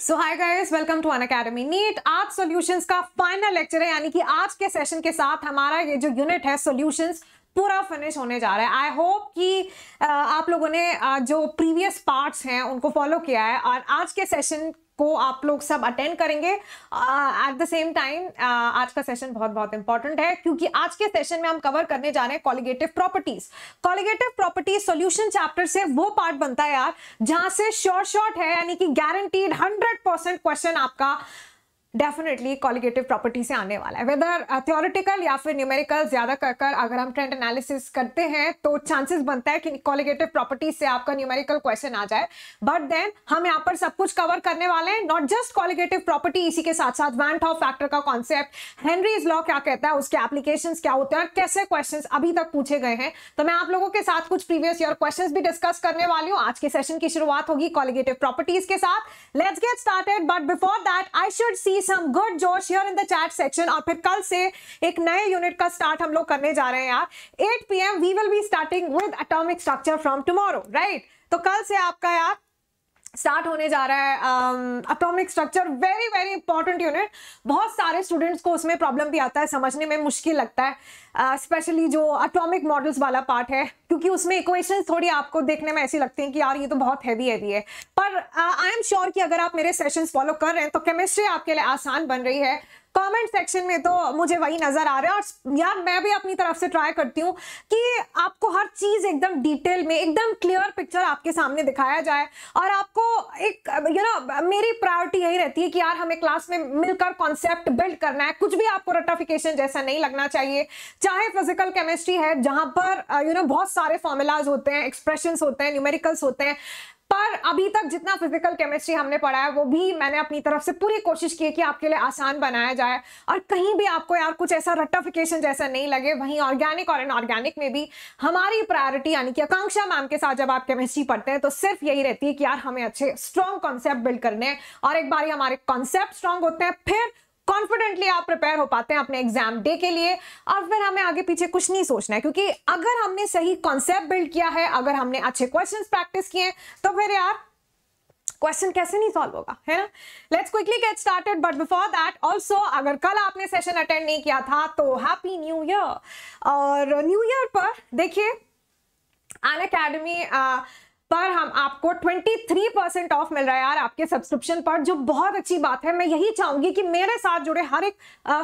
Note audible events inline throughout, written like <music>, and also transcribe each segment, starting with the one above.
So hi guys welcome to Unacademy NEET आज solutions का final lecture है, यानी कि आज के सेशन के साथ हमारा ये जो यूनिट है सॉल्यूशंस पूरा फिनिश होने जा रहा है। आई होप कि आप लोगों ने जो प्रीवियस पार्ट्स हैं, उनको फॉलो किया है और आज के सेशन को आप लोग सब अटेंड करेंगे। एट द सेम टाइम आज का सेशन बहुत बहुत इंपॉर्टेंट है क्योंकि आज के सेशन में हम कवर करने जा रहे हैं colligative properties colligative properties solution chapter से वो पार्ट बनता है यार, जहाँ से शॉर्ट शॉर्ट है, यानी कि गारंटीड हंड्रेड क्वेश्चन आपका डेफिनेटली कॉलिगेटिव प्रॉपर्टी से आने वाला है। वेदर थियोरिटिकल uh, या फिर न्यूमेरिकल ज़्यादा कर कर अगर हम ट्रेंड एनालिसिस करते हैं तो चांसेस बनता है कि कॉलिगेटिव प्रॉपर्टी से आपका न्यूमेरिकल क्वेश्चन आ जाए। बट देन हम यहाँ पर सब कुछ कवर करने वाले हैं। नॉट जस्ट कॉलिगेटिव प्रॉपर्टी इसी के साथ साथ वैन ऑफ़ फैक्टर का कॉन्सेप्ट हेनरीज लॉ क्या कहता है उसके एप्लीकेशन क्या होते हैं और कैसे क्वेश्चन अभी तक पूछे गए हैं। तो मैं आप लोगों के साथ कुछ प्रीवियस ईयर क्वेश्चन भी डिस्कस करने वाली हूँ। आज के सेशन की शुरुआत होगी कॉलिगेटिव प्रॉपर्टीज़ के साथ। Let's get started but before that I should see some good जोश here in the chat section और फिर कल से एक नए यूनिट का स्टार्ट हम लोग करने जा रहे हैं यार। 8 PM we will be starting with atomic structure from tomorrow right तो कल से आपका यार स्टार्ट होने जा रहा है atomic structure very very important unit बहुत सारे स्टूडेंट्स को उसमें प्रॉब्लम भी आता है समझने में मुश्किल लगता है स्पेशली uh, जो अटोमिक मॉडल्स वाला पार्ट है क्योंकि उसमें इक्वेशंस थोड़ी आपको देखने में ऐसी लगती हैं कि यार ये तो बहुत हैवी हैवी है। पर आई एम श्योर कि अगर आप मेरे सेशंस फॉलो कर रहे हैं तो केमिस्ट्री आपके लिए आसान बन रही है। कमेंट सेक्शन में तो मुझे वही नज़र आ रहा है और यार, मैं भी अपनी तरफ़ से ट्राई करती हूँ कि आपको हर चीज़ एकदम डिटेल में, एकदम क्लियर पिक्चर आपके सामने दिखाया जाए और आपको एक यू नो मेरी प्रायोरिटी यही रहती है कि यार, हमें क्लास में मिलकर कॉन्सेप्ट बिल्ड करना है। कुछ भी आपको रटाफिकेशन जैसा नहीं लगना चाहिए। चाहे फ़िज़िकल केमिस्ट्री है, जहाँ पर यू नो बहुत सारे फॉर्मूलाज होते हैं एक्सप्रेशन होते हैं न्यूमेरिकल्स होते हैं पर अभी तक जितना फ़िज़िकल केमिस्ट्री हमने पढ़ा है, वो भी मैंने अपनी तरफ़ से पूरी कोशिश की कि आपके लिए आसान बनाया जाए। और कहीं भी आपको यार कुछ ऐसा रट्टाफिकेशन जैसा नहीं लगे, वहीं ऑर्गेनिक और इनऑर्गेनिक में भी हमारी प्रायोरिटी यानी कि आकांक्षा मैम के साथ जब आप केमिस्ट्री पढ़ते हैं तो सिर्फ़ यही रहती है कि यार हमें अच्छे स्ट्रॉन्ग कॉन्सेप्ट बिल्ड करने और एक बार हमारे कॉन्सेप्ट स्ट्रॉन्ग होते हैं, फिर कॉन्फिडेंटली आप प्रिपेयर हो पाते हैं अपने एग्ज़ाम डे के लिए और फिर हमें आगे पीछे कुछ नहीं सोचना है, क्योंकि अगर हमने सही कॉन्सेप्ट बिल्ड किया है, अगर हमने अच्छे क्वेश्चंस प्रैक्टिस किए तो फिर यार क्वेश्चन कैसे नहीं सॉल्व होगा, है ना? Let's quickly get started but before that also अगर कल आपने सेशन अटेंड नहीं किया था तो हैप्पी न्यू ईयर और न्यू ईयर पर देखिए अन अकेडमी पर हम आपको 23 परसेंट ऑफ़ मिल रहा है यार आपके सब्सक्रिप्शन पर, जो बहुत अच्छी बात है। मैं यही चाहूँगी कि मेरे साथ जुड़े हर एक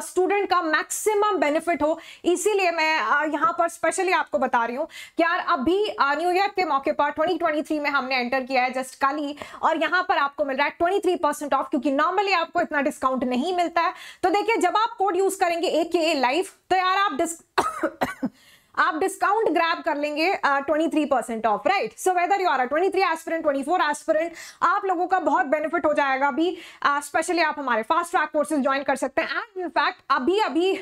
स्टूडेंट का मैक्सिमम बेनिफिट हो। इसीलिए मैं यहाँ पर स्पेशली आपको बता रही हूँ कि यार अभी न्यू ईयर के मौके पर 2023 में हमने एंटर किया है जस्ट कल ही। और यहाँ पर आपको मिल रहा है ट्वेंटी ऑफ़ क्योंकि नॉर्मली आपको इतना डिस्काउंट नहीं मिलता है। तो देखिए, जब आप कोड यूज़ करेंगे ए के लाइव तो यार आप डिस्क आप डिस्काउंट ग्रैब कर लेंगे twenty three percent off right so whether you are twenty three aspirant twenty four aspirant आप लोगों का बहुत बेनिफिट हो जाएगा अभी स्पेशली uh, आप हमारे फास्ट ट्रैक कोर्सेज ज्वाइन कर सकते हैं। एंड इनफैक्ट अभी अभी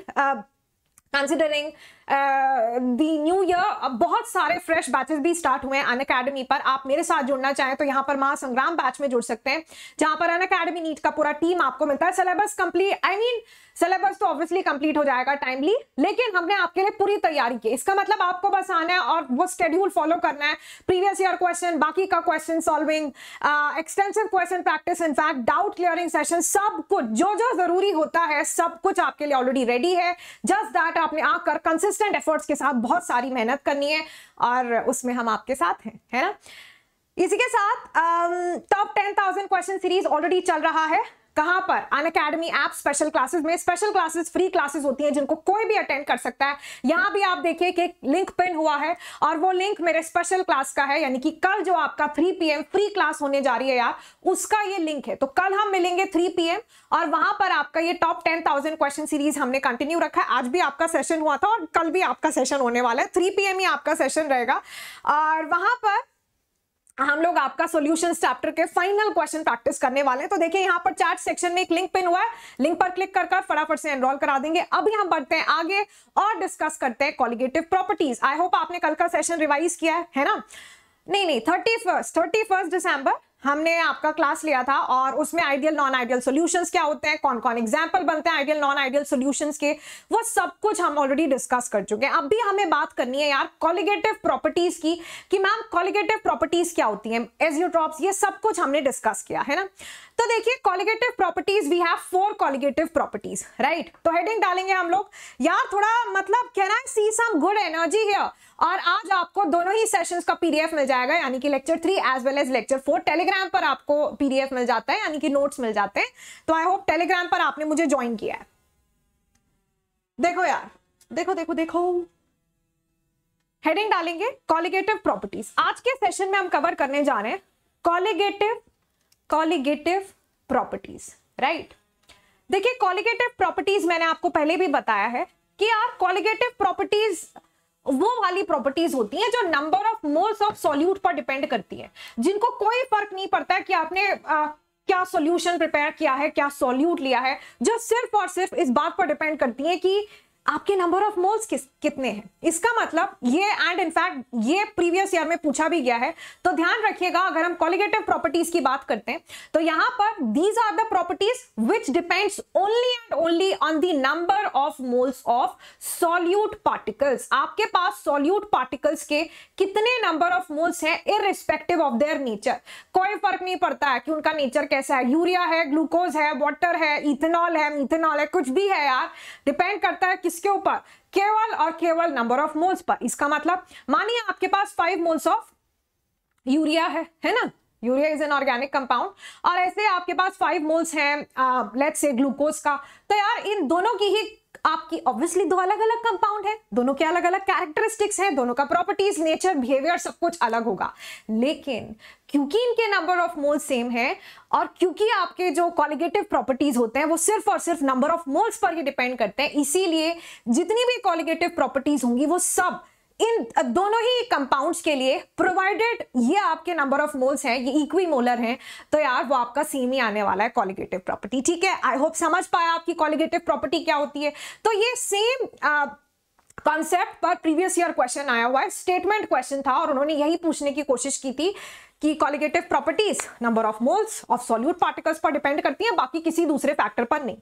कंसिडरिंग दी न्यू ईयर बहुत सारे फ्रेश बैचेस भी स्टार्ट हुए हैं अन अकेडमी पर। आप मेरे साथ जुड़ना चाहें तो यहाँ पर महासंग्राम बैच में जुड़ सकते हैं, जहाँ पर अन अकेडमी नीट का पूरा टीम आपको मिलता है। Syllabus complete I mean syllabus तो ऑब्वियसली कंप्लीट हो जाएगा टाइमली लेकिन हमने आपके लिए पूरी तैयारी की। इसका मतलब आपको बस आना है और वो शेड्यूल फॉलो करना है। प्रीवियस ईयर क्वेश्चन बाकी का question solving extensive question practice in fact doubt clearing session सब कुछ जो जो ज़रूरी होता है, सब कुछ आपके लिए ऑलरेडी रेडी है। जस्ट दैट आपने आकर कंसिस्टेंट एफर्ट्स के साथ बहुत सारी मेहनत करनी है और उसमें हम आपके साथ हैं, है ना? इसी के साथ top ten thousand question series already चल रहा है। कहाँ पर? Unacademy app special classes में स्पेशल क्लासेस फ्री क्लासेस होती हैं जिनको कोई भी अटेंड कर सकता है। यहाँ भी आप देखिए कि लिंक पिन हुआ है और वो लिंक मेरे स्पेशल क्लास का है, यानी कि कल जो आपका 3 पीएम फ्री क्लास होने जा रही है यार, उसका ये लिंक है। तो कल हम मिलेंगे 3 पीएम और वहाँ पर आपका ये top ten thousand question series हमने कंटिन्यू रखा है। आज भी आपका सेशन हुआ था और कल भी आपका सेशन होने वाला है। थ्री पीएम ही आपका सेशन रहेगा। और वहाँ पर हम लोग आपका सोल्यूशन चैप्टर के फाइनल क्वेश्चन प्रैक्टिस करने वाले हैं। तो देखिए यहाँ पर चैट सेक्शन में एक लिंक पिन हुआ है। लिंक पर क्लिक कर फटाफट से एनरोल करा देंगे। अभी हम बढ़ते हैं आगे और डिस्कस करते हैं कॉलिगेटिव प्रॉपर्टीज़ आई होप आपने कल का सेशन रिवाइज किया है, है ना? नहीं नहीं थर्टी फ़र्स्ट थर्टी फ़र्स्ट दिसंबर हमने आपका क्लास लिया था और उसमें आइडियल नॉन आइडियल सॉल्यूशंस क्या होते हैं? कौन कौन एग्ज़ाम्पल बनते हैं आइडियल नॉन आइडियल सॉल्यूशंस के? वो सब कुछ हम ऑलरेडी डिस्कस कर चुके हैं। अब भी हमें बात करनी है यार कॉलिगेटिव प्रॉपर्टीज़ की कि मैम कॉलिगेटिव प्रॉपर्टीज़ क्या होती हैं? एजियोट्रॉप्स ये सब कुछ हमने डिस्कस किया, है ना? तो देखिए colligative properties we have four colligative properties right तो हेडिंग डालेंगे हम लोग। यार थोड़ा मतलब can I see some good energy here और आज आपको दोनों ही सेशंस का पीडीएफ मिल जाएगा, यानी कि lecture three as well as lecture four Telegram पर आपको पीडीएफ मिल जाता है, यानी कि नोट्स मिल जाते हैं। तो आई होप टेलीग्राम पर आपने मुझे ज्वाइन किया है। देखो यार, देखो देखो देखो। हेडिंग डालेंगे कॉलिगेटिव प्रॉपर्टीज़ आज के सेशन में हम कवर करने जा रहे हैं कॉलिगेटिव कॉलिगेटिव प्रॉपर्टीज़ राइट देखिए कॉलिगेटिव प्रॉपर्टीज़ मैंने आपको पहले भी बताया है कि यार कॉलिगेटिव प्रॉपर्टीज़ वो वाली प्रॉपर्टीज़ होती हैं जो number of moles of solute पर डिपेंड करती है जिनको कोई फ़र्क नहीं पड़ता कि आपने आ, क्या सॉल्यूशन प्रिपेयर किया है क्या सॉल्यूट लिया है जो सिर्फ़ और सिर्फ़ इस बात पर डिपेंड करती है कि आपके नंबर ऑफ़ मोल्स किस, कितने हैं? इसका मतलब ये एंड इनफैक्ट ये प्रीवियस ईयर में पूछा भी गया है। तो ध्यान रखिएगा, अगर हम क्वालिटेटिव प्रॉपर्टीज़ की बात करते हैं तो यहाँ पर these are the properties which depends only and only on the number of moles of solute particles आपके पास सॉल्यूट पार्टिकल्स के कितने नंबर ऑफ़ मोल्स हैं इरिस्पेक्टिव ऑफ़ देयर नेचर कोई फ़र्क नहीं पड़ता है कि उनका नेचर कैसा है। यूरिया है ग्लूकोज है वाटर है इथेनॉल है मिथेनॉल है, कुछ भी है यार। डिपेंड करता है किसके ऊपर? केवल और केवल नंबर ऑफ़ मोल्स पर। इसका मतलब मानिए आपके पास फाइव मोल्स ऑफ़ यूरिया है है ना? Urea is an organic compound और ऐसे आपके पास फाइव मोल्स हैं लेट्स से ग्लूकोज का। तो यार, इन दोनों की ही आपकी ऑब्वियसली दो अलग अलग कंपाउंड है। दोनों के अलग अलग कैरेक्टरिस्टिक्स हैं, दोनों का प्रॉपर्टीज़ नेचर बिहेवियर सब कुछ अलग होगा। लेकिन क्योंकि इनके नंबर ऑफ़ मोल सेम है और क्योंकि आपके जो कॉलिगेटिव प्रॉपर्टीज़ होते हैं, वो सिर्फ़ और सिर्फ़ number of moles per he depend करते हैं, इसीलिए जितनी भी कॉलिगेटिव प्रॉपर्टीज़ होंगी, वो सब इन दोनों ही कंपाउंड्स के लिए प्रोवाइडेड ये आपके नंबर ऑफ़ मोल्स हैं, ये इक्वी मोलर हैं तो यार वो आपका सेम ही आने वाला है कॉलिगेटिव प्रॉपर्टी ठीक है? आई होप समझ पाया आपकी कॉलिगेटिव प्रॉपर्टी क्या होती है। तो ये सेम कॉन्सेप्ट पर प्रीवियस ईयर क्वेश्चन आया हुआ है। स्टेटमेंट क्वेश्चन था और उन्होंने यही पूछने की कोशिश की थी कि colligative properties number of moles of solute particles पर डिपेंड करती हैं, बाकी किसी दूसरे फैक्टर पर नहीं।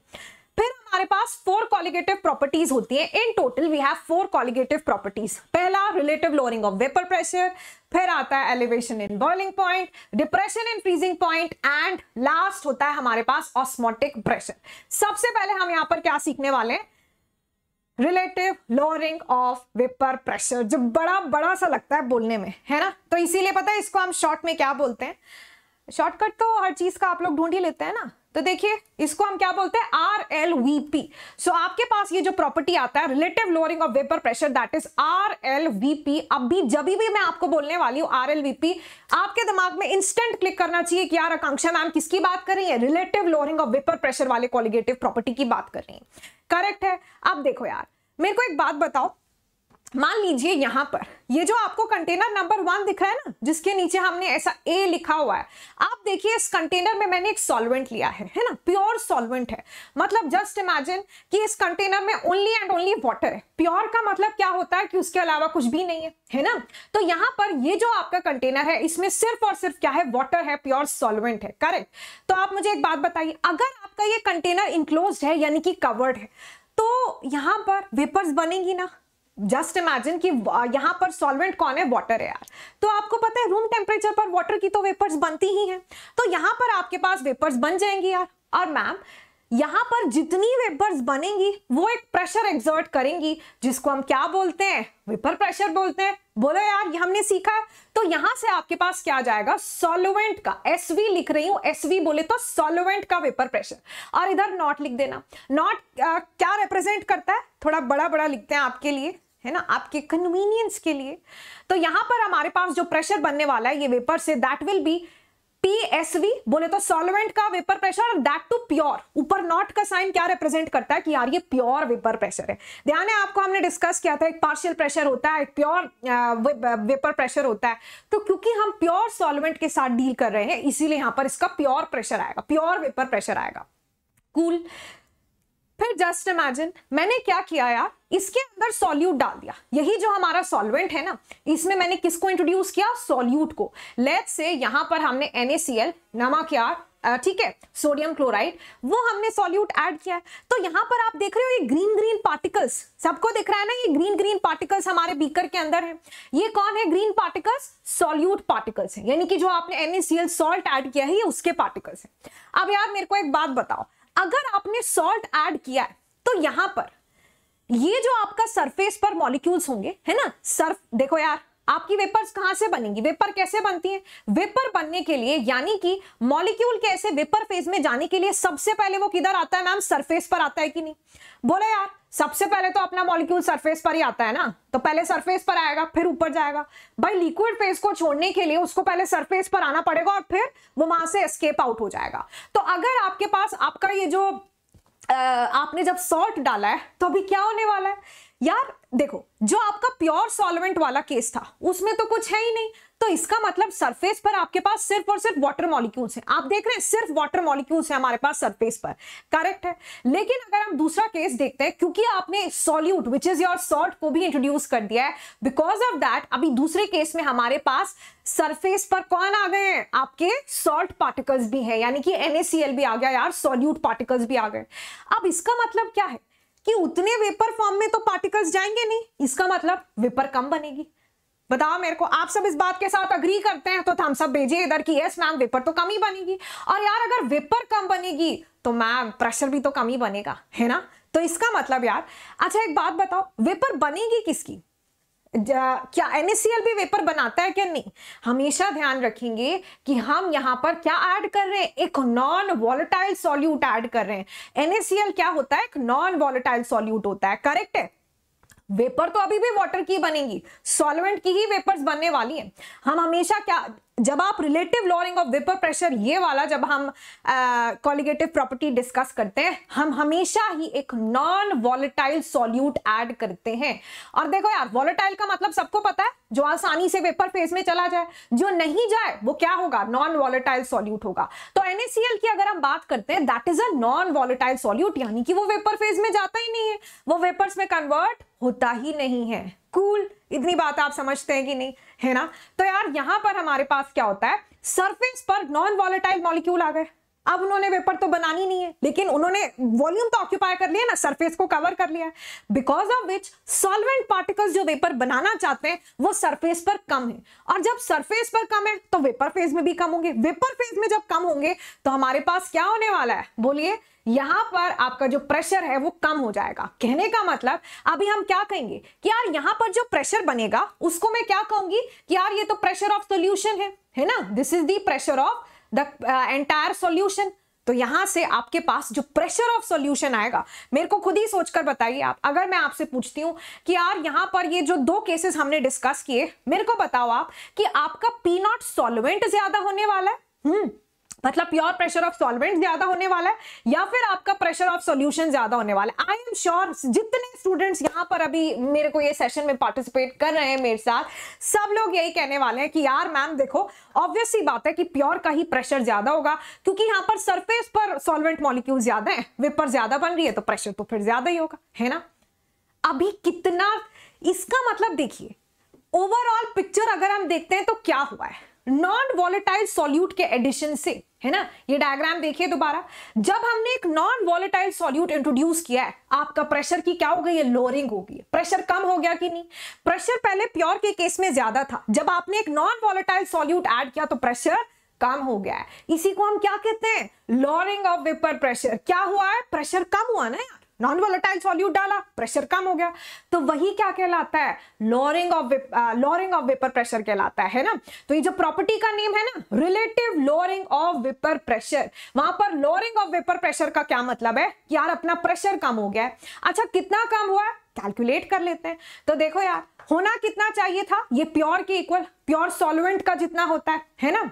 हमारे पास फोर कॉलिगेटिव प्रॉपर्टीज़ होती हैं। In total we have four colligative properties पहला relative lowering of vapour pressure फिर आता है elevation in boiling point depression in freezing point and last होता है हमारे पास ऑस्मोटिक प्रेशर सबसे पहले हम यहाँ पर क्या सीखने वाले हैं? Relative lowering of vapour pressure जो बड़ा बड़ा सा लगता है बोलने में, है ना? तो इसीलिए पता है इसको हम शॉर्ट में क्या बोलते हैं? शॉर्टकट तो हर चीज़ का आप लोग ढूंढ ही लेते हैं ना। तो देखिए, इसको हम क्या बोलते हैं? R L V P so आपके पास ये जो प्रॉपर्टी आता है relative lowering of vapour pressure that is R L V P अब भी, जब भी मैं आपको बोलने वाली हूँ आर एल वी पी आपके दिमाग में इंस्टेंट क्लिक करना चाहिए कि यार, आकांक्षा मैम किसकी बात कर रही है? Relative lowering of vapour pressure वाले कॉलिगेटिव प्रॉपर्टी की बात कर रही है। करेक्ट है? अब देखो यार, मेरे को एक बात बताओ। मान लीजिए यहाँ पर, ये जो आपको कंटेनर नंबर वन दिख है ना, जिसके नीचे हमने ऐसा ए लिखा हुआ है, आप देखिए इस कंटेनर में मैंने एक सॉल्वेंट लिया है है ना? प्योर सॉल्वेंट है। मतलब जस्ट इमेजिन कि इस कंटेनर में ओनली एंड ओनली वाटर है। प्योर का मतलब क्या होता है कि उसके अलावा कुछ भी नहीं है है ना? तो यहाँ पर ये जो आपका कंटेनर है, इसमें सिर्फ़ और सिर्फ़ क्या है? वाटर है प्योर सॉल्वेंट है करेक्ट तो आप मुझे एक बात बताइए, अगर आपका ये कंटेनर इंक्लोज है, यानी कि कवर्ड है तो यहाँ पर वेपर्स बनेंगी ना? जस्ट इमेजिन कि यहाँ पर सॉल्वेंट कौन है? वाटर है यार। तो आपको पता है रूम टेम्परेचर पर वाटर की तो वेपर्स बनती ही हैं। तो यहाँ पर आपके पास वेपर्स बन जाएँगी यार। और मैम यहाँ पर जितनी वेपर्स बनेंगी, वो एक प्रेशर एक्सर्ट करेंगी, जिसको हम क्या बोलते हैं? वेपर प्रेशर बोलते हैं। बोलो यार, ये हमने सीखा है। तो यहाँ से आपके पास क्या जाएगा? सॉल्वेंट का एसवी लिख रही हूँ। एसवी बोले तो सॉल्वेंट का वेपर प्रेशर और इधर नॉट लिख देना। नॉट क्या रिप्रेजेंट करता है? थोड़ा बड़ा बड़ा लिखते हैं आपके लिए। है ना, आपके कन्वीनियंस के लिए। तो यहाँ पर हमारे पास जो प्रेशर बनने वाला है, ये vapour say that will B PSV बोले तो सॉल्वेंट का वेपर प्रेशर और दैट टू प्योर ऊपर नॉट का साइन क्या रिप्रेजेंट करता है कि यार ये प्योर वेपर प्रेशर है। ध्यान है, आपको हमने डिस्कस किया था, एक पार्शियल प्रेशर होता है, एक प्योर वेपर प्रेशर होता है। तो क्योंकि हम प्योर सॉल्वेंट के साथ डील कर रहे हैं, इसीलिए यहाँ पर इसका प्योर प्रेशर आएगा प्योर वेपर प्रेशर आएगा। Cool cool. फिर जस्ट इमेजिन मैंने क्या किया यार? इसके अंदर सॉल्यूट डाल दिया। यही जो हमारा सॉल्वेंट है ना, इसमें मैंने किसको इंट्रोड्यूस किया? सॉल्यूट को। लेट से यहाँ पर हमने NaCl, नमक यार ठीक है सोडियम क्लोराइड वो हमने सॉल्यूट ऐड किया है। तो यहाँ पर आप देख रहे हो ये ग्रीन ग्रीन पार्टिकल्स सबको दिख रहा है ना ये ग्रीन ग्रीन पार्टिकल्स हमारे बीकर के अंदर है। ये कौन है ग्रीन पार्टिकल्स सॉल्यूट पार्टिकल्स है। यानी कि जो आपने NaCl सॉल्ट ऐड किया है, ये उसके पार्टिकल्स है। अब यार मेरे को एक बात बताओ। अगर आपने सॉल्ट ऐड किया है तो यहाँ पर ये जो आपका सरफेस पर मॉलिक्यूल्स होंगे, है ना? सर्फ देखो यार, आपकी वेपर्स कहाँ से बनेंगी? वेपर कैसे बनती है? वेपर बनने के लिए, यानी कि मॉलिक्यूल के ऐसे वेपर फ़ेज़ में जाने के लिए सबसे पहले वो किधर आता है मैम? सरफेस पर आता है कि नहीं? बोले यार, सबसे पहले तो अपना मॉलिक्यूल सरफेस पर ही आता है ना? तो पहले सरफेस पर आएगा, फिर ऊपर जाएगा। भाई लिक्विड फ़ेज़ को छोड़ने के लिए उसको पहले सरफेस पर आना पड़ेगा और फिर वो वहाँ से एस्केप आउट हो जाएगा। तो अगर आपके पास, आपका ये जो आपने जब सॉल्ट डाला है तो अभी क्या होने वाला है? यार, देखो, जो आपका प्योर सॉल्वेंट वाला केस था, उसमें तो कुछ है ही नहीं। तो इसका मतलब सरफेस पर आपके पास सिर्फ़ और सिर्फ़ वाटर मॉलिक्यूल्स हैं। आप देख रहे हैं, सिर्फ़ वाटर मॉलिक्यूल्स हैं हमारे पास सरफेस पर। करेक्ट है? लेकिन अगर हम दूसरा केस देखते हैं, क्योंकि आपने solute which is your salt को भी इंट्रोड्यूस कर दिया है बिकॉज़ ऑफ़ दैट अभी दूसरे केस में हमारे पास सरफेस पर कौन आ गए हैं? आपके सॉल्ट पार्टिकल्स भी हैं। यानी कि NaCl भी आ गया यार सॉल्यूट पार्टिकल्स भी आ गए। अब इसका मतलब क्या है? कि उतने वेपर फॉर्म में तो पार्टिकल्स जाएँगे नहीं। इसका मतलब वेपर कम बनेगी। बताओ मेरे को, आप सब इस बात के साथ अग्री करते हैं? तो हम सब भेजिए इधर की यस मैम वेपर तो कम ही बनेगी। और यार, अगर वेपर कम बनेगी तो मैम प्रेशर भी तो कम ही बनेगा, है ना? तो इसका मतलब यार अच्छा एक बात बताओ वेपर बनेगी किसकी? क्या NaCl भी वेपर बनाता है क्या नहीं? हमेशा ध्यान रखेंगे कि हम यहाँ पर क्या ऐड कर रहे हैं? एक नॉन वॉलेटाइल सॉल्यूट ऐड कर रहे हैं। NaCl क्या होता है? एक नॉन वॉलेटाइल सॉल्यूट होता है करेक्ट है? वेपर तो अभी भी वाटर की बनेगी, सॉल्वेंट की ही वेपर्स बनने वाली हैं। हम हमेशा क्या, जब आप relative lowering of vapour pressure, ये वाला जब हम कॉलिगेटिव प्रॉपर्टी डिस्कस करते हैं, हम हमेशा ही एक नॉन वॉलेटाइल सॉल्यूट ऐड करते हैं। और देखो यार वॉलेटाइल का मतलब सबको पता है, जो आसानी से वेपर फ़ेज़ में चला जाए, जो नहीं जाए, वो क्या होगा? नॉन वॉलेटाइल सॉल्यूट होगा। तो NaCl की अगर हम बात करते हैं that is a non volatile solute यानी कि वो वेपर फ़ेज़ में जाता ही नहीं है। वो वेपर्स में कन्वर्ट होता ही नहीं है। Cool cool. इतनी बात आप समझते हैं कि नहीं, है ना? तो यार, यहाँ पर हमारे पास क्या होता है? सरफेस पर नॉन वॉलेटाइल मॉलिक्यूल आ गए। अब उन्होंने वेपर तो बनानी नहीं है, लेकिन उन्होंने वॉल्यूम तो ऑक्यूपाई कर लिया ना सरफेस को कवर कर लिया because of which solvent particles जो वेपर बनाना चाहते हैं, वो सरफेस पर कम है। और जब सरफेस पर कम है तो वेपर फ़ेज़ में भी कम होंगे। वेपर फ़ेज़ में जब कम होंगे तो हमारे पास क्या होने वाला है? बोलिए, यहाँ पर आपका जो प्रेशर है, वो कम हो जाएगा। कहने का मतलब अभी हम क्या कहेंगे कि यार, यहाँ पर जो प्रेशर बनेगा, उसको मैं क्या कहूँगी कि यार, ये तो प्रेशर ऑफ़ सोल्यूशन है है ना? This is the pressure of the entire solution तो यहाँ से आपके पास जो प्रेशर ऑफ़ सॉल्यूशन आएगा, मेरे को खुद ही सोचकर बताइए आप। अगर मैं आपसे पूछती हूँ कि यार यहाँ पर ये जो दो केसेस हमने डिस्कस किए, मेरे को बताओ आप कि आपका पी नॉट सॉल्वेंट ज़्यादा होने वाला है? हम्म। मतलब प्योर प्रेशर ऑफ़ सॉल्वेंट ज़्यादा होने वाला है, या फिर आपका प्रेशर ऑफ़ सॉल्यूशन ज़्यादा होने वाला है। आई एम श्योर जितने स्टूडेंट्स यहाँ पर अभी मेरे को ये सेशन में पार्टिसिपेट कर रहे हैं मेरे साथ, सब लोग यही कहने वाले हैं कि यार मैम देखो ऑब्वियस सी बात है कि प्योर का ही प्रेशर ज़्यादा होगा, क्योंकि यहाँ पर सरफेस पर सॉल्वेंट मॉलिक्यूल ज़्यादा है वेपर ज़्यादा बन रही है तो प्रेशर तो फिर ज़्यादा ही होगा, है ना? अभी कितना, इसका मतलब देखिए ओवरऑल पिक्चर अगर हम देखते हैं तो क्या हुआ है? नॉन वॉलेटाइल सॉल्यूट के एडिशन से, है ना? ये डायग्राम देखिए दोबारा। जब हमने एक नॉन वॉलेटाइल सॉल्यूट इंट्रोड्यूस किया है, आपका प्रेशर की क्या हो गई है? लोअरिंग हो गई प्रेशर कम हो गया कि नहीं? प्रेशर पहले प्योर के केस में ज़्यादा था। जब आपने एक नॉन वॉलेटाइल सॉल्यूट ऐड किया तो प्रेशर कम हो गया है। इसी को हम क्या कहते हैं? लोअरिंग ऑफ़ वेपर प्रेशर क्या हुआ है? प्रेशर कम हुआ ना यार। नॉन वोलेटाइल सॉल्यूट डाला प्रेशर कम हो गया। तो वही क्या कहलाता है? Lowering of lowering of vapour pressure कहलाता है ना? तो ये जो प्रॉपर्टी का नेम है ना relative lowering of vapour pressure वहाँ पर लोअरिंग ऑफ़ वेपर प्रेशर का क्या मतलब है? कि यार अपना प्रेशर कम हो गया है। अच्छा कितना कम हुआ है? कैलकुलेट कर लेते हैं। तो देखो यार, होना कितना चाहिए था? ये प्योर के इक्वल प्योर सॉल्वेंट का जितना होता है है ना?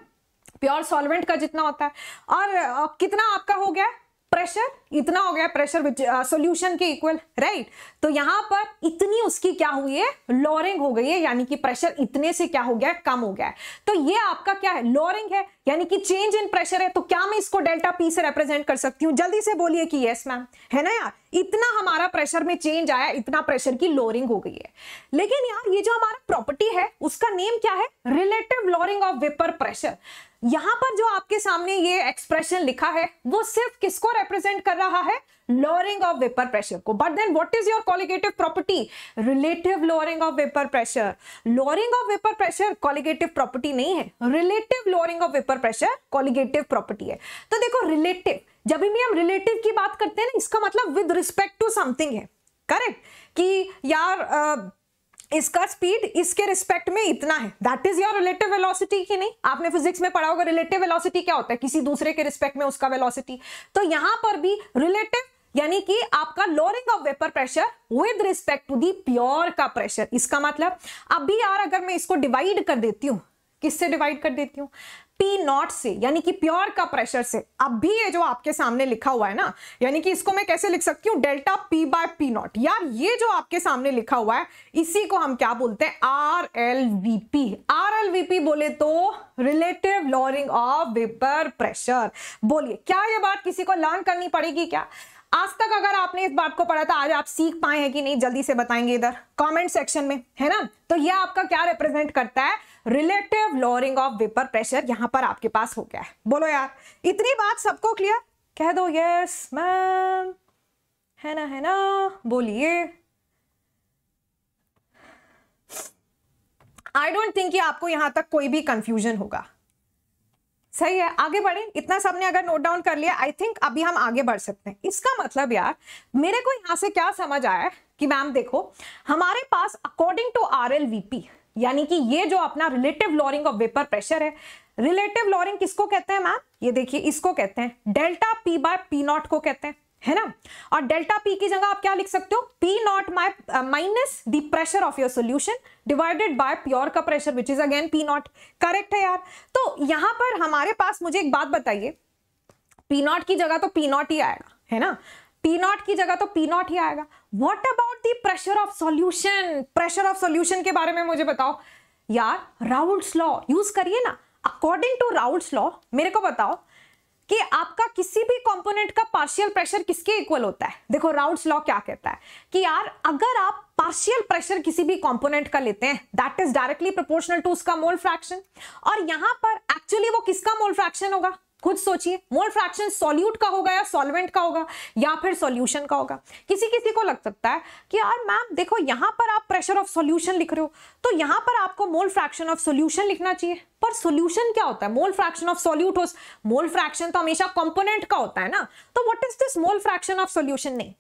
प्योर सॉल्वेंट का जितना होता है। और कितना आपका हो गया? प्रेशर इतना हो गया प्रेशर सॉल्यूशन के इक्वल राइट तो यहाँ पर इतनी उसकी क्या हुई है? लोरिंग हो गई है, यानी कि प्रेशर इतने से क्या हो गया? कम हो गया है। तो ये आपका क्या है? लोरिंग है, यानी कि चेंज इन प्रेशर है। तो क्या मैं इसको डेल्टा पी से रिप्रेजेंट कर सकती हूँ? जल्दी से बोलिए कि यस मैम है ना यार? इतना हमारा प्रेशर में चेंज आया, इतना प्रेशर की लोरिंग हो गई है। लेकिन यार, ये जो हमारा प्रॉपर्टी है, उसका नेम क्या है? Relative lowering of vapour pressure यहाँ पर जो आपके सामने ये एक्सप्रेशन लिखा है, वो सिर्फ़ किसको रिप्रेजेंट कर रहा है? लोअरिंग ऑफ़ वेपर प्रेशर को। But then what is your colligative property relative lowering of vapour pressure lowering of vapour pressure colligative property नहीं है। Relative lowering of vapour pressure colligative property है। तो देखो रिलेटिव जब भी हम रिलेटिव की बात करते हैं ना, इसका मतलब विद रिस्पेक्ट टू समथिंग है। करेक्ट कि यार इसका स्पीड इसके रिस्पेक्ट में इतना है। That is your relative velocity की नहीं? आपने फिजिक्स में पढ़ा होगा रिलेटिव वेलोसिटी क्या होता है? किसी दूसरे के रिस्पेक्ट में उसका वेलोसिटी तो यहाँ पर भी रिलेटिव यानी कि आपका lowering of vapour pressure with respect to the pure का प्रेशर इसका मतलब अभी यार अगर मैं इसको डिवाइड कर देती हूँ, किससे डिवाइड कर देती हूँ? पी नॉट से, यानी कि प्योर का प्रेशर से, अब भी ये जो आपके सामने लिखा हुआ है ना, यानी कि इसको मैं कैसे लिख सकती हूँ? Delta P by P naught यार, ये जो आपके सामने लिखा हुआ है, इसी को हम क्या बोलते हैं? R L V P R L V P बोले तो relative lowering of vapour pressure बोलिए, क्या ये बात किसी को लर्न करनी पड़ेगी क्या? आज तक अगर आपने इस बात को पढ़ा था, आज आप सीख पाए हैं कि नहीं, जल्दी से बताएँगे इधर। कमेंट सेक्शन में, है ना? तो ये आपका क्या रिप्रेजेंट करता है? Relative lowering of vapour pressure यहाँ पर आपके पास हो गया है। बोलो यार, इतनी बात सबको क्लियर कह दो यस मैम है ना है ना? बोलिए। आई डोंट थिंक कि आपको यहाँ तक कोई भी कंफ्यूजन होगा। सही है, आगे बढ़े। इतना सबने अगर नोट डाउन कर लिया आई थिंक अभी हम आगे बढ़ सकते हैं। इसका मतलब यार, मेरे को यहाँ से क्या समझ आया कि मैम देखो, हमारे पास according to R L V P यानी कि ये जो अपना relative lowering of vapour pressure है रिलेटिव लॉरिंग किसको कहते हैं मैम ये देखिए, इसको कहते हैं। Delta P by P naught को कहते हैं। है ना? और डेल्टा पी की जगह आप क्या लिख सकते हो? P naught my minus the pressure of your solution divided by pure का pressure which is again P naught correct है यार? तो यहाँ पर हमारे पास मुझे एक बात बताइए। पी नॉट की जगह तो पी नॉट ही आएगा, है ना? पी नॉट की जगह तो पी नॉट ही आएगा। What about the pressure of solution pressure of solution के बारे में मुझे बताओ। यार राउल्स लॉ यूज़ करिए ना। अकॉर्डिंग टू राउल्स लॉ मेरे को बताओ कि आपका किसी भी कंपोनेंट का पार्शियल प्रेशर किसके इक्वल होता है? देखो राउंड लॉ क्या कहता है कि यार, अगर आप पार्शियल प्रेशर किसी भी कंपोनेंट का लेते हैं that is directly proportional to उसका मोल फ्रैक्शन और यहाँ पर एक्चुअली वो किसका मोल फ्रैक्शन होगा? खुद सोचिए मोल फ्रैक्शन सॉल्यूट का होगा या सॉल्वेंट का होगा, या फिर सॉल्यूशन का होगा। किसी किसी को लग सकता है कि यार मैम देखो यहाँ पर आप प्रेशर ऑफ़ सॉल्यूशन लिख रहे हो तो यहाँ पर आपको मोल फ्रैक्शन ऑफ़ सॉल्यूशन लिखना चाहिए। पर सॉल्यूशन क्या होता है? मोल फ्रैक्शन ऑफ़ सॉल्यूट हो मोल फ्रैक्शन तो हमेशा कंपोनेंट का होता है ना? तो what is this mole fraction of solution नहीं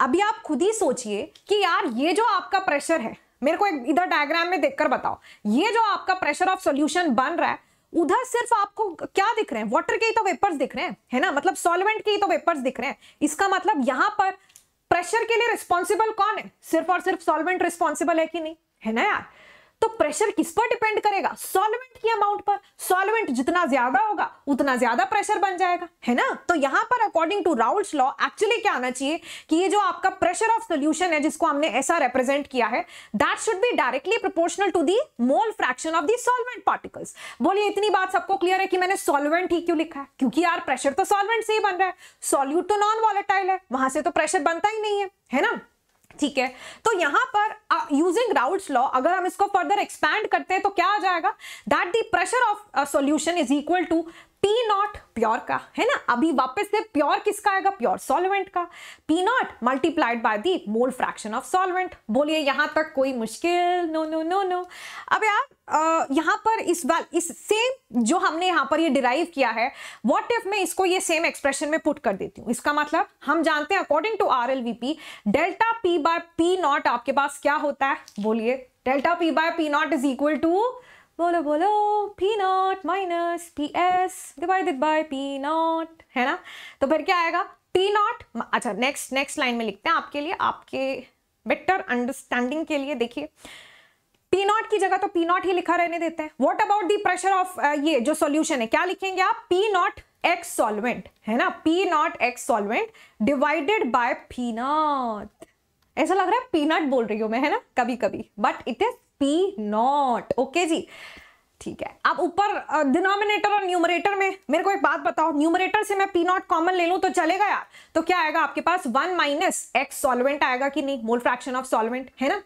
अभी आप खुद ही सोचिए कि यार ये जो आपका प्रेशर है, मेरे को एक इधर डायग्राम में देखकर बताओ, ये जो आपका प्रेशर ऑफ़ सॉल्यूशन बन रहा है उधर सिर्फ़ आपको क्या दिख रहे हैं? वाटर के ही तो वेपर्स दिख रहे हैं, है ना? मतलब सॉल्वेंट के ही तो वेपर्स दिख रहे हैं। इसका मतलब यहाँ पर प्रेशर के लिए रिस्पॉन्सिबल कौन है? सिर्फ़ और सिर्फ़ सॉल्वेंट रिस्पॉन्सिबल है कि नहीं? है ना यार? तो प्रेशर किस पर डिपेंड करेगा? सॉल्वेंट की अमाउंट पर। सॉल्वेंट जितना ज़्यादा होगा, उतना ज़्यादा प्रेशर बन जाएगा, है ना? तो यहाँ पर according to Raoult's law actually क्या आना चाहिए कि ये जो आपका प्रेशर ऑफ़ सोल्यूशन है, जिसको हमने ऐसा रिप्रेजेंट किया है that should be directly proportional to the mole fraction of the solvent particles बोलिए, इतनी बात सबको क्लियर है कि मैंने सॉल्वेंट ही क्यों लिखा है? क्योंकि यार प्रेशर तो सॉल्वेंट से ही बन रहा है। सॉल्यूट तो नॉन वॉलेटाइल है, वहाँ से तो प्रेशर बनता ही नहीं है है ना? ठीक है? तो यहाँ पर यूजिंग राउट्स लॉ अगर हम इसको फर्दर एक्सपैंड करते हैं तो क्या आ जाएगा? That the pressure of solution is equal to P naught pure का, है ना? अभी वापस से प्योर किसका आएगा? प्योर सॉल्वेंट का। P naught multiplied by the mole fraction of solvent बोलिए, यहाँ तक कोई मुश्किल? नो नो नो नो अब यार यहाँ पर इस बार, इस सेम जो हमने यहाँ पर ये डिराइव किया है व्हाट इफ़ मैं इसको ये सेम एक्सप्रेशन में पुट कर देती हूँ? इसका मतलब हम जानते हैं according to R L V P delta P by P naught आपके पास क्या होता है? बोलिए delta P by P naught is equal to बोलो बोलो P naught minus P S divided by P naught है ना? तो फिर क्या आएगा? पी नॉट अच्छा नेक्स्ट नेक्स्ट लाइन में लिखते हैं आपके लिए, आपके बेटर अंडरस्टैंडिंग के लिए, देखिए। पी नॉट की जगह तो पी नॉट ही लिखा रहने देते हैं। What about the pressure of ये जो सॉल्यूशन है, क्या लिखेंगे आप? पी नॉट एक्स सॉल्वेंट है ना? P naught X solvent divided by P naught ऐसा लग रहा है पीनट बोल रही हूँ मैं, है ना? कभी कभी but it is P naught okay जी? ठीक है। अब ऊपर डिनोमिनेटर और न्यूमरेटर में मेरे को एक बात बताओ। न्यूमरेटर से मैं पी नॉट कॉमन ले लूँ तो चलेगा यार? तो क्या आएगा आपके पास? वन माइनस एक्स सॉल्वेंट आएगा कि नहीं? मोल फ्रैक्शन ऑफ़ सॉल्वेंट है ना?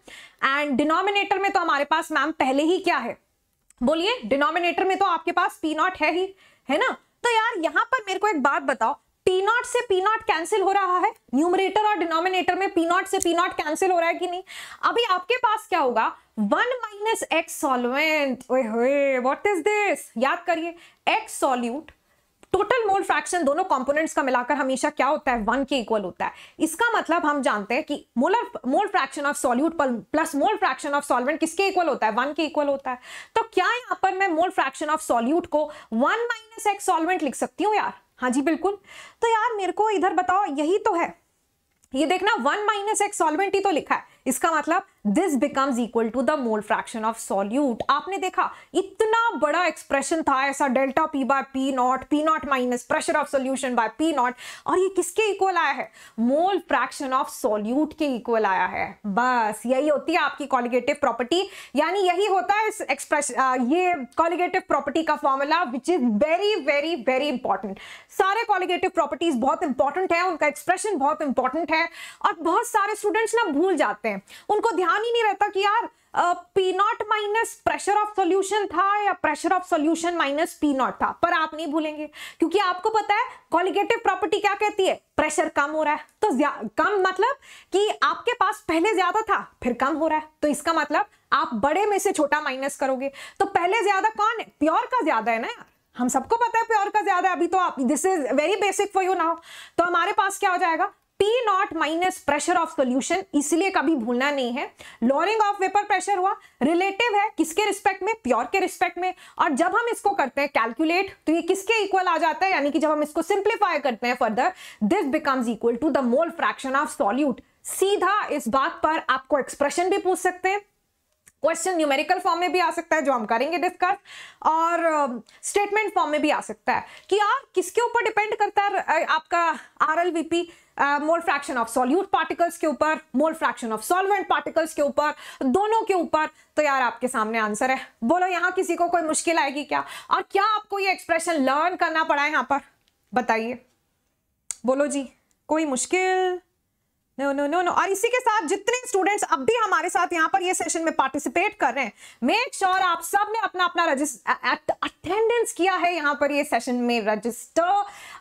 एंड डिनोमिनेटर में तो हमारे पास मैम पहले ही क्या है? बोलिए डिनोमिनेटर में तो आपके पास पी नॉट है ही, है ना? तो यार, यहाँ पर मेरे को एक बात बताओ। पी नॉट से पी नॉट कैंसिल हो रहा है। न्यूमरेटर और डिनोमिनेटर में पी नॉट से पी नॉट कैंसिल हो रहा है कि नहीं? अभी आपके पास क्या होगा? One minus X solvent what is this याद करिए X solute total mole fraction दोनों कंपोनेंट्स का मिलाकर हमेशा क्या होता है? वन के इक्वल होता है। इसका मतलब हम जानते हैं कि molar mole fraction of solute plus mole fraction of solvent किसके इक्वल होता है? वन के इक्वल होता है। तो क्या यहाँ पर मैं मोल फ्रैक्शन ऑफ़ सॉल्यूट को वन माइनस एक्स सॉल्वेंट लिख सकती हूँ यार? हाँ जी, बिल्कुल। तो यार, मेरे को इधर बताओ, यही तो है। ये देखना, वन माइनस एक्स सॉल्वेंट तो लिखा है। इसका मतलब this becomes equal to the mole fraction of solute आपने देखा, इतना बड़ा एक्सप्रेशन था ऐसा delta P by P naught P naught minus pressure of solution by P naught और ये किसके इक्वल आया है? मोल फ्रैक्शन ऑफ़ सॉल्यूट के इक्वल आया है। बस, यही होती है आपकी कॉलिगेटिव प्रॉपर्टी यानी यही होता है इस एक्सप्रेस ये कॉलिगेटिव प्रॉपर्टी का formula which is very very very important सारे कॉलिगेटिव प्रॉपर्टीज़ बहुत इंपॉर्टेंट है, उनका एक्सप्रेशन बहुत इंपॉर्टेंट है, और बहुत सारे स्टूडेंट्स ना भूल जाते हैं। उनको ध्यान ही नहीं रहता कि यार P naught minus pressure of solution था या pressure of solution minus P naught था? पर आप नहीं भूलेंगे, क्योंकि आपको पता है कॉलिगेटिव प्रॉपर्टी क्या कहती है? प्रेशर कम हो रहा है। तो कम मतलब कि आपके पास पहले ज़्यादा था, फिर कम हो रहा है। तो इसका मतलब आप बड़े में से छोटा माइनस करोगे। तो पहले ज़्यादा कौन है? प्योर का ज़्यादा है ना यार। हम सबको पता है प्योर का ज़्यादा है। अभी तो आप this is very basic for you now तो हमारे पास क्या हो जाएगा? P naught minus pressure of solution इसलिए कभी भूलना नहीं है। लॉरिंग ऑफ़ वेपर प्रेशर हुआ। रिलेटिव है किसके रिस्पेक्ट में? प्योर के रिस्पेक्ट में। और जब हम इसको करते हैं कैलकुलेट तो ये किसके इक्वल आ जाता है? यानी कि जब हम इसको सिंप्लीफाई करते हैं further this becomes equal to the mole fraction of solute सीधा इस बात पर आपको एक्सप्रेशन भी पूछ सकते हैं। क्वेश्चन न्यूमेरिकल फॉर्म में भी आ सकता है जो हम करेंगे डिस्कस और स्टेटमेंट uh, फॉर्म में भी आ सकता है। कि यार किसके ऊपर डिपेंड करता है आपका R L mole fraction of solute particles के ऊपर, mole fraction of solvent particles के ऊपर, दोनों के ऊपर तो यार आपके सामने आंसर है। बोलो, यहाँ किसी को कोई मुश्किल आएगी क्या? और क्या आपको ये एक्सप्रेशन लर्न करना पड़ा है यहाँ पर? बताइए। बोलो जी, कोई मुश्किल? नो नो नो नो और इसी के साथ जितने स्टूडेंट्स अब भी हमारे साथ यहाँ पर ये सेशन में पार्टिसिपेट कर रहे हैं मेक श्योर sure आप सबने अपना अपना अटेंडेंस किया है यहाँ पर ये सेशन में रजिस्टर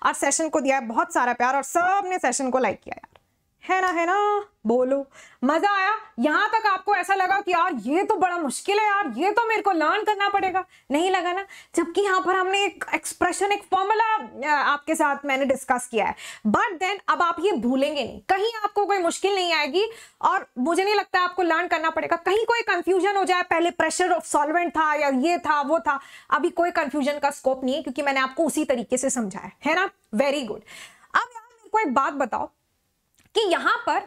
और सेशन को दिया है बहुत सारा प्यार और सबने सेशन को लाइक किया यार है ना है ना? बोलो। मज़ा आया। यहाँ तक आपको ऐसा लगा कि यार, ये तो बड़ा मुश्किल है यार, ये तो मेरे को लर्न करना पड़ेगा। नहीं लगा ना। जबकि यहाँ पर हमने एक एक्सप्रेशन एक फॉर्मूला आपके साथ मैंने डिस्कस किया है। बट देन अब आप ये भूलेंगे नहीं। कहीं आपको कोई मुश्किल नहीं आएगी और मुझे नहीं लगता आपको लर्न करना पड़ेगा। कहीं कोई कंफ्यूजन हो जाए, पहले प्रेशर ऑफ़ सॉल्वेंट था या ये था, वो था। अभी कोई कंफ्यूजन का स्कोप नहीं है, क्योंकि मैंने आपको उसी तरीके से समझाया है। ना? वेरी गुड अब यार, मेरे को एक बात बताओ। कि यहाँ पर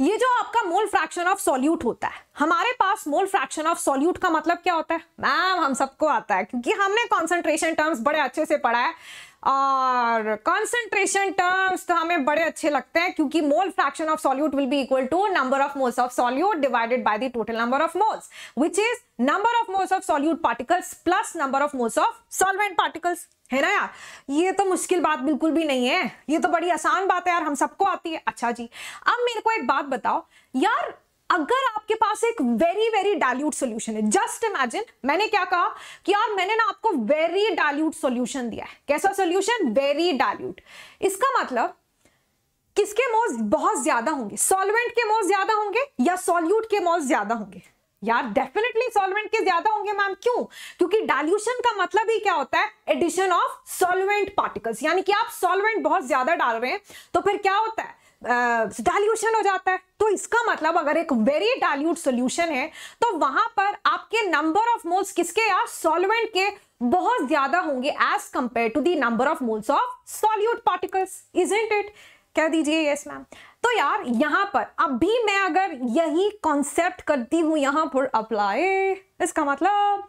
ये जो आपका मोल फ्रैक्शन ऑफ़ सॉल्यूट होता है, हमारे पास मोल फ्रैक्शन ऑफ़ सॉल्यूट का मतलब क्या होता है? मैम, हम सबको आता है, क्योंकि हमने कॉन्सेंट्रेशन टर्म्स बड़े अच्छे से पढ़ा है। और कॉन्सेंट्रेशन टर्म्स तो हमें बड़े अच्छे लगते हैं, क्योंकि mole fraction of solute will be equal to number of moles of solute divided by the total number of moles which is number of moles of solute particles plus number of moles of solvent particles है ना यार? ये तो मुश्किल बात बिल्कुल भी नहीं है। ये तो बड़ी आसान बात है यार, हम सबको आती है। अच्छा जी, अब मेरे को एक बात बताओ। यार अगर आपके पास एक वेरी वेरी डाल्यूट सोल्यूशन है जस्ट इमेजिन मैंने क्या कहा कि यार मैंने ना आपको वेरी डाल्यूट सोल्यूशन दिया है। कैसा सोल्यूशन वेरी डाल्यूट इसका मतलब किसके मोल्स बहुत ज़्यादा होंगे? सॉल्वेंट के मोल्स ज़्यादा होंगे या सॉल्यूट के मोल्स ज़्यादा होंगे? यार डेफिनेटली सॉल्वेंट के ज़्यादा होंगे मैम क्यों? क्योंकि डाल्यूशन का मतलब ही क्या होता है? एडिशन ऑफ़ सॉल्वेंट पार्टिकल्स यानी कि आप सॉल्वेंट बहुत ज़्यादा डाल रहे हैं तो फिर क्या होता है? डाल्यूशन uh, हो जाता है। तो इसका मतलब अगर एक वेरी डाल्यूट सोल्यूशन है तो वहाँ पर आपके नंबर ऑफ़ मोल्स किसके या सॉल्वेंट के बहुत ज़्यादा होंगे as compared to the number of moles of solute particles is it कह दीजिए यस मैम तो यार यहाँ पर अभी मैं अगर यही कॉन्सेप्ट करती हूँ यहाँ पर अप्लाई इसका मतलब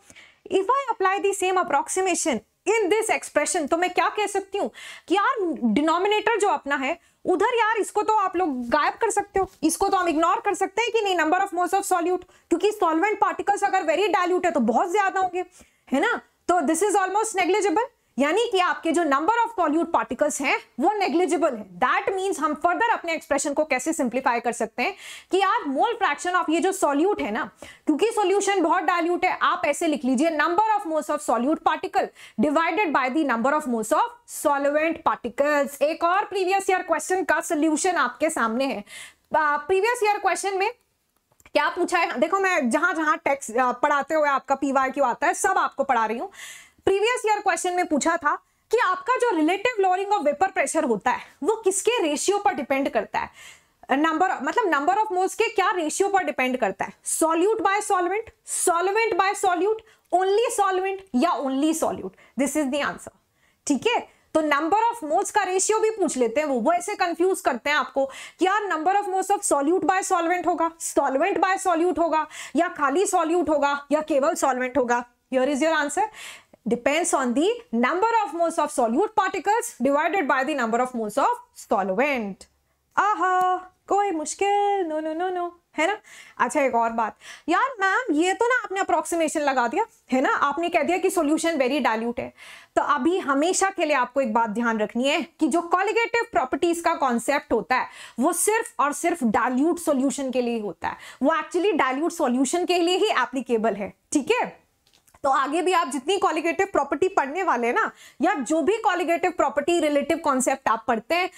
if I apply the same approximation in this expression तो मैं क्या कह सकती हूँ कि यार डिनोमिनेटर जो अपना है उधर यार, इसको तो आप लोग गायब कर सकते हो। इसको तो हम इग्नोर कर सकते हैं कि नहीं number of most of solute क्योंकि सॉल्वेंट पार्टिकल्स अगर वेरी डायल्यूट है तो बहुत ज़्यादा होंगे, है ना? तो दिस इज़ ऑलमोस्ट नेग्लिजिबल यानी कि आपके जो नंबर ऑफ़ सॉल्यूट पार्टिकल्स हैं, वो नेग्लिजिबल है। दैट मींस हम फर्दर अपने एक्सप्रेशन को कैसे सिंप्लीफाई कर सकते हैं कि यार मोल फ्रैक्शन ऑफ़ ये जो सॉल्यूट है ना, क्योंकि सॉल्यूशन बहुत डायल्यूट है, आप ऐसे लिख लीजिए number of moles of solute particle divided by the number of moles of solvent particles एक और प्रीवियस ईयर क्वेश्चन का सोल्यूशन आपके सामने है। प्रीवियस ईयर क्वेश्चन में क्या पूछा है? देखो मैं जहाँ जहाँ टेक्स्ट पढ़ाते हुए आपका पीवाई क्यों आता है, सब आपको पढ़ा रही हूँ। प्रीवियस ईयर क्वेश्चन में पूछा था कि आपका जो relative lowering of vapour pressure होता है, वो किसके रेशियो पर डिपेंड करता है? नंबर मतलब नंबर ऑफ़ मोल्स के क्या रेशियो पर डिपेंड करता है? Solute by solvent solvent by solute only solvent या only solute this is the answer ठीक है? तो नंबर ऑफ़ मोल्स का रेशियो भी पूछ लेते हैं वो वो ऐसे कंफ्यूज करते हैं आपको कि यार number of moles of solute by solvent होगा सॉल्वेंट बाय सॉल्यूट होगा, या खाली सॉल्यूट होगा, या केवल सॉल्वेंट होगा? Here is your answer depends on the number of moles of solute particles divided by the number of moles of solvent. आहा कोई मुश्किल? नो नो नो नो है ना? अच्छा एक और बात। यार मैम ये तो ना आपने अप्रोक्सीमेशन लगा दिया, है ना? आपने कह दिया कि सॉल्यूशन वेरी डाइल्यूट है। तो अभी हमेशा के लिए आपको एक बात ध्यान रखनी है कि जो कॉलिगेटिव प्रॉपर्टीज़ का कॉन्सेप्ट होता है, वो सिर्फ़ और सिर्फ़ डाइल्यूट सॉल्यूशन के लिए होता है। वो एक्चुअली डाइल्यूट सॉल्यूशन के लिए ही एप्लीकेबल है। ठीक है? तो आगे भी आप जितनी कॉलिगेटिव प्रॉपर्टी पढ़ने वाले हैं ना, या जो भी कॉलिगेटिव प्रॉपर्टी रिलेटिव कॉन्सेप्ट आप पढ़ते हैं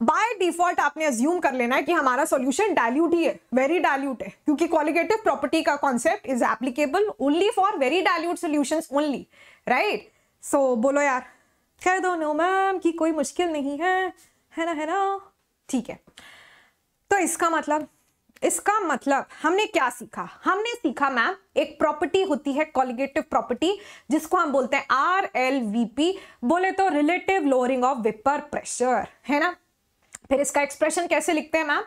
बाय डिफ़ॉल्ट आपने अज्यूम कर लेना है कि हमारा सॉल्यूशन डायल्यूट ही है वेरी डायल्यूट है, क्योंकि कॉलिगेटिव प्रॉपर्टी का concept is applicable only for very dilute solutions only right so बोलो यार, कह दो नो मैम कि कोई मुश्किल नहीं है है ना है ना? ठीक है। तो इसका मतलब इसका मतलब हमने क्या सीखा? हमने सीखा मैम एक प्रॉपर्टी होती है कॉलिगेटिव प्रॉपर्टी जिसको हम बोलते हैं आर एल वी पी बोले तो relative lowering of vapour pressure है ना? फिर इसका एक्सप्रेशन कैसे लिखते हैं मैम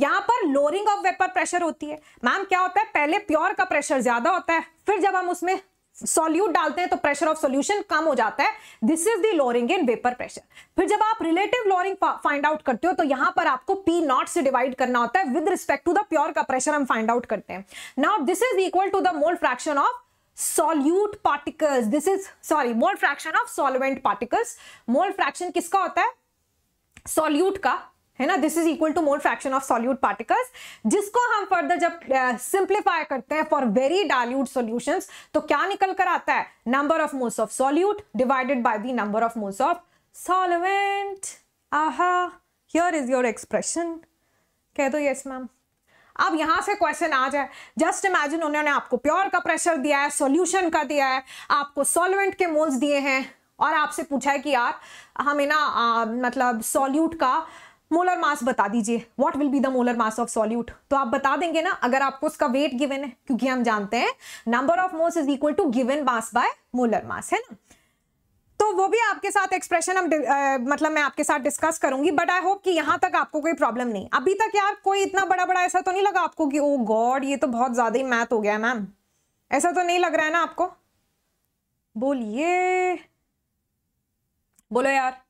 यहाँ पर लोअरिंग ऑफ़ वेपर प्रेशर होती है। मैम क्या होता है? पहले प्योर का प्रेशर ज़्यादा होता है, फिर जब हम उसमें सॉल्यूट डालते हैं तो प्रेशर ऑफ़ सॉल्यूशन कम हो जाता है। This is the lowering in vapour pressure फिर जब आप रिलेटिव लोअरिंग फाइंड आउट करते हो तो यहाँ पर आपको पी नॉट से डिवाइड करना होता है with respect to the pure का प्रेशर हम फाइंड आउट करते हैं। Now this is equal to the mole fraction of solute particles this is sorry mole fraction of solvent particles mole fraction किसका होता है? सॉल्यूट का। है ना? This is equal to mole fraction of solute particles जिसको हम further जब simplify uh, करते हैं फॉर वेरी डाल्यूट सॉल्यूशंस तो क्या निकल कर आता है? Number of moles of solute divided by the number of moles of solvent aha here is your expression कह दो यस मैम अब यहाँ से क्वेश्चन आ जाए। जस्ट इमेजिन उन्होंने आपको प्योर का प्रेशर दिया है सॉल्यूशन का दिया है आपको सॉल्वेंट के मोल्स दिए हैं और आपसे पूछा है कि यार हमें ना आ, मतलब सॉल्यूट का मोलर मास बता दीजिए। What will be the molar mass of solute तो आप बता देंगे ना अगर आपको उसका वेट गिवन है क्योंकि हम जानते हैं number of moles is equal to given mass by molar mass है ना? तो वो भी आपके साथ एक्सप्रेशन हम आ, मतलब मैं आपके साथ डिस्कस करूँगी बट आई होप कि यहाँ तक आपको कोई प्रॉब्लम नहीं। अभी तक यार कोई इतना बड़ा बड़ा ऐसा तो नहीं लगा आपको कि ओ गॉड ये तो बहुत ज़्यादा ही मैथ हो गया है मैम ऐसा तो नहीं लग रहा है ना आपको? बोलिए। बोलो यार।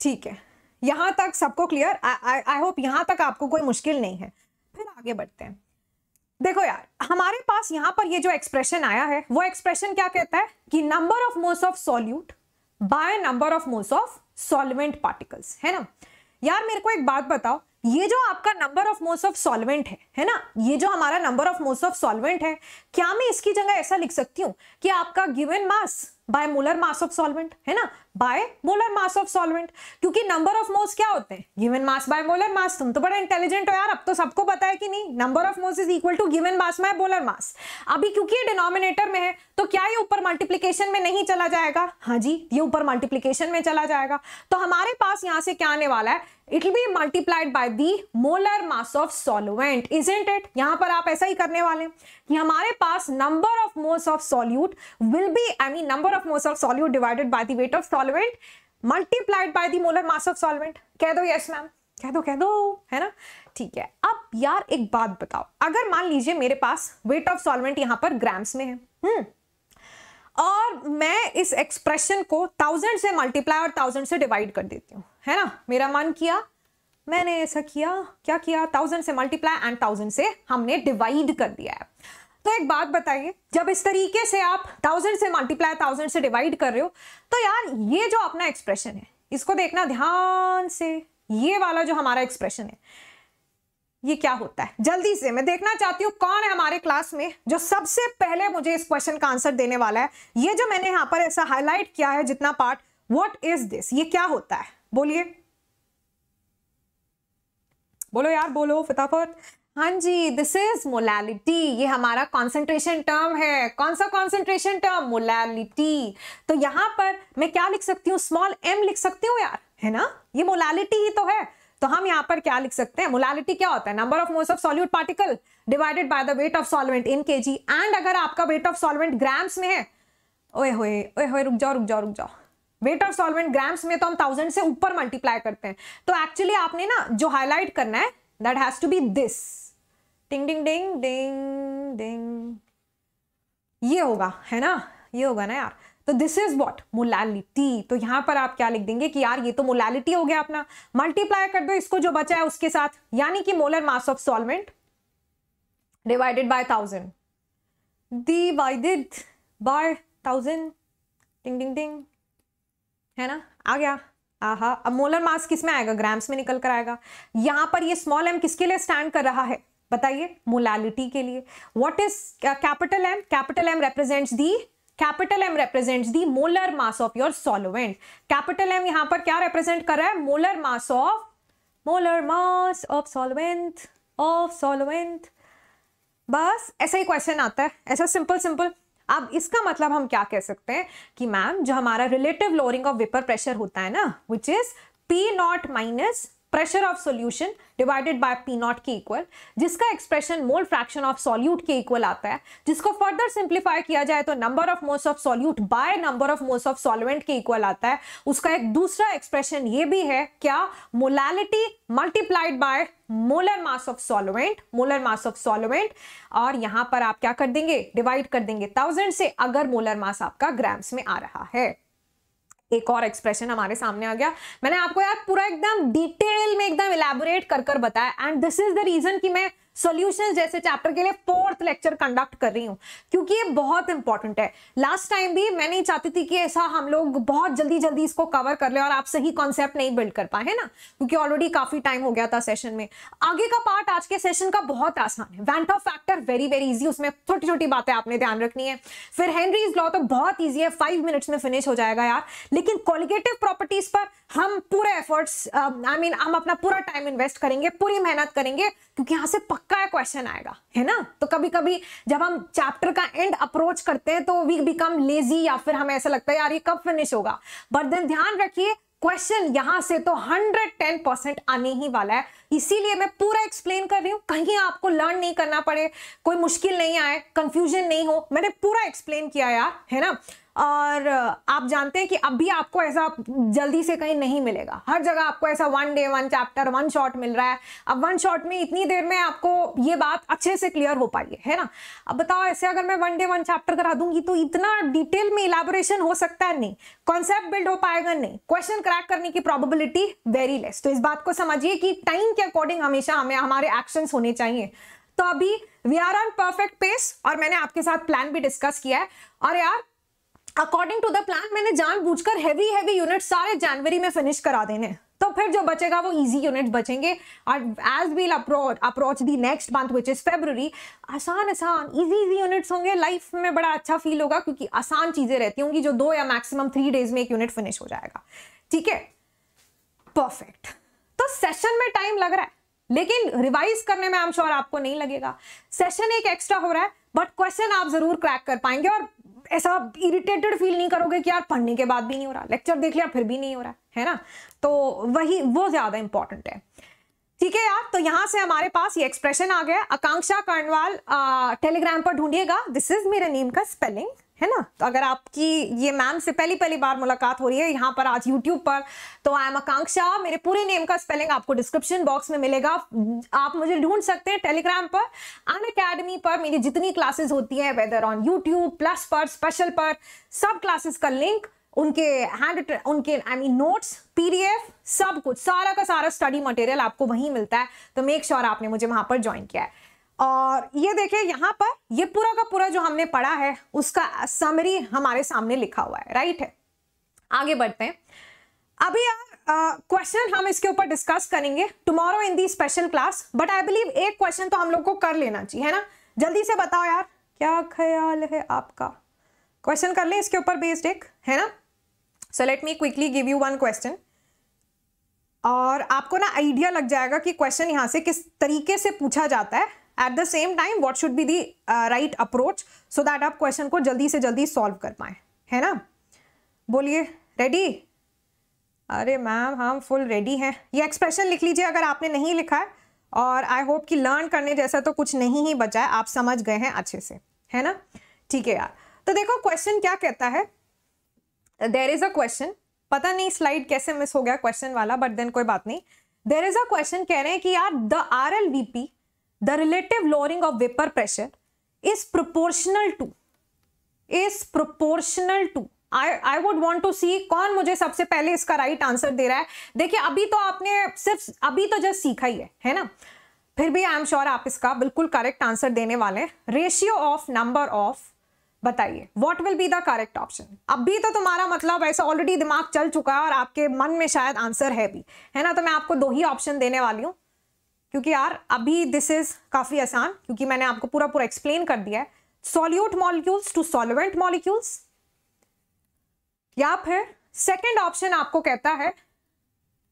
ठीक है। यहाँ तक सबको क्लियर आई होप यहाँ तक आपको कोई मुश्किल नहीं है। फिर आगे बढ़ते हैं। देखो यार, हमारे पास यहाँ पर ये जो एक्सप्रेशन आया है, वो एक्सप्रेशन क्या कहता है? कि number of moles of solute by number of moles of solvent particles है ना? यार, मेरे को एक बात बताओ, ये जो आपका number of moles of solvent है है ना? ये जो हमारा number of moles of solvent है, क्या मैं इसकी जगह ऐसा लिख सकती हूँ कि आपका given mass by molar mass of solvent है ना? By molar mass of solvent क्योंकि नंबर ऑफ़ मोल्स क्या होते हैं? Given mass by molar mass तुम तो बड़ा इंटेलिजेंट हो यार। अब तो सबको पता है कि नहीं number of moles is equal to given mass by molar mass अभी क्योंकि ये डिनोमिनेटर में है तो क्या ये ऊपर मल्टीप्लीकेशन में नहीं चला जाएगा? हाँ जी, ये ऊपर मल्टीप्लीकेशन में चला जाएगा। तो हमारे पास यहाँ से क्या आने वाला है? It be multiplied by the molar mass of solvent isn't it यहाँ पर आप ऐसा ही करने वाले कि हमारे पास number of moles of solute will be I mean number of moles of solute divided by the weight of solvent multiplied by the molar mass of solvent कह दो यस मैम कह दो कह दो, है ना? ठीक है. अब यार एक बात बताओ. अगर मान लीजिए मेरे पास वेट ऑफ़ सॉल्वेंट यहाँ पर ग्राम्स में है हम्म और मैं इस एक्सप्रेशन को थाउज़ेंड से मल्टीप्लाई और थाउज़ेंड से डिवाइड कर देती हूँ, है ना? मेरा मन किया, मैंने ऐसा किया, क्या किया? थाउज़ेंड से मल्टीप्लाई एंड थाउज़ेंड से हमने डिवाइड कर दिया है. तो एक बात बताइए, जब इस तरीके से आप थाउज़ेंड से मल्टीप्लाई थाउज़ेंड से डिवाइड कर रहे हो तो यार ये जो अपना एक्सप्रेशन है, इसको देखना ध्यान से, ये वाला जो हमारा एक्सप्रेशन है, ये क्या होता है? जल्दी से मैं देखना चाहती हूँ कौन है हमारे क्लास में जो सबसे पहले मुझे इस क्वेश्चन का आंसर देने वाला है। ये जो मैंने यहाँ पर ऐसा हाईलाइट किया है जितना पार्ट व्हाट इज़ दिस ये क्या होता है? बोलिए। बोलो यार, बोलो, फटाफट। हाँ जी दिस इज़ मोलैलिटी ये हमारा कॉन्सेंट्रेशन टर्म है। कौन सा कॉन्सेंट्रेशन टर्म मोलैलिटी तो यहाँ पर मैं क्या लिख सकती हूँ? स्मॉल एम लिख सकती हूँ यार, है ना? ये मोलैलिटी ही तो है। तो हम यहाँ पर क्या लिख सकते हैं? मोलालिटी क्या होता है? Number of moles of solute particle divided by the weight of solvent in KG and अगर आपका वेट ऑफ़ सॉल्वेंट ग्राम्स में है, ओए होए ओए होए, रुक जाओ रुक जाओ रुक जाओ। वेट ऑफ़ सॉल्वेंट ग्राम्स में तो हम थाउज़ेंड से ऊपर मल्टीप्लाई करते हैं। तो एक्चुअली आपने ना जो हाईलाइट करना है that has to be this thing ding ding डिंग डिंग ये होगा, है ना? ये होगा ना यार। तो दिस इज़ वॉट मोलैलिटी तो यहाँ पर आप क्या लिख देंगे कि यार, ये तो मोलैलिटी हो गया अपना। मल्टीप्लाई कर दो इसको जो बचा है उसके साथ। यानी कि molar mass of solvent divided by thousand divided by thousand ting ting ting है ना? आ गया। आहा। अब मोलर मास किसमें आएगा? ग्राम्स में निकल कर आएगा। यहाँ पर ये स्मॉल एम किसके लिए स्टैंड कर रहा है? बताइए, मोलालिटी के लिए। What is capital M capital M represents the capital M represents the molar mass of your solvent capital M यहाँ पर क्या रिप्रेजेंट कर रहा है? Molar mass of molar mass of solvent of solvent बस, ऐसा ही क्वेश्चन आता है, ऐसा सिंपल सिंपल अब इसका मतलब हम क्या कह सकते हैं? कि मैम जो हमारा relative lowering of vapour pressure होता है ना which is P naught minus pressure of solution divided by P naught के इक्वल जिसका expression mole fraction of solute के इक्वल आता है, जिसको फर्दर सिंप्लीफाई किया जाए तो number of moles of solute by number of moles of solvent के इक्वल आता है। उसका एक दूसरा एक्सप्रेशन ये भी है, क्या? Molality multiplied by molar mass of solvent molar mass of solvent और यहाँ पर आप क्या कर देंगे? डिवाइड कर देंगे। थाउज़ेंड से अगर मोलर मास आपका ग्राम्स में आ रहा है। एक और एक्सप्रेशन हमारे सामने आ गया। मैंने आपको यार पूरा एकदम डिटेल में एकदम इलेबोरेट कर कर बताया। And this is the reason कि मैं सॉल्यूशंस जैसे चैप्टर के लिए फोर्थ लेक्चर कंडक्ट कर रही हूँ, क्योंकि ये बहुत इंपॉर्टेंट है। लास्ट टाइम भी मैं नहीं चाहती थी कि ऐसा हम लोग बहुत जल्दी जल्दी इसको कवर कर ले और आप सही कॉन्सेप्ट नहीं बिल्ड कर पाए, है ना? क्योंकि ऑलरेडी काफ़ी टाइम हो गया था सेशन में। आगे का पार्ट आज के सेशन का बहुत आसान है। Van't Hoff factor very very easy उसमें छोटी छोटी बातें आपने ध्यान रखनी है। फिर हेनरीज लॉ तो बहुत ईजी है फाइव मिनट्स में फिनिश हो जाएगा यार। लेकिन क्वालिटेटिव प्रॉपर्टीज़ पर हम पूरे एफर्ट्स आई मीन हम अपना पूरा टाइम इन्वेस्ट करेंगे, पूरी मेहनत करेंगे, क्योंकि यहाँ से पक्का क्वेश्चन आएगा, है ना? तो कभी कभी जब हम चैप्टर का एंड अप्रोच करते हैं तो वी बिकम लेजी या फिर हमें ऐसा लगता है, यार, ये कब फिनिश होगा? बट देन ध्यान रखिए क्वेश्चन यहाँ से तो 110 परसेंट आने ही वाला है। इसीलिए मैं पूरा एक्सप्लेन कर रही हूँ, कहीं आपको लर्न नहीं करना पड़े, कोई मुश्किल नहीं आए कंफ्यूजन नहीं हो। मैंने पूरा एक्सप्लेन किया यार, है ना? और आप जानते हैं कि अभी आपको ऐसा जल्दी से कहीं नहीं मिलेगा। हर जगह आपको ऐसा one day one chapter one shot मिल रहा है। अब वन शॉट में इतनी देर में आपको ये बात अच्छे से क्लियर हो पाई है ना? अब बताओ, ऐसे अगर मैं वन डे वन चैप्टर करा दूँगी तो इतना डिटेल में इलाबोरेशन हो सकता है? नहीं। कॉन्सेप्ट बिल्ड हो पाएगा? नहीं। क्वेश्चन क्रैक करने की प्रोबेबिलिटी वेरी लेस तो इस बात को समझिए कि टाइम के अकॉर्डिंग हमेशा हमें, हमारे एक्शन होने चाहिए। तो अभी we are on perfect pace और मैंने आपके साथ प्लान भी डिस्कस किया है। और यार अकॉर्डिंग टू द प्लान मैंने जानबूझकर हैवी हैवी यूनिट सारे जनवरी में फिनिश करा देने। तो फिर जो बचेगा वो इजी यूनिट्स बचेंगे। As we'll approach the next month which is February आसान आसान इजी इजी यूनिट्स होंगे। लाइफ में बड़ा अच्छा फील होगा, क्योंकि आसान चीज़ें रहती होंगी जो दो या मैक्सिमम थ्री डेज़ में एक यूनिट फिनिश हो जाएगा। ठीक है? परफेक्ट तो सेशन में टाइम लग रहा है। लेकिन रिवाइज करने में आई एम श्योर आपको नहीं लगेगा। सेशन एक एक्स्ट्रा हो रहा है। बट क्वेश्चन आप ज़रूर क्रैक कर पाएँगे और ऐसा इरिटेटेड फील नहीं करोगे कि यार पढ़ने के बाद भी नहीं हो रहा लेक्चर देख लिया, फिर भी नहीं हो रहा, है ना? तो वही, वो ज़्यादा इंपॉर्टेंट है। ठीक है यार तो यहाँ से हमारे पास ये एक्सप्रेशन आ गया। आकांक्षा कर्णवाल टेलीग्राम पर ढूंढिएगा। दिस इज़ मेरे नेम का स्पेलिंग है ना? तो अगर आपकी ये मैम से पहली पहली बार मुलाकात हो रही है यहाँ पर आज यूट्यूब पर तो आई एम आकांक्षा मेरे पूरे नेम का स्पेलिंग आपको डिस्क्रिप्शन बॉक्स में मिलेगा। आप मुझे ढूंढ सकते हैं टेलीग्राम पर अन अकेडमी पर। मेरी जितनी क्लासेस होती हैं वेदर ऑन यूट्यूब प्लस पर स्पेशल पर, सब क्लासेस का लिंक उनके हैंड उनके आई मीन नोट्स पीडीएफ सब कुछ, सारा का सारा स्टडी मटेरियल आपको वहीं मिलता है। तो मेक श्योर sure आपने मुझे वहाँ पर ज्वाइन किया है। और ये देखिए, यहाँ पर ये पूरा का पूरा जो हमने पढ़ा है, उसका समरी हमारे सामने लिखा हुआ है राइट है? आगे बढ़ते हैं। अभी यार क्वेश्चन हम इसके ऊपर डिस्कस करेंगे। Tomorrow in the special class but I believe एक क्वेश्चन तो हम लोग को कर लेना चाहिए, है ना? जल्दी से बताओ यार, क्या ख्याल है आपका? क्वेश्चन कर ले इसके ऊपर बेस्ड एक, है ना? So let me quickly give you one question और आपको ना आइडिया लग जाएगा कि क्वेश्चन यहाँ से किस तरीके से पूछा जाता है। At the same time what should be the right approach so that आप क्वेश्चन को जल्दी से जल्दी सॉल्व कर पाए, है ना? बोलिए रेडी अरे मैम हम फुल रेडी हैं। ये एक्सप्रेशन लिख लीजिए अगर आपने नहीं लिखा है और आई होप कि लर्न करने जैसा तो कुछ नहीं ही बचा है, आप समझ गए हैं अच्छे से, है ना? ठीक है यार। तो देखो क्वेश्चन क्या कहता है? देर इज़ अ क्वेश्चन पता नहीं स्लाइड कैसे मिस हो गया क्वेश्चन वाला बट देन कोई बात नहीं। देर इज़ अ क्वेश्चन कह रहे हैं कि यार the R L VP the relative lowering of vapor pressure is proportional to, is proportional to. I would want to see कौन मुझे सबसे पहले इसका राइट right आंसर दे रहा है। देखिए, अभी तो आपने सिर्फ़, अभी तो जस्ट सीखा ही है है ना? फिर भी आई एम श्योर आप इसका बिल्कुल करेक्ट आंसर देने वाले हैं। रेशियो ऑफ़ नंबर ऑफ़ बताइए what will be the correct option अभी तो तुम्हारा मतलब ऐसा ऑलरेडी दिमाग चल चुका है और आपके मन में शायद आंसर है भी, है ना? तो मैं आपको दो ही ऑप्शन देने वाली हूँ। क्योंकि यार, अभी दिस इज़ काफ़ी आसान, क्योंकि मैंने आपको पूरा पूरा एक्सप्लेन कर दिया है। Solute molecules to solvent molecules या फिर सेकेंड ऑप्शन आपको कहता है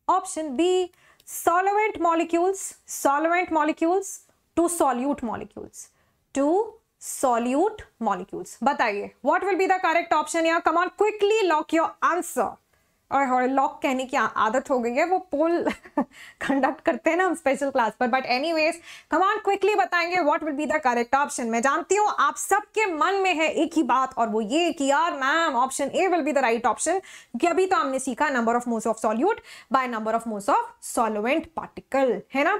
option B solvent molecules solvent molecules to solute molecules to solute molecules बताइए what will be the correct option या come on quickly lock your answer और lock कहने की आदत हो गई है, वो पोल कंडक्ट <laughs> करते हैं ना हम स्पेशल क्लास पर। But anyways come on quickly बताएँगे what will be the correct option मैं जानती हूँ आप सबके मन में है एक ही बात, और वो ये कि यार ma'am option A will be the right option क्योंकि अभी तो हमने सीखा number of moles of solute by number of moles of solvent particle है ना?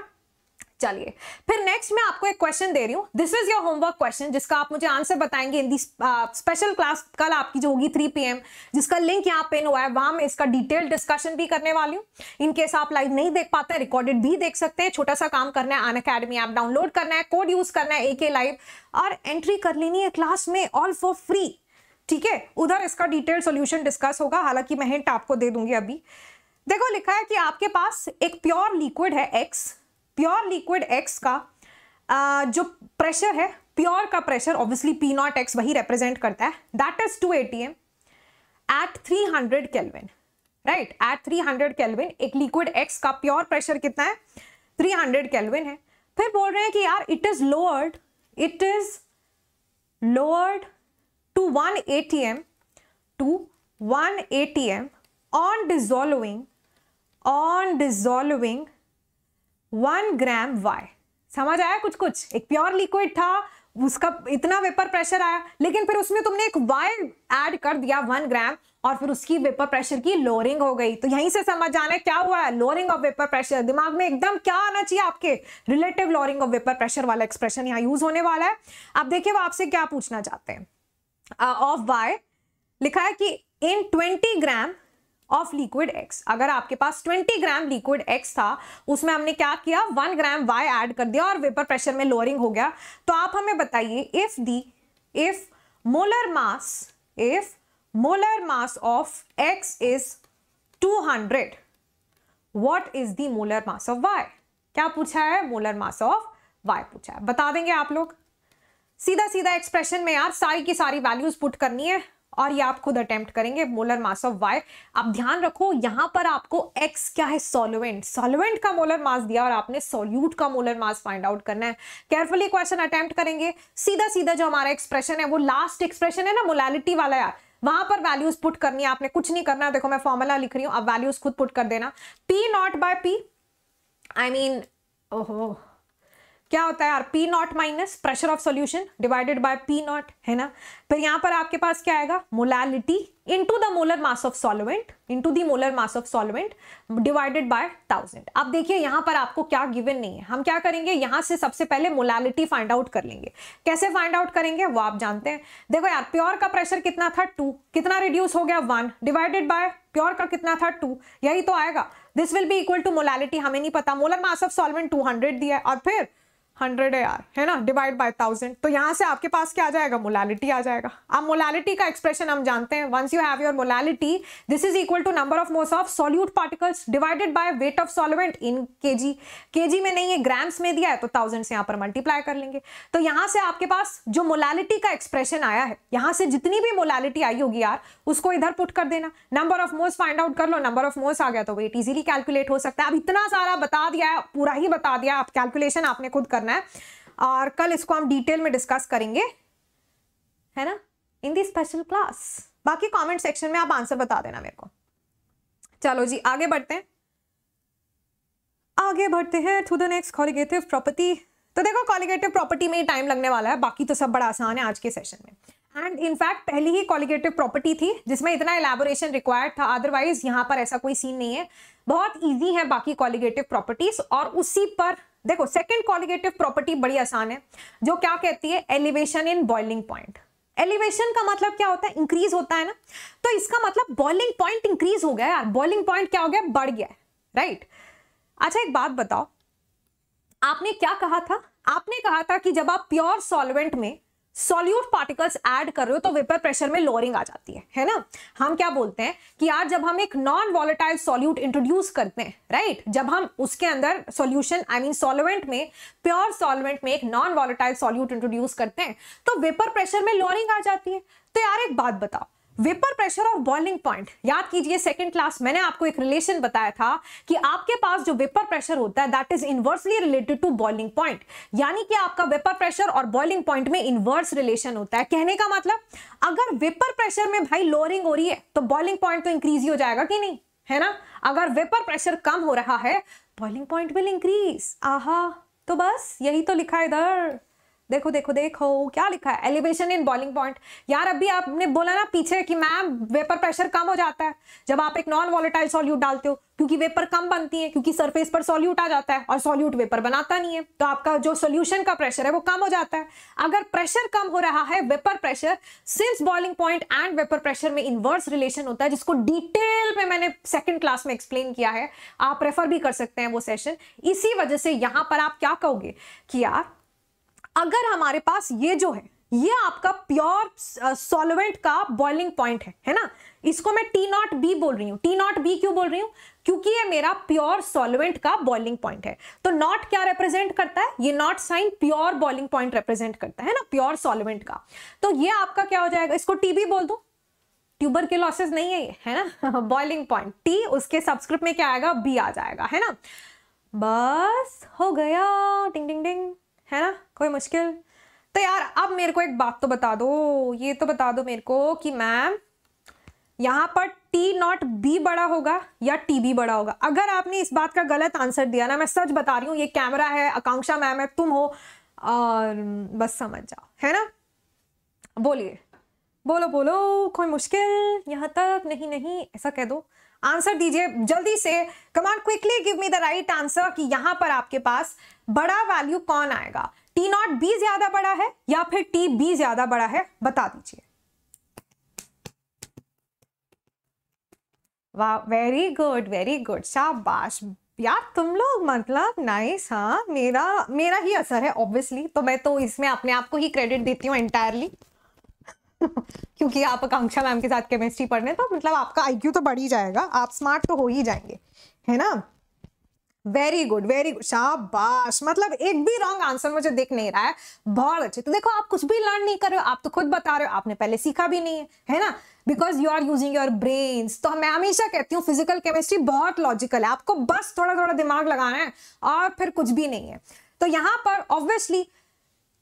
चलिए। फिर नेक्स्ट मैं आपको एक क्वेश्चन दे रही हूँ। This is your homework question जिसका आप मुझे आंसर बताएँगे इन दी स्पेशल क्लास कल आपकी जो होगी थ्री पीएम जिसका लिंक यहाँ पेन हुआ है। वहाँ मैं इसका डिटेल डिस्कशन भी करने वाली हूँ। इनकेस आप लाइव नहीं देख पाते रिकॉर्डेड भी देख सकते हैं। छोटा सा काम करना है अन अकेडमी ऐप डाउनलोड करना है कोड यूज़ करना है ए लाइव और एंट्री कर लेनी है क्लास में ऑल फॉर फ्री ठीक है? उधर इसका डिटेल सोल्यूशन डिस्कस होगा। हालाँकि मैं हिंट आपको दे दूँगी अभी। देखो, लिखा है कि आपके पास एक प्योर लिक्विड है एक्स प्योर लिक्विड एक्स का आ, जो प्रेशर है प्योर का pressure obviously P naught X वही रिप्रेजेंट करता है। That is two A T M at three hundred kelvin right at three hundred kelvin एक लिक्विड एक्स का प्योर प्रेशर कितना है? थ्री हंड्रेड केल्विन है। फिर बोल रहे हैं कि यार it is lowered it is lowered to one A T M to one A T M on dissolving on dissolving one gram Y. समझ आया कुछ कुछ? एक प्योर लिक्विड था उसका इतना वेपर प्रेशर आया लेकिन फिर उसमें तुमने एक वाई ऐड कर दिया वन ग्राम और फिर उसकी वेपर प्रेशर की लोअरिंग हो गई। तो यहीं से समझ जाना क्या हुआ है। लोअरिंग ऑफ़ वेपर प्रेशर दिमाग में एकदम क्या आना चाहिए आपके? Relative lowering of vapour pressure वाला एक्सप्रेशन यहाँ यूज़ होने वाला है। अब देखिए वो आपसे क्या पूछना चाहते हैं। ऑफ़ uh, वाई लिखा है कि in twenty gram of liquid X अगर आपके पास 20 ग्राम लिक्विड एक्स था, उसमें हमने क्या किया? वन ग्राम वाई ऐड कर दिया और वेपर प्रेशर में लोअरिंग हो गया। तो आप हमें बताइए if the if molar mass if molar mass of X is 200 what is the molar mass of Y क्या पूछा है? मोलर मास ऑफ़ वाई पूछा है। बता देंगे आप लोग। सीधा सीधा एक्सप्रेशन में यार सारी की सारी वैल्यूज़ पुट करनी है। और ये आप खुद अटेम्प्ट करेंगे मोलर मास ऑफ़ वाई आप ध्यान रखो, यहाँ पर आपको एक्स क्या है? सॉल्वेंट सॉल्वेंट का मोलर मास दिया और आपने सॉल्यूट का मोलर मास फाइंड आउट करना है। केयरफुली क्वेश्चन अटेम्प्ट करेंगे। सीधा सीधा जो हमारा एक्सप्रेशन है, वो लास्ट एक्सप्रेशन है ना मोलालिटी वाला यार। वहाँ पर वैल्यूज़ पुट करनी है, आपने कुछ नहीं करना। देखो, मैं फॉर्मूला लिख रही हूँ, अब वैल्यूज़ खुद पुट कर देना। P naught by P I mean ओहो। क्या होता है यार? P naught minus pressure of solution divided by P naught है ना? फिर यहाँ पर आपके पास क्या आएगा? Molality into the molar mass of solvent into the molar mass of solvent divided by thousand अब देखिए यहाँ पर आपको क्या गिवन नहीं है। हम क्या करेंगे? यहाँ से सबसे पहले मोलालिटी फाइंड आउट कर लेंगे। कैसे फाइंड आउट करेंगे? वो आप जानते हैं। देखो यार प्योर का प्रेशर कितना था? टू कितना रिड्यूस हो गया? वन डिवाइडेड बाय प्योर का कितना था? टू यही तो आएगा। This will be equal to molality हमें नहीं पता। Molar mass of solvent to दिया और फिर हंड्रेड है यार, है ना? डिवाइड बाय थाउज़ेंड तो यहाँ से आपके पास क्या आ जाएगा? मोलालिटी आ जाएगा। अब मोलालिटी का एक्सप्रेशन हम जानते हैं। Once you have your molality this is equal to number of moles of solute particles divided by weight of solvent in kg kg में नहीं है ग्राम्स में दिया है तो थाउज़ेंड से यहाँ पर मल्टीप्लाई कर लेंगे। तो यहाँ से आपके पास जो मोलालिटी का एक्सप्रेशन आया है, यहाँ से जितनी भी मोलालिटी आई होगी यार, उसको इधर पुट कर देना। Number of moles find out कर लो। नंबर ऑफ़ मोस आ गया तो वेट इजीली कैलकुलेट हो सकता है। अब इतना सारा बता दिया है, पूरा ही बता दिया आप कैलकुलेशन आपने खुद करना है। और कल इसको हम डिटेल में डिस्कस करेंगे, है ना? इन दी स्पेशल क्लास बाकी कमेंट सेक्शन में आप आंसर बता देना मेरे को। चलो जी, आगे बढ़ते हैं। आगे बढ़ते हैं to the next colligative property तो देखो कॉलिगेटिव प्रॉपर्टी में ही टाइम लगने वाला है। बाकी तो सब बड़ा आसान है आज के सेशन में। एंड इनफैक्ट पहली ही कॉलिगेटिव प्रॉपर्टी थी, जिसमें इतना एलैबोरेशन रिक्वायर्ड था। अदरवाइज़ यहाँ पर ऐसा कोई सीन नहीं है। बहुत ईजी है बाकी कॉलिगेटिव प्रॉपर्टीज़ और उसी पर देखो सेकंड कॉलिगेटिव प्रॉपर्टी बड़ी आसान है, जो क्या कहती है? Elevation in boiling point elevation का मतलब क्या होता है? इंक्रीज होता है ना? तो इसका मतलब बॉइलिंग पॉइंट इंक्रीज हो गया यार। बॉइलिंग पॉइंट क्या हो गया? बढ़ गया राइट अच्छा एक बात बताओ। आपने क्या कहा था? आपने कहा था कि जब आप प्योर सॉल्वेंट में सॉल्यूट पार्टिकल्स ऐड कर रहे हो तो वेपर प्रेशर में लोअरिंग आ जाती है है ना हम क्या बोलते हैं कि यार जब हम एक नॉन वॉलेटाइल सॉल्यूट इंट्रोड्यूस करते हैं राइट right? जब हम उसके अंदर सॉल्यूशन आई मीन सॉल्वेंट में प्योर सॉल्वेंट में एक नॉन वॉलेटाइल सॉल्यूट इंट्रोड्यूस करते हैं तो वेपर प्रेशर में लोअरिंग आ जाती है तो यार एक बात बताओ वेपर प्रेशर और बॉइलिंग पॉइंट याद कीजिए सेकंड क्लास मैंने आपको एक रिलेशन बताया था कि आपके पास जो वेपर प्रेशर होता है that is inversely related to boiling point यानी कि आपका वेपर प्रेशर और बॉइलिंग पॉइंट में इनवर्स रिलेशन होता है. कहने का मतलब अगर वेपर प्रेशर में भाई लोअरिंग हो रही है तो बॉइलिंग पॉइंट तो इंक्रीज ही हो जाएगा कि नहीं? है ना? अगर वेपर प्रेशर कम हो रहा है बॉइलिंग पॉइंट विल इंक्रीज आहा तो बस यही तो लिखा इधर. देखो देखो देखो, क्या लिखा है? एलिवेशन इन बॉलिंग पॉइंट यार, अभी आपने बोला ना पीछे कि मैम वेपर प्रेशर कम हो जाता है। जब आप एक नॉन वॉलेटाइल सॉल्यूट डालते हो, क्योंकि वेपर कम बनती है, क्योंकि सरफेस पर सॉल्यूट आ जाता है और सॉल्यूट वेपर बनाता नहीं है तो आपका जो सोल्यूशन का प्रेशर है, वो कम हो जाता है। अगर प्रेशर कम हो रहा है vapour pressure since boiling point and vapour pressure में इनवर्स रिलेशन होता है, जिसको डिटेल में मैंने सेकेंड क्लास में एक्सप्लेन किया है, आप रेफर भी कर सकते हैं वो सेशन इसी वजह से यहाँ पर आप क्या कहोगे कि यार अगर हमारे पास ये जो है, ये आपका प्योर सॉल्वेंट का बॉइलिंग पॉइंट है है ना? इसको मैं टी नॉट बी बोल रही हूँ। टी नॉट बी क्यों बोल रही हूँ? क्योंकि ये मेरा प्योर सॉल्वेंट का बॉइलिंग पॉइंट है। तो नॉट क्या रिप्रेजेंट करता है? ये naught sign pure boiling point represent करता है ना? प्योर सॉल्वेंट का। तो ये आपका क्या हो जाएगा? इसको टीबी बोल दो? ट्यूबर के लॉसेज नहीं है ये, है ना? बॉइलिंग पॉइंट टी उसके सब्सक्रिप्ट में क्या आएगा? बी आ जाएगा, है ना? बस हो गया। टिंग टिंग टिंग है ना? कोई मुश्किल? तो यार, अब मेरे को एक बात तो बता दो। ये तो बता दो मेरे को कि मैम, यहाँ पर टी नॉट बी बड़ा होगा या टी बी बड़ा होगा? अगर आपने इस बात का गलत आंसर दिया ना, मैं सच बता रही हूँ, ये कैमरा है, आकांक्षा मैम है, तुम हो, और बस समझ जाओ, है ना? बोलिए। बोलो बोलो, कोई मुश्किल? यहाँ तक? नहीं नहीं, ऐसा कह दो। आंसर दीजिए जल्दी से। Come on quickly give me the right answer कि यहाँ पर आपके पास बड़ा वैल्यू कौन आएगा? टी नॉट बी ज़्यादा बड़ा है या फिर टी बी ज़्यादा बड़ा है? बता दीजिए। वाह वेरी गुड वेरी गुड शाबाश। यार, तुम लोग मतलब नाइस हाँ। मेरा मेरा ही असर है ऑब्वियसली तो मैं तो इसमें अपने आप को ही क्रेडिट देती हूँ एंटायरली <laughs> क्योंकि आप आकांक्षा मैम के साथ केमिस्ट्री पढ़ने तो मतलब आपका आईक्यू तो बढ़ ही जाएगा। आप स्मार्ट तो हो ही जाएँगे। है ना? वेरी गुड वेरी गुड शाबाश। मतलब एक भी रॉन्ग आंसर मुझे दिख नहीं रहा है। बहुत अच्छे। तो देखो, आप कुछ भी लर्न नहीं कर रहे हो, आप तो खुद बता रहे हो, आपने पहले सीखा भी नहीं है है ना? Because you are using your brain तो मैं हमेशा कहती हूँ फ़िज़िकल केमिस्ट्री बहुत लॉजिकल है। आपको बस थोड़ा थोड़ा दिमाग लगाना है और फिर कुछ भी नहीं है। तो यहाँ पर ऑब्वियसली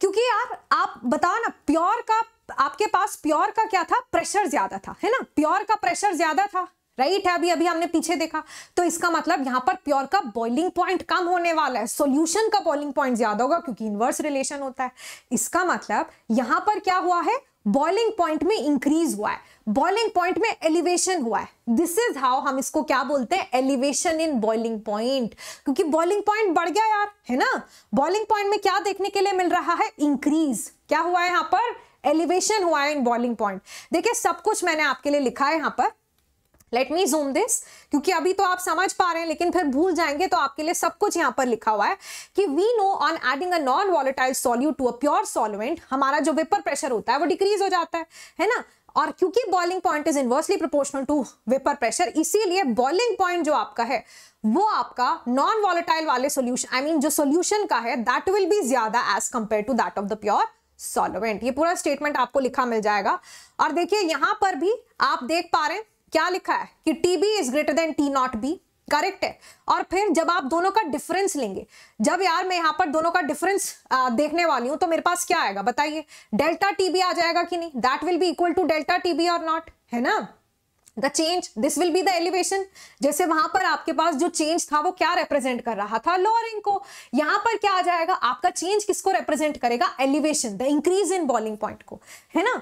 क्योंकि यार, आप बताओ ना प्योर का, आपके पास प्योर का क्या था? प्रेशर ज़्यादा था, है ना? प्योर का प्रेशर ज़्यादा था। राइट है अभी अभी हमने पीछे देखा। तो इसका मतलब यहाँ पर प्योर का बॉइलिंग पॉइंट कम होने वाला है। सॉल्यूशन का बॉइलिंग पॉइंट ज़्यादा होगा क्योंकि इनवर्स रिलेशन होता है। इसका मतलब यहाँ पर क्या हुआ है? बॉइलिंग पॉइंट में इंक्रीज हुआ है। बॉइलिंग पॉइंट में एलिवेशन हुआ है। दिस इज़ हाउ हम इसको क्या बोलते हैं? एलिवेशन इन बॉइलिंग पॉइंट क्योंकि बॉइलिंग पॉइंट बढ़ गया यार, है ना? बॉइलिंग पॉइंट में क्या देखने के लिए मिल रहा है? इंक्रीज क्या हुआ है यहाँ पर? एलिवेशन हुआ है इन बॉइलिंग पॉइंट देखिए, सब कुछ मैंने आपके लिए लिखा है यहाँ पर। लेट मी जूम दिस क्योंकि अभी तो आप समझ पा रहे हैं, लेकिन फिर भूल जाएँगे तो आपके लिए सब कुछ यहाँ पर लिखा हुआ है कि we know on adding a non volatile solute to a pure solvent हमारा जो वेपर प्रेशर होता है, वो डिक्रीज हो जाता है है ना? और क्योंकि boiling point is inversely proportional to vapour pressure इसीलिए बॉइलिंग पॉइंट जो आपका है, वो आपका नॉन वॉलेटाइल वाले सोल्यूशन आई मीन जो सोल्यूशन का है दैट विल बी ज़्यादा as compare to that of the pure solvent ये पूरा स्टेटमेंट आपको लिखा मिल जाएगा। और देखिए, यहाँ पर भी आप देख पा रहे हैं क्या लिखा है कि T B is greater than T naught B correct है। और फिर जब आप दोनों का डिफरेंस लेंगे, जब यार मैं यहाँ पर दोनों का डिफरेंस देखने वाली हूँ तो मेरे पास क्या आएगा बताइए? डेल्टा टी बी आ जाएगा कि नहीं? That will be equal to delta T B और नॉट है ना? The change this will be the elevation जैसे वहाँ पर आपके पास जो चेंज था, वो क्या रिप्रेजेंट कर रहा था? लोअरिंग को। यहाँ पर क्या आ जाएगा? आपका चेंज किसको रिप्रेजेंट करेगा? Elevation the increase in boiling point को। है ना?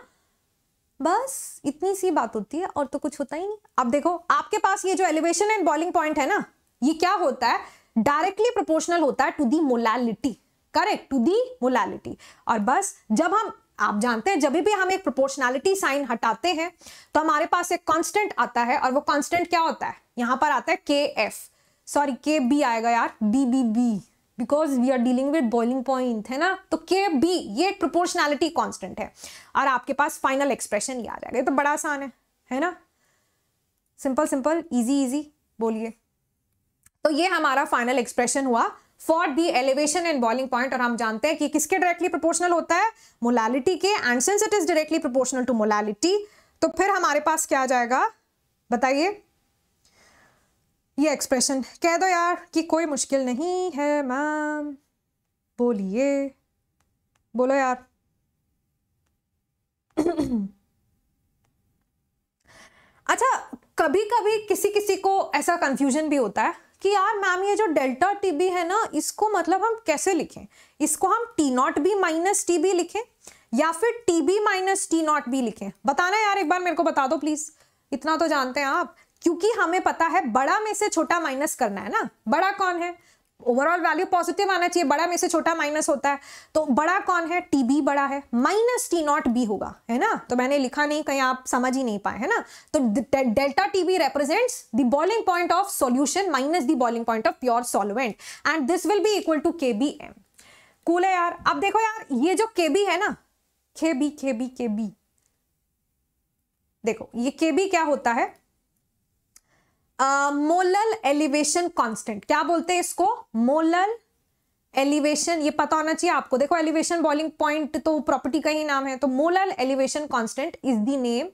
बस इतनी सी बात होती है और तो कुछ होता ही नहीं। अब देखो, आपके पास ये जो एलिवेशन एंड बॉइलिंग पॉइंट है ना, ये क्या होता है? डायरेक्टली प्रोपोर्शनल होता है to the molality correct to the molality और बस, जब हम, आप जानते हैं, जब भी हम एक प्रोपोर्शनैलिटी साइन हटाते हैं तो हमारे पास एक कांस्टेंट आता है और वो कांस्टेंट क्या होता है? यहाँ पर आता है के एफ़ सॉरी के बी आएगा यार। B B B because we are dealing with boiling point है ना? तो के बी ये प्रोपोर्शनैलिटी कांस्टेंट है। और आपके पास फाइनल एक्सप्रेशन ये आ जाएगा तो बड़ा आसान है है ना? सिंपल सिंपल इजी इजी बोलिए। तो ये हमारा फाइनल एक्सप्रेशन हुआ for the elevation and boiling point और हम जानते हैं कि किसके डायरेक्टली प्रोपोर्शनल होता है? मोलालिटी के and since it is directly proportional to molality तो फिर हमारे पास क्या आ जाएगा? बताइए। ये एक्सप्रेशन कह दो यार कि कोई मुश्किल नहीं है मैम बोलिए। बोलो यार। <clears throat> अच्छा कभी कभी किसी किसी को ऐसा कंफ्यूजन भी होता है कि यार मैम ये जो डेल्टा टी बी है ना, इसको मतलब हम कैसे लिखें? इसको हम T naught B minus T B लिखें या फिर T B minus T naught B लिखें? बताना यार, एक बार मेरे को बता दो प्लीज़ इतना तो जानते हैं आप। क्योंकि हमें पता है बड़ा में से छोटा माइनस करना है ना। बड़ा कौन है? ओवरऑल वैल्यू पॉजिटिव आना चाहिए, बड़ा में से छोटा माइनस होता है। तो बड़ा कौन है? टी बी बड़ा है। माइनस टी नॉट बी होगा, है ना? तो मैंने लिखा नहीं, कहीं आप समझ ही नहीं पाए, है ना? तो delta T B represents the boiling point of solution minus the boiling point of pure solvent and this will be equal to K B M cool है यार? अब देखो यार, ये जो के बी है ना के बी के बी के बी देखो, ये के बी क्या होता है? Molal elevation constant. क्या बोलते हैं इसको? मोलल एलिवेशन, ये पता होना चाहिए आपको। देखो, एलिवेशन बॉइलिंग पॉइंट तो प्रॉपर्टी का ही नाम है। तो molal elevation constant is the name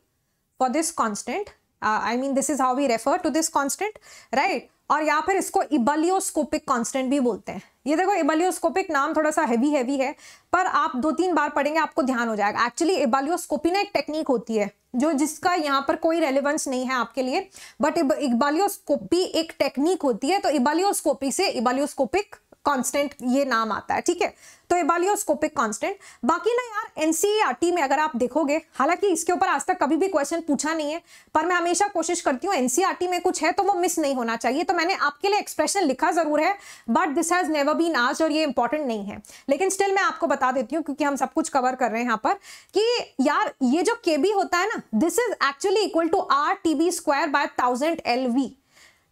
for this constant. I mean this is how we refer to this constant right और या फिर इसको इबलियोस्कोपिक कांस्टेंट भी बोलते हैं। ये देखो, इबालियोस्कोपिक नाम थोड़ा सा हैवी हैवी है, पर आप दो तीन बार पढ़ेंगे आपको ध्यान हो जाएगा। एक्चुअली इबालियोस्कोपी ना एक टेक्निक होती है। जो जिसका यहाँ पर कोई रेलिवेंस नहीं है आपके लिए। बट इब, इबालियोस्कोपी एक टेक्निक होती है तो इबालियोस्कोपी से इबालियोस्कोपिक कांस्टेंट ये नाम आता है, ठीक है? तो एबालियोस्कोपिक कांस्टेंट बाकी ना यार एनसीईआरटी में अगर आप देखोगे, हालाँकि इसके ऊपर आज तक कभी भी क्वेश्चन पूछा नहीं है, पर मैं हमेशा कोशिश करती हूँ एनसीईआरटी में कुछ है तो वो मिस नहीं होना चाहिए। तो मैंने आपके लिए एक्सप्रेशन लिखा ज़रूर है but this has never been आज और ये इंपॉर्टेंट नहीं है। लेकिन स्टिल मैं आपको बता देती हूँ, क्योंकि हम सब कुछ कवर कर रहे हैं यहाँ पर, कि यार, ये जो केबी होता है ना this is actually equal to R T B square by thousand L V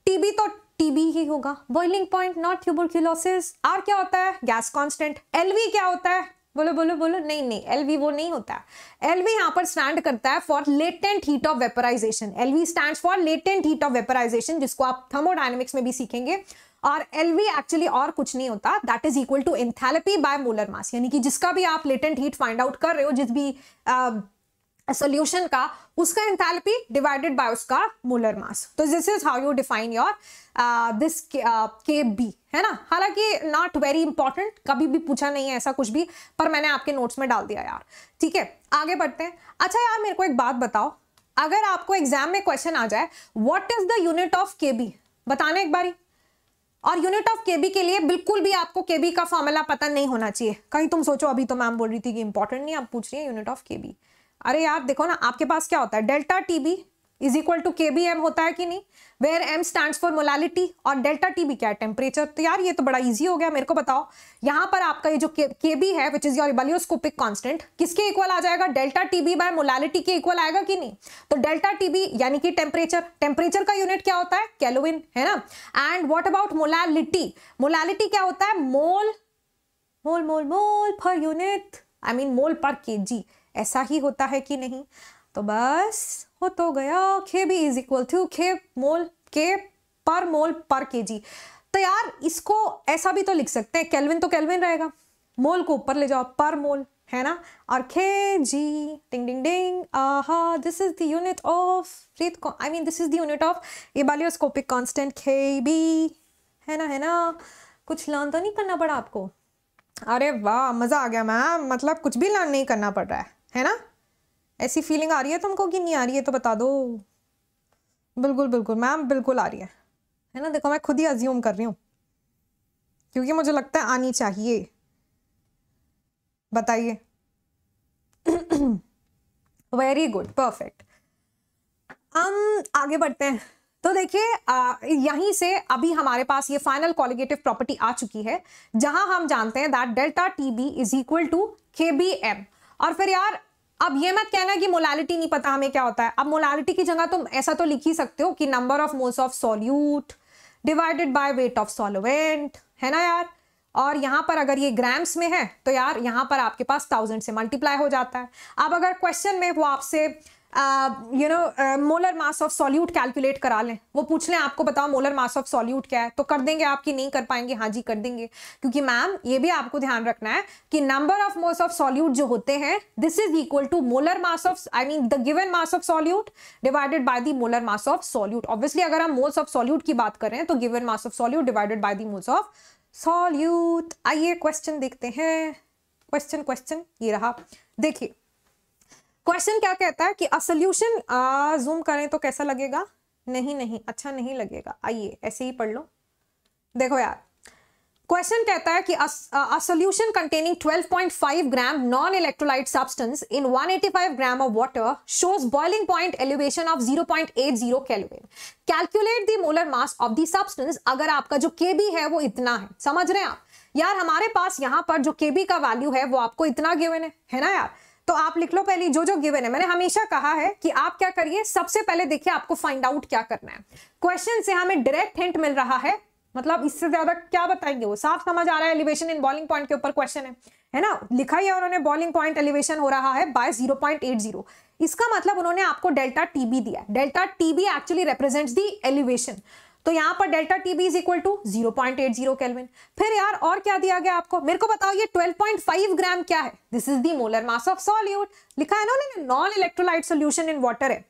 TB तो टीबी ही होगा। Boiling point not tuberculosis R क्या होता है? गैस कांस्टेंट एलवी क्या होता है? बोलो बोलो बोलो। नहीं नहीं एलवी वो नहीं होता। एलवी यहाँ पर स्टैंड करता है for latent heat of vaporization LV stand for latent heat of vaporization जिसको आप थर्मोडायनेमिक्स में भी सीखेंगे। और एलवी एक्चुअली और कुछ नहीं होता। That is equal to enthalpy by molar mass यानी कि जिसका भी आप लेटेंट हीट फाइंड आउट कर रहे हो, जिस भी सोल्यूशन का, उसका एंथैल्पी डिवाइडेड बाय उसका मोलर मास तो this is how you define your this K B है ना? हालाँकि नॉट वेरी इंपॉर्टेंट कभी भी पूछा नहीं है ऐसा कुछ भी, पर मैंने आपके नोट्स में डाल दिया यार। ठीक है, आगे बढ़ते हैं। अच्छा यार, मेरे को एक बात बताओ। अगर आपको एग्ज़ाम में क्वेश्चन आ जाए what is the unit of K B बताना एक बारी। और यूनिट ऑफ़ केबी के लिए बिल्कुल भी आपको केबी का फॉर्मूला पता नहीं होना चाहिए। कहीं तुम सोचो, अभी तो मैम बोल रही थी कि इंपॉर्टेंट नहीं, आप पूछ रही है यूनिट ऑफ़ केबी अरे यार, देखो ना, आपके पास क्या होता है? Delta TB is equal to K B M होता है कि नहीं? Where M stand for molality और डेल्टा टी बी क्या है? टेम्परेचर तो यार, ये तो बड़ा इजी हो गया, मेरे को बताओ। यहाँ पर आपका ये जो के बी है which is your ebullioscopic constant किसके इक्वल आ जाएगा? Delta T B by molality के इक्वल आएगा कि नहीं? तो डेल्टा टी बी यानी कि टेम्परेचर टेम्परेचर का यूनिट क्या होता है? कैलोविन है ना? And what about molality molality क्या होता है? मोल मोल मोल मोल पर यूनिट आई मीन मोल पर के ऐसा ही होता है कि नहीं? तो बस, हो तो गया। खे भी इज़ इक्वल टू खे मोल के पर मोल पर के जी तो यार, इसको ऐसा भी तो लिख सकते हैं। केल्विन तो केल्विन रहेगा। मोल को ऊपर ले जाओ पर मोल है ना? और खे जी डिंग डिंग डिंग आहा this is the unit of breath I mean this is the unit of ebullioscopic constant K B है ना है ना? कुछ लर्न तो नहीं करना पड़ा आपको? अरे वाह, मज़ा आ गया मैम मतलब कुछ भी लर्न नहीं करना पड़ रहा है। है ना? ऐसी फीलिंग आ रही है तुमको कि नहीं आ रही है तो बता दो। बिल्कुल बिल्कुल मैम बिल्कुल आ रही है। है ना? देखो, मैं खुद ही अज्यूम कर रही हूँ। क्योंकि मुझे लगता है आनी चाहिए। बताइए। वेरी गुड परफेक्ट हम आगे बढ़ते हैं। तो देखिए यहीं से अभी हमारे पास ये फाइनल कॉलिगेटिव प्रॉपर्टी आ चुकी है, जहाँ हम जानते हैं that delta T B is equal to K B M और फिर यार, अब ये मत कहना कि मोलालिटी नहीं पता हमें क्या होता है। अब मोलालिटी की जगह तुम ऐसा तो लिख ही सकते हो कि number of moles of solute divided by weight of solvent है ना यार? और यहाँ पर अगर ये ग्राम्स में है तो यार यहाँ पर आपके पास थाउज़ेंड से मल्टीप्लाई हो जाता है। अब अगर क्वेश्चन में वो आपसे you know molar mass of solute calculate करा लें। वो पूछ लें, आपको बताओ मोलर मास ऑफ़ सॉल्यूट क्या है? तो कर देंगे आपकी नहीं कर पाएँगे? हाँ जी, कर देंगे। क्योंकि मैम ये भी आपको ध्यान रखना है कि number of moles of solute जो होते हैं this is equal to molar mass of I mean the given mass of solute divided by the molar mass of solute obviously अगर हम मोल्स ऑफ़ सॉल्यूट की बात करें तो given mass of solute divided by the moles of solute आइए question देखते हैं। Question question ये रहा। देखिए क्वेश्चन क्या कहता है कि अ सोल्यूशन जूम करें तो कैसा लगेगा? नहीं नहीं अच्छा नहीं लगेगा। आइए, ऐसे ही पढ़ लो। देखो यार क्वेश्चन कहता है कि a solution containing 12.5 gram non electrolyte substance in 185 gram of water shows boiling point elevation of 0.80 kelvin calculate the molar mass of the substance अगर आपका जो केबी है वो इतना है। समझ रहे हैं आप? यार, हमारे पास यहाँ पर जो केबी का वैल्यू है वो आपको इतना गिवन है। है ना यार? तो आप लिख लो पहले, जो जो गिवन है। मैंने हमेशा कहा है कि आप क्या करिए, सबसे पहले देखिए आपको फाइंड आउट क्या करना है। क्वेश्चन से हमें डायरेक्ट हिंट मिल रहा है। मतलब इससे ज़्यादा क्या बताएँगे वो? साफ़ समझ आ रहा है एलिवेशन इन बॉलिंग पॉइंट के ऊपर क्वेश्चन है। है ना? लिखा ही है उन्होंने बॉलिंग पॉइंट एलिवेशन हो रहा है बाय 0.80 इसका मतलब उन्होंने आपको डेल्टा टीबी दिया delta TB actually represents the elevation तो यहाँ पर delta T B is equal to zero point eight zero kelvin. फिर यार और क्या दिया गया आपको? मेरे को बताओ ये ट्वेल्व पॉइंट फाइव ग्राम क्या है? This is the molar mass of solute लिखा है ना non electrolyte solution in water है।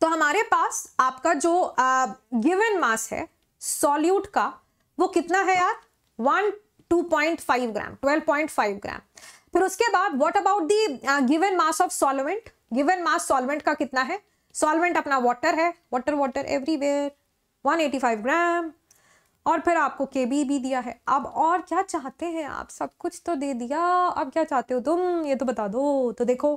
तो हमारे पास आपका जो गिवन uh, मास है सॉल्यूट का वो कितना है यार? One two point five gram twelve point five gram. फिर उसके बाद what about the given mass of solvent given mass solvent का कितना है? सॉल्वेंट अपना वाटर है। वाटर वाटर एवरीवेयर 185 ग्राम, और फिर आपको के बी भी दिया है। अब और क्या चाहते हैं आप? सब कुछ तो दे दिया। अब क्या चाहते हो तुम? ये तो बता दो। तो देखो,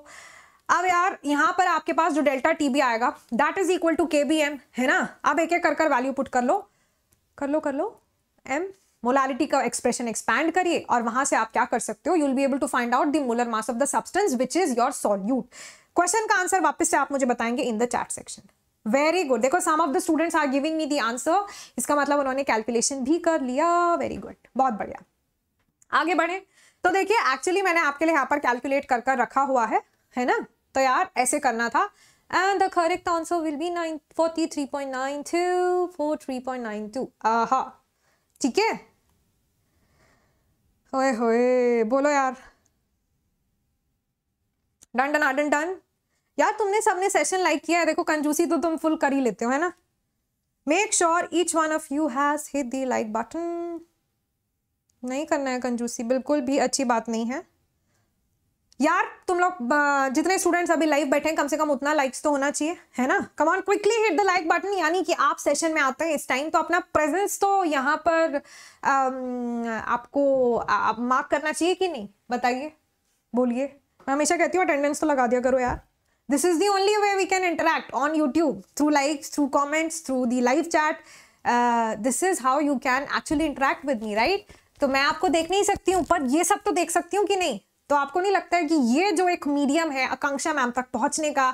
अब यार, यहाँ पर आपके पास जो डेल्टा टी बी आएगा that is equal to K B M है ना? अब एक एक कर कर वैल्यू पुट कर लो। कर लो कर लो। एम मोलारिटी का एक्सप्रेशन एक्सपैंड करिए, और वहाँ से आप क्या कर सकते हो? You'll be able to find out the molar mass of the substance which is your solute question का आंसर वापस से आप मुझे बताएँगे in the chat section very good देखो some of the students are giving me the answer इसका मतलब उन्होंने कैलकुलेशन भी कर लिया। वेरी गुड बहुत बढ़िया। आगे बढ़े। तो देखिए एक्चुअली मैंने आपके लिए यहाँ पर कैलकुलेट कर कर रखा हुआ है। है ना? तो यार, ऐसे करना था। And the correct answer will be nine forty three point nine two four three point nine two आहा ठीक है? होए होए, बोलो यार। डन डन डन डन यार तुमने सबने सेशन लाइक किया है। देखो कंजूसी तो तुम फुल कर ही लेते हो है ना? Make sure each one of you has hit the like button नहीं करना है कंजूसी बिल्कुल भी अच्छी बात नहीं है। यार तुम लोग जितने स्टूडेंट्स अभी लाइव बैठे हैं कम से कम उतना लाइक्स तो होना चाहिए है ना? Come on quickly hit the like button यानी कि आप सेशन में आते हैं इस टाइम तो अपना प्रेजेंस तो यहाँ पर आम, आपको आप मार्क करना चाहिए कि नहीं? बताइए बोलिए। मैं हमेशा कहती हूँ अटेंडेंस तो लगा दिया करो यार। This is the only way we can interact on YouTube through likes through comments through the live chat this is how you can actually interact with me right तो मैं आपको देख नहीं सकती हूँ, पर ये सब तो देख सकती हूँ कि नहीं। तो आपको नहीं लगता है कि ये जो एक मीडियम है, आकांक्षा मैम तक पहुँचने का,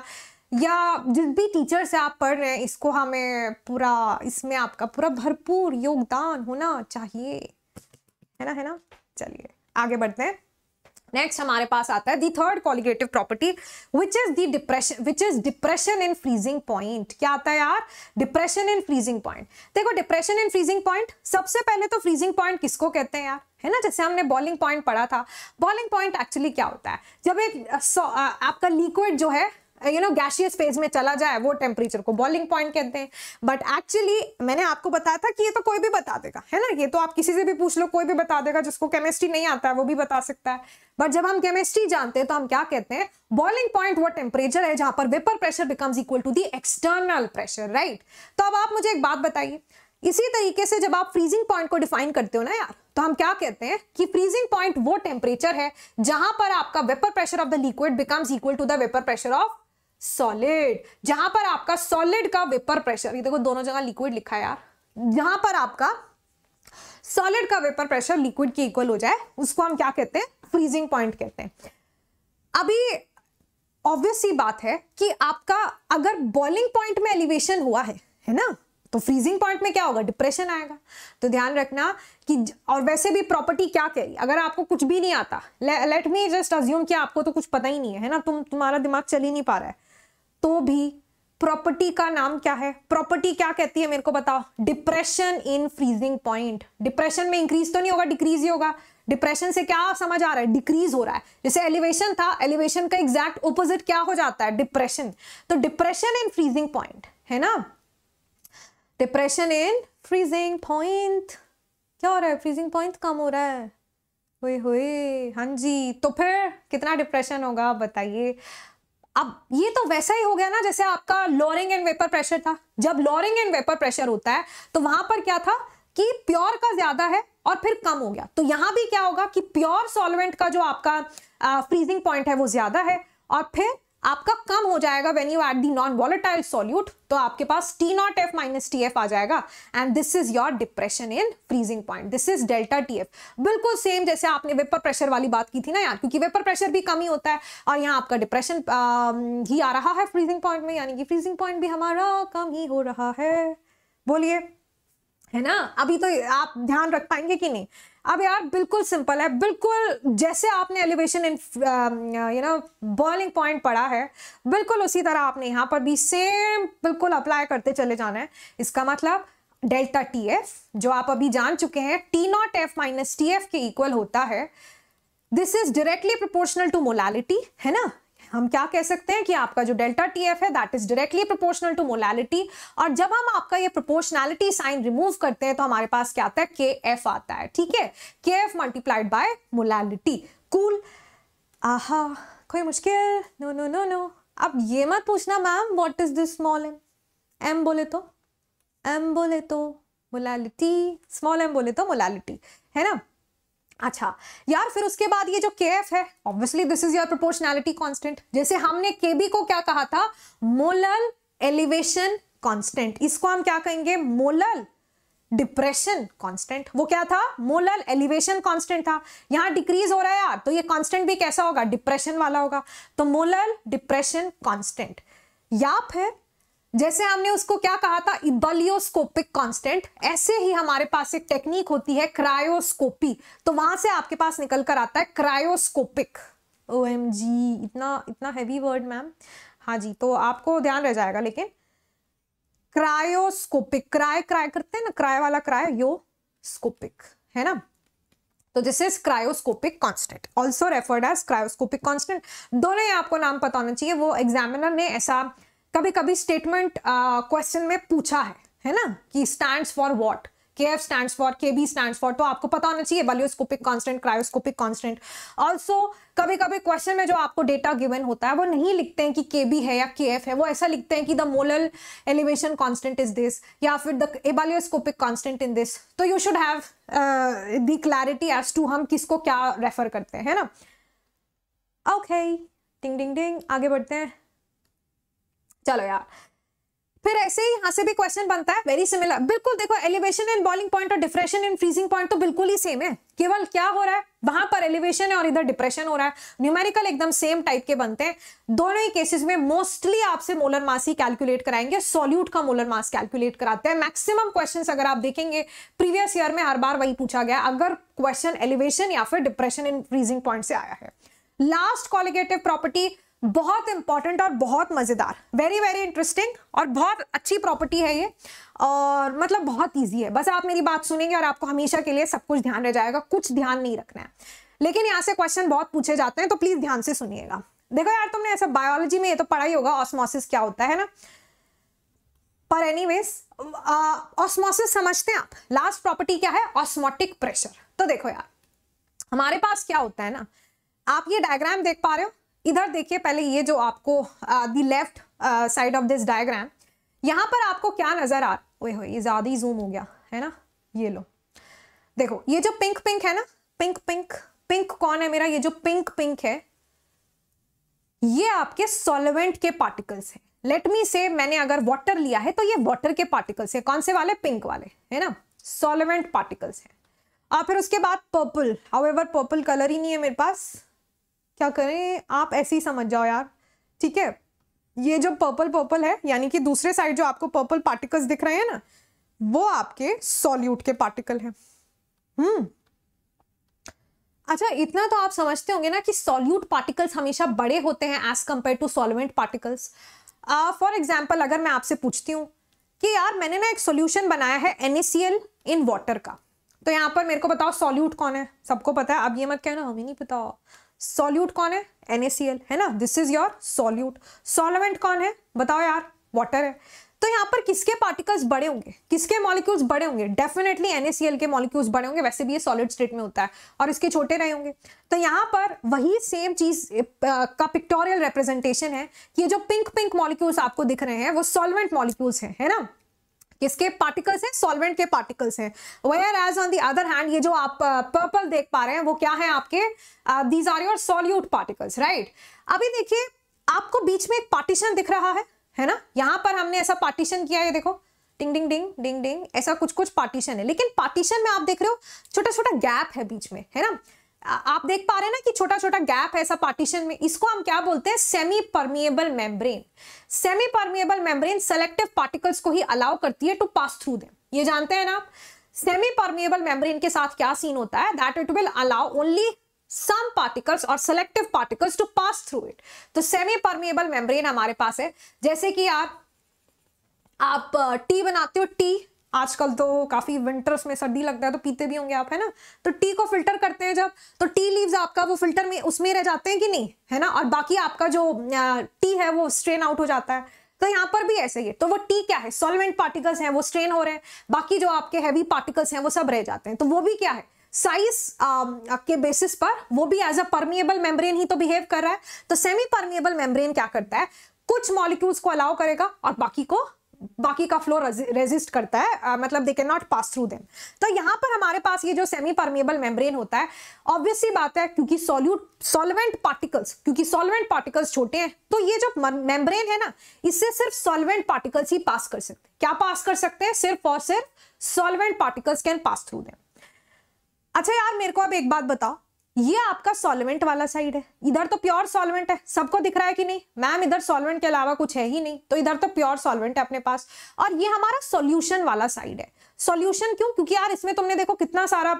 या जिस भी टीचर से आप पढ़ रहे हैं, इसको हमें पूरा, इसमें आपका पूरा भरपूर योगदान होना चाहिए। है ना है ना? चलिए, आगे बढ़ते हैं। नेक्स्ट हमारे पास आता है the third colligative property which is the depression which is depression in freezing point क्या आता है यार? डिप्रेशन इन फ्रीजिंग पॉइंट देखो डिप्रेशन इन फ्रीजिंग पॉइंट सबसे पहले तो फ्रीजिंग पॉइंट किसको कहते हैं यार? है ना? जैसे हमने बॉलिंग पॉइंट पढ़ा था। बॉलिंग पॉइंट एक्चुअली क्या होता है? जब एक आपका लिक्विड जो है यू नो गैशियस फ़ेज़ में चला जाए, वो टेम्परेचर को बॉइलिंग पॉइंट कहते हैं। बट एक्चुअली मैंने आपको बताया था कि ये तो कोई भी बता देगा, है ना? ये तो आप किसी से भी पूछ लो, कोई भी बता देगा, जिसको केमिस्ट्री नहीं आता है, वो भी बता सकता है। बट जब हम केमिस्ट्री जानते हैं तो हम क्या कहते हैं? बॉइलिंग पॉइंट वो टेम्परेचर है जहाँ पर vapour pressure becomes equal to the external pressure right तो अब आप मुझे एक बात बताइए। इसी तरीके से जब आप फ्रीजिंग पॉइंट को डिफाइन करते हो ना यार तो हम क्या कहते हैं कि फ्रीजिंग पॉइंट वो टेम्परेचर है जहाँ पर आपका vapour pressure of the liquid becomes equal to the vapour pressure of solid जहाँ पर आपका सॉलिड का वेपर प्रेशर ये देखो दोनों जगह लिक्विड लिखा है यार, जहाँ पर आपका सॉलिड का वेपर प्रेशर लिक्विड के इक्वल हो जाए, उसको हम क्या कहते हैं? फ्रीजिंग पॉइंट कहते हैं। अभी ऑब्वियस सी बात है कि आपका अगर बॉइलिंग पॉइंट में एलिवेशन हुआ है है ना? तो फ्रीजिंग पॉइंट में क्या होगा? डिप्रेशन आएगा। तो ध्यान रखना कि और वैसे भी प्रॉपर्टी क्या कह रही अगर आपको कुछ भी नहीं आता लेट मी जस्ट अज्यूम कि आपको तो कुछ पता ही नहीं है है ना? तुम, तुम्हारा दिमाग चल ही नहीं पा रहा है। तो भी प्रॉपर्टी का नाम क्या है? प्रॉपर्टी क्या कहती है मेरे को बताओ? Depression in freezing point depression में इंक्रीज तो नहीं होगा डिक्रीज ही होगा. डिप्रेशन से क्या समझ आ रहा है? डिक्रीज हो रहा है. जैसे एलिवेशन था एलिवेशन का एग्जैक्ट ऑपोजिट क्या हो जाता है? डिप्रेशन तो डिप्रेशन इन फ्रीजिंग पॉइंट है ना? डिप्रेशन इन फ्रीजिंग पॉइंट क्या हो रहा है? फ्रीजिंग पॉइंट कम हो रहा है. हुए हुए हाँ जी. तो फिर कितना डिप्रेशन होगा? बताइए. अब ये तो वैसा ही हो गया ना, जैसे आपका लोअरिंग एंड वेपर प्रेशर था। जब लोअरिंग एंड वेपर प्रेशर होता है तो वहाँ पर क्या था कि प्योर का ज़्यादा है और फिर कम हो गया। तो यहाँ भी क्या होगा कि प्योर सॉल्वेंट का जो आपका फ्रीजिंग पॉइंट है, वो ज़्यादा है और फिर आपका कम हो जाएगा when you add the non volatile solute तो आपके पास T not F minus T F आ जाएगा। And this is your depression in freezing point this is delta T F बिल्कुल सेम जैसे आपने वेपर प्रेशर वाली बात की थी ना यार, क्योंकि वेपर प्रेशर भी कम ही होता है। और यहाँ आपका डिप्रेशन ही आ रहा है फ्रीजिंग पॉइंट में, यानी कि फ्रीजिंग पॉइंट भी हमारा कम ही हो रहा है। बोलिए, है ना? अभी तो आप ध्यान रख पाएँगे कि नहीं? अब यार बिल्कुल सिंपल है, बिल्कुल जैसे आपने elevation in you know boiling point पढ़ा है, बिल्कुल उसी तरह आपने यहाँ पर भी सेम बिल्कुल अप्लाई करते चले जाना है। इसका मतलब डेल्टा टी एफ़ जो आप अभी जान चुके हैं T not F minus T F के इक्वल होता है। This is directly proportional to molality है ना? हम क्या कह सकते हैं कि आपका जो डेल्टा टी एफ़ है that is directly proportional to molality और जब हम आपका ये प्रोपोर्शनैलिटी साइन रिमूव करते हैं तो हमारे पास क्या आता है? के एफ़ आता है, ठीक है? K F multiplied by molality cool आहा, कोई मुश्किल? नो नो नो नो अब ये मत पूछना ma'am what is this small M M बोले तो? एम बोले तो मोलालिटी स्मॉल एम बोले तो मोलालिटी है ना? अच्छा यार फिर उसके बाद ये जो के एफ़ है obviously this is your proportionality constant जैसे हमने के बी को क्या कहा था? मोलल एलिवेशन कांस्टेंट इसको हम क्या कहेंगे? मोलल डिप्रेशन कांस्टेंट वो क्या था? मोलल एलिवेशन कांस्टेंट था। यहाँ डिक्रीज हो रहा है यार तो ये कांस्टेंट भी कैसा होगा? डिप्रेशन वाला होगा। तो मोलल डिप्रेशन कांस्टेंट या फिर जैसे हमने उसको क्या कहा था? Ebullioscopic constant. ऐसे ही हमारे पास एक टेक्निक होती है क्रायोस्कोपी। तो वहाँ से आपके पास निकल कर आता है क्रायोस्कोपिक। ओ एम जी इतना इतना हैवी वर्ड मैम हाँ जी तो आपको ध्यान रह जाएगा, लेकिन क्रायोस्कोपिक, क्राय क्राय करते हैं ना? क्राय वाला क्राय यो स्कोपिक है ना? तो this is cryoscopic constant. Also referred as cryoscopic constant. दोनों ही आपको नाम पता होना चाहिए। वो एग्जामिनर ने ऐसा कभी कभी स्टेटमेंट क्वेश्चन में पूछा है है ना? कि stand for what K F stand for K B stand for तो आपको पता होना चाहिए ebullioscopic constant cryoscopic constant also कभी कभी क्वेश्चन में जो आपको डेटा गिवन होता है, वो नहीं लिखते हैं कि के बी है या के एफ़ है, वो ऐसा लिखते हैं कि the molal elevation constant is this या फिर the ebullioscopic constant in this तो you should have the clarity as to हम किसको क्या रेफर करते हैं ना? ओके टिंग डिंग डिंग आगे बढ़ते हैं। चलो यार। फिर ऐसे ही यहाँ से भी क्वेश्चन बनता है वेरी सिमिलर बिल्कुल देखो एलिवेशन इन बॉइलिंग पॉइंट और डिप्रेशन इन फ्रीजिंग पॉइंट तो बिल्कुल ही सेम है। केवल क्या हो रहा है? वहाँ पर एलिवेशन है और इधर डिप्रेशन हो रहा है। न्यूमेरिकल एकदम सेम टाइप के बनते हैं। दोनों ही केसेस में मोस्टली आपसे मोलर मास ही कैलकुलेट कराएँगे। सॉल्यूट का मोलर मास कैलकुलेट कराते हैं। मैक्सिमम क्वेश्चन अगर आप देखेंगे प्रीवियस ईयर में हर बार वही पूछा गया, अगर क्वेश्चन एलिवेशन या फिर डिप्रेशन इन फ्रीजिंग पॉइंट से आया है। लास्ट कॉलिगेटिव प्रॉपर्टी बहुत इंपॉर्टेंट और बहुत मज़ेदार। वेरी वेरी इंटरेस्टिंग और बहुत अच्छी प्रॉपर्टी है ये। और मतलब बहुत इजी है। बस आप मेरी बात सुनेंगे और आपको हमेशा के लिए सब कुछ ध्यान रह जाएगा। कुछ ध्यान नहीं रखना है। लेकिन यहाँ से क्वेश्चन बहुत पूछे जाते हैं तो प्लीज़ ध्यान से सुनिएगा। देखो यार, तुमने ऐसा बायोलॉजी में, ये तो पढ़ा ही होगा ऑस्मोसिस क्या होता है ना? पर एनीवेज ऑस्मोसिस समझते हैं आप। लास्ट प्रॉपर्टी क्या है? ऑस्मोटिक प्रेशर तो देखो यार, हमारे पास क्या होता है ना? आप ये डायग्राम देख पा रहे हो? इधर देखिए पहले ये जो आपको the left side of this diagram यहाँ पर आपको क्या नज़र आ, ओए हो ये ज़्यादा ही जूम हो गया, है ना? ये लो। देखो, ये जो पिंक पिंक है ना पिंक पिंक पिंक कौन है मेरा? ये जो पिंक पिंक है, ये आपके सॉल्वेंट के पार्टिकल्स हैं। लेट मी से मैंने अगर वाटर लिया है तो ये वाटर के पार्टिकल्स है। कौन से वाले? पिंक वाले, है ना? सॉल्वेंट पार्टिकल्स हैं। और फिर उसके बाद purple however purple colour ही नहीं है मेरे पास। क्या करें? आप ऐसे ही समझ जाओ यार। ठीक है? ये जो पर्पल पर्पल है, यानी कि दूसरे साइड जो आपको पर्पल पार्टिकल्स दिख रहे हैं ना, वो आपके सॉल्यूट के पार्टिकल हैं। हम्म। अच्छा इतना तो आप समझते होंगे ना कि सॉल्यूट पार्टिकल्स हमेशा बड़े होते हैं as compared to solvent particles for example अगर मैं आपसे पूछती हूँ कि यार, मैंने ना एक सोल्यूशन बनाया है एन इन वाटर का। तो यहाँ पर मेरे को बताओ सॉल्यूट कौन है? सबको पता है? अब ये मत कहना, हमें नहीं पता। सॉल्यूट कौन है? NaCl है ना? This is your solute solvent कौन है? बताओ यार वाटर है। तो यहाँ पर किसके पार्टिकल्स बड़े होंगे? किसके मॉलिक्यूल्स बड़े होंगे? डेफिनेटली NaCl के मॉलिक्यूल्स बड़े होंगे। वैसे भी ये सॉलिड स्टेट में होता है और इसके छोटे रहे होंगे। तो यहाँ पर वही सेम चीज़ का पिक्टोरियल रिप्रेजेंटेशन है कि ये जो पिंक पिंक मॉलिक्यूल्स आपको दिख रहे हैं, वो सॉल्वेंट मॉलिक्यूल्स हैं, है ना? किसके पार्टिकल्स हैं? सॉल्वेंट के पार्टिकल्स हैं। Whereas on the other hand ये जो आप पर्पल uh, देख पा रहे हैं वो क्या है आपके? These are your solute particles right अभी देखिए आपको बीच में एक पार्टीशन दिख रहा है है ना? यहाँ पर हमने ऐसा पार्टीशन किया है देखो। टिंग डिंग डिंग डिंग डिंग ऐसा कुछ कुछ पार्टीशन है। लेकिन पार्टीशन में आप देख रहे हो छोटा छोटा गैप है बीच में है ना? आप देख पा रहे हैं ना कि छोटा छोटा गैप है ऐसा पार्टीशन में। इसको हम क्या बोलते हैं? Semi permeable membrane semi permeable membrane selective particles को ही अलाउ करती है टू पास थ्रू देम ये जानते हैं ना सेमी परमिएबल मेम्ब्रेन के साथ क्या सीन होता है? That it will allow only some particles और selective particles to pass through it तो सेमी परमिएबल मेम्ब्रेन हमारे पास है। जैसे कि आप आप टी बनाते हो टी आजकल तो काफ़ी विंटर्स में सर्दी लगता है तो पीते भी होंगे आप, है ना? तो टी को फ़िल्टर करते हैं जब तो टी लीव्स आपका वो फ़िल्टर में, उसमें रह जाते हैं कि नहीं, है ना? और बाकी आपका जो टी है, वो स्ट्रेन आउट हो जाता है। तो यहाँ पर भी ऐसे ही है। तो वो टी क्या है? सॉल्वेंट पार्टिकल्स हैं, वो स्ट्रेन हो रहे हैं। बाकी जो आपके हैवी पार्टिकल्स हैं, वो सब रह जाते हैं। तो वो भी क्या है? साइज़ के बेसिस पर, वो भी एज अ परमिएबल मेम्ब्रेन ही तो बिहेव कर रहा है। तो सेमी परमिएबल मेम्ब्रेन क्या करता है? कुछ मॉलिक्यूल्स को अलाउ करेगा और बाकी को बाकी का फ्लो रेजिस्ट करता है uh, मतलब they can not pass through them तो यहाँ पर हमारे पास ये जो सेमी परमिएबल मेम्ब्रेन होता है ऑब्वियसली बात है क्योंकि सॉल्यूट सॉल्वेंट पार्टिकल्स क्योंकि सॉल्वेंट पार्टिकल्स छोटे हैं तो ये जो मेम्ब्रेन है ना इससे सिर्फ़ सॉल्वेंट पार्टिकल्स ही पास कर सकते क्या पास कर सकते हैं? सिर्फ़ और सिर्फ़ solvent particles can pass through them अच्छा यार मेरे को अब एक बात बताओ ये आपका सॉल्वेंट वाला साइड है। इधर तो प्योर सॉल्वेंट है। सबको दिख रहा है कि नहीं? मैम इधर सॉल्वेंट के अलावा कुछ है ही नहीं। तो इधर तो प्योर सॉल्वेंट है अपने पास। और ये हमारा सॉल्यूशन वाला साइड है। सॉल्यूशन क्यों? क्योंकि यार इसमें तुमने देखो कितना सारा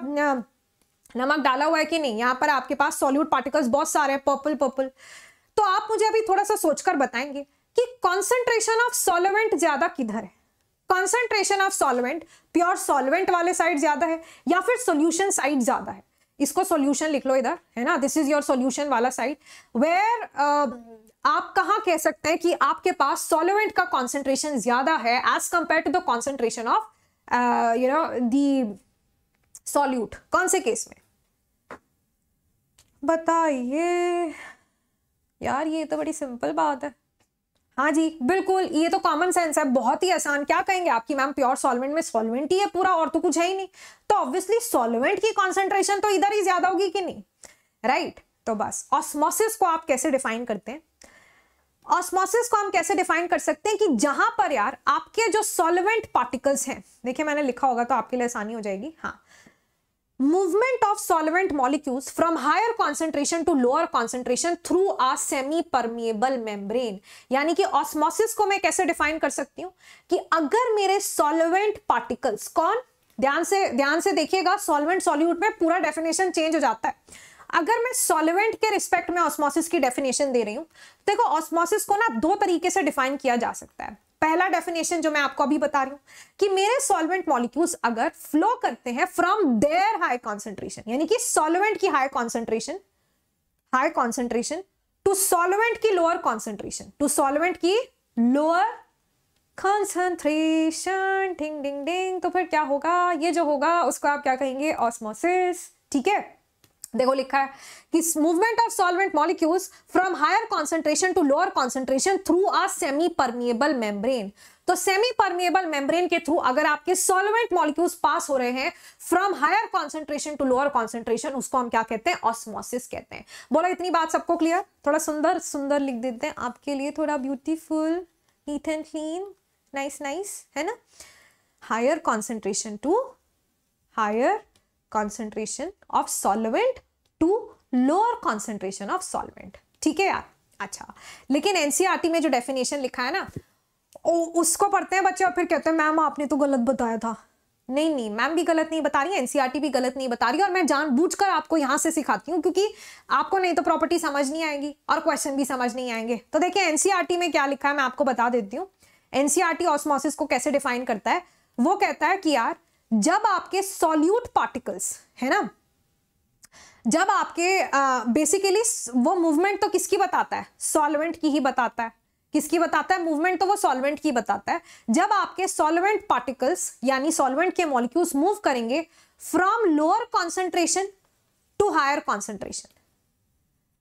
नमक डाला हुआ है कि नहीं? यहाँ पर आपके पास सॉल्यूट पार्टिकल्स बहुत सारे हैं पर्पल पर्पल तो आप मुझे अभी थोड़ा सा सोचकर बताएँगे कि कॉन्सेंट्रेशन ऑफ़ सॉल्वेंट ज़्यादा किधर है? Concentration of solvent pure solvent वाले साइड ज़्यादा है या फिर सोल्यूशन साइड ज़्यादा है? इसको सॉल्यूशन लिख लो इधर, है ना? दिस इज़ योर सॉल्यूशन वाला साइड वेयर आप कहा कह सकते हैं कि आपके पास सॉल्वेंट का कॉन्सेंट्रेशन ज़्यादा है as compared to the concentration of you know the solute कौन से केस में? बताइए। यार, ये तो बड़ी सिंपल बात है। हाँ जी, बिल्कुल, ये तो कॉमन सेंस है, बहुत ही आसान। क्या कहेंगे आपकी मैम प्योर सॉल्वेंट में सॉल्वेंट ही है पूरा, और तो कुछ है ही नहीं। तो ऑब्वियसली सॉल्वेंट की कॉन्सेंट्रेशन तो इधर ही ज़्यादा होगी कि नहीं? Right right? तो बस ऑस्मोसिस को आप कैसे डिफाइन करते हैं? ऑस्मोसिस को हम कैसे डिफाइन कर सकते हैं कि जहाँ पर यार आपके जो सॉल्वेंट पार्टिकल्स हैं, देखिए मैंने लिखा होगा तो आपके लिए आसानी हो जाएगी। हाँ movement of solvent molecules from higher concentration to lower concentration through a semi permeable membrane यानी कि osmosis को मैं कैसे define कर सकती हूँ कि अगर मेरे solvent particles कौन ध्यान से ध्यान से देखिएगा solvent solute में पूरा definition change हो जाता है अगर मैं सॉल्वेंट के रिस्पेक्ट में ऑस्मोसिस की डेफिनेशन दे रही हूँ देखो ऑस्मोसिस को ना दो तरीके से डिफाइन किया जा सकता है पहला डेफिनेशन जो मैं आपको अभी बता रही हूँ कि मेरे सॉल्वेंट मॉलिक्यूल्स अगर फ्लो करते हैं फ्रॉम देयर हाई कॉन्सेंट्रेशन यानी कि सॉल्वेंट की high concentration high concentration to solvent की लोअर कॉन्सेंट्रेशन टू सॉल्वेंट की lower concentration ding ding ding तो फिर क्या होगा? ये जो होगा, उसको आप क्या कहेंगे? ऑस्मोसिस ठीक है? देखो लिखा है कि movement of solvent molecules from higher concentration to lower concentration through a semi permeable membrane तो सेमी परमिएबल मेम्ब्रेन के थ्रू अगर आपके सॉल्वेंट मॉलिक्यूल्स पास हो रहे हैं from higher concentration to lower concentration उसको हम क्या कहते हैं? ऑस्मोसिस कहते हैं। बोला, इतनी बात सबको क्लियर थोड़ा सुंदर सुंदर लिख देते हैं आपके लिए, थोड़ा beautiful neat and clean nice nice है ना? Higher concentration to higher concentration of solvent to lower concentration of solvent. ठीक है यार? अच्छा। लेकिन एनसीआरटी में जो डेफिनेशन लिखा है ना ओ, उसको पढ़ते हैं बच्चे और फिर कहते हैं मैम आपने तो गलत बताया था। नहीं नहीं मैम भी गलत नहीं बता रही एनसीआरटी भी गलत नहीं बता रही और मैं जानबूझकर आपको यहाँ से सिखाती हूँ क्योंकि आपको नहीं तो प्रॉपर्टी समझ नहीं आएगी और क्वेश्चन भी समझ नहीं आएँगे। तो देखिए एनसीआरटी में क्या लिखा है मैं आपको बता देती हूँ। एनसीआरटी ऑस्मोसिस को कैसे डिफाइन करता है? वो कहता है कि यार जब आपके सॉल्यूट पार्टिकल्स है ना? जब आपके बेसिकली वो मूवमेंट तो किसकी बताता है? सॉल्वेंट की ही बताता है। किसकी बताता है? मूवमेंट तो वो सॉल्वेंट की बताता है। जब आपके सॉल्वेंट पार्टिकल्स यानी सॉल्वेंट के मॉलिक्यूल्स मूव करेंगे from lower concentration to higher concentration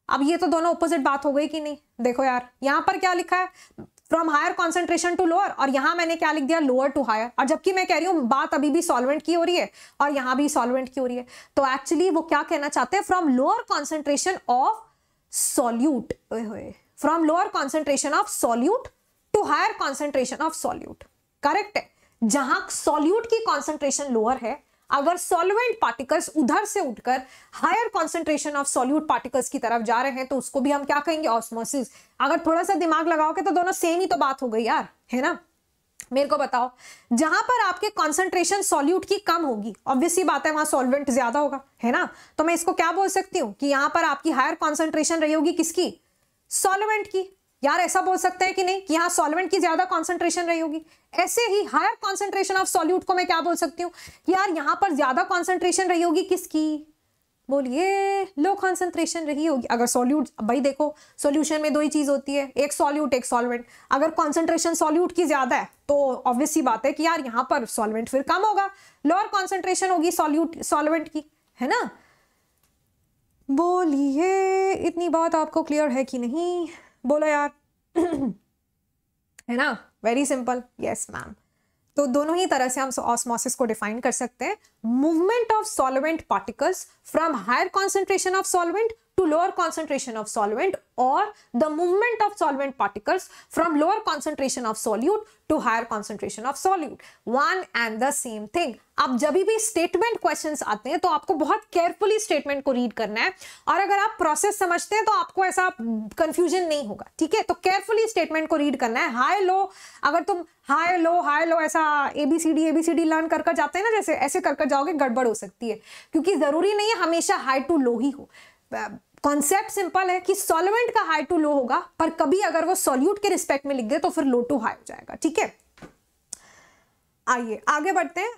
अब ये तो दोनों ऑपोजिट बात हो गई कि नहीं? देखो यार, यहाँ पर क्या लिखा है? From higher concentration to lower और यहाँ मैंने क्या लिख दिया? लोअर टू हायर और जबकि मैं कह रही हूँ, बात अभी भी सॉल्वेंट की हो रही है और यहाँ भी सॉल्वेंट की हो रही है। तो एक्चुअली वो क्या कहना चाहते हैं? From lower concentration of solute from lower concentration of solute to higher concentration of solute correct है? जहाँ सॉल्यूट की कॉन्सेंट्रेशन लोअर है अगर सॉल्वेंट पार्टिकल्स उधर से उठकर higher concentration of solute particles की तरफ़ जा रहे हैं तो उसको भी हम क्या कहेंगे? ऑस्मोसिस अगर थोड़ा सा दिमाग लगाओगे तो दोनों सेम ही तो बात हो गई यार, है ना? मेरे को बताओ, जहाँ पर आपके कॉन्सेंट्रेशन सॉल्यूट की कम होगी ऑब्वियसली बात है वहाँ सॉल्वेंट ज़्यादा होगा, है ना? तो मैं इसको क्या बोल सकती हूँ कि यहाँ पर आपकी हायर कॉन्सेंट्रेशन रही होगी किसकी? सॉल्वेंट की। यार ऐसा बोल सकते हैं कि नहीं, कि यहाँ सॉल्वेंट की ज़्यादा कॉन्सेंट्रेशन रही होगी। ऐसे ही हायर कॉन्सेंट्रेशन ऑफ़ सॉल्यूट को मैं क्या बोल सकती हूँ? कि यार यहाँ पर ज़्यादा कॉन्सेंट्रेशन रही होगी किसकी? बोलिए लो कॉन्सेंट्रेशन रही होगी। अगर सॉल्यूट भाई देखो सॉल्यूशन में दो ही चीज़ होती है, एक सॉल्यूट एक सॉल्वेंट अगर कॉन्सेंट्रेशन सॉल्यूट की ज़्यादा है तो ऑब्वियसली बात है कि यार यहाँ पर सॉल्वेंट फिर कम होगा। लोअर कॉन्सेंट्रेशन होगी सॉल्यूट सॉल्वेंट की, है ना? बोलिए इतनी बात आपको क्लियर है कि नहीं? बोलो यार। <clears throat> है ना? वेरी सिंपल यस मैम तो दोनों ही तरह से हम ऑस्मोसिस को डिफाइन कर सकते हैं। Movement of solvent particles from higher concentration of solvent to lower concentration of solvent or the movement of solvent particles from lower concentration of solute to higher concentration of solute. One and the same thing. अब जब भी statement questions आते हैं तो आपको बहुत carefully statement को read करना है। और अगर आप प्रोसेस समझते हैं तो आपको ऐसा कंफ्यूजन नहीं होगा। ठीक है? तो केयरफुली स्टेटमेंट को रीड करना है। हाई लो अगर तुम हाई लो हाई लो ऐसा एबीसीडी एबीसीडी लर्न कर कर जाते हैं ना, जैसे ऐसे कर कर जाओगे, गड़बड़ हो सकती है। क्योंकि ज़रूरी नहीं है हमेशा हाई टू लो ही हो। कॉन्सेप्ट सिंपल है कि सॉल्वेंट का हाई टू लो होगा, पर कभी अगर वो सॉल्यूट के रिस्पेक्ट में लिख दे तो फिर लो टू हाई हो जाएगा, ठीक है? आइए, आगे बढ़ते हैं।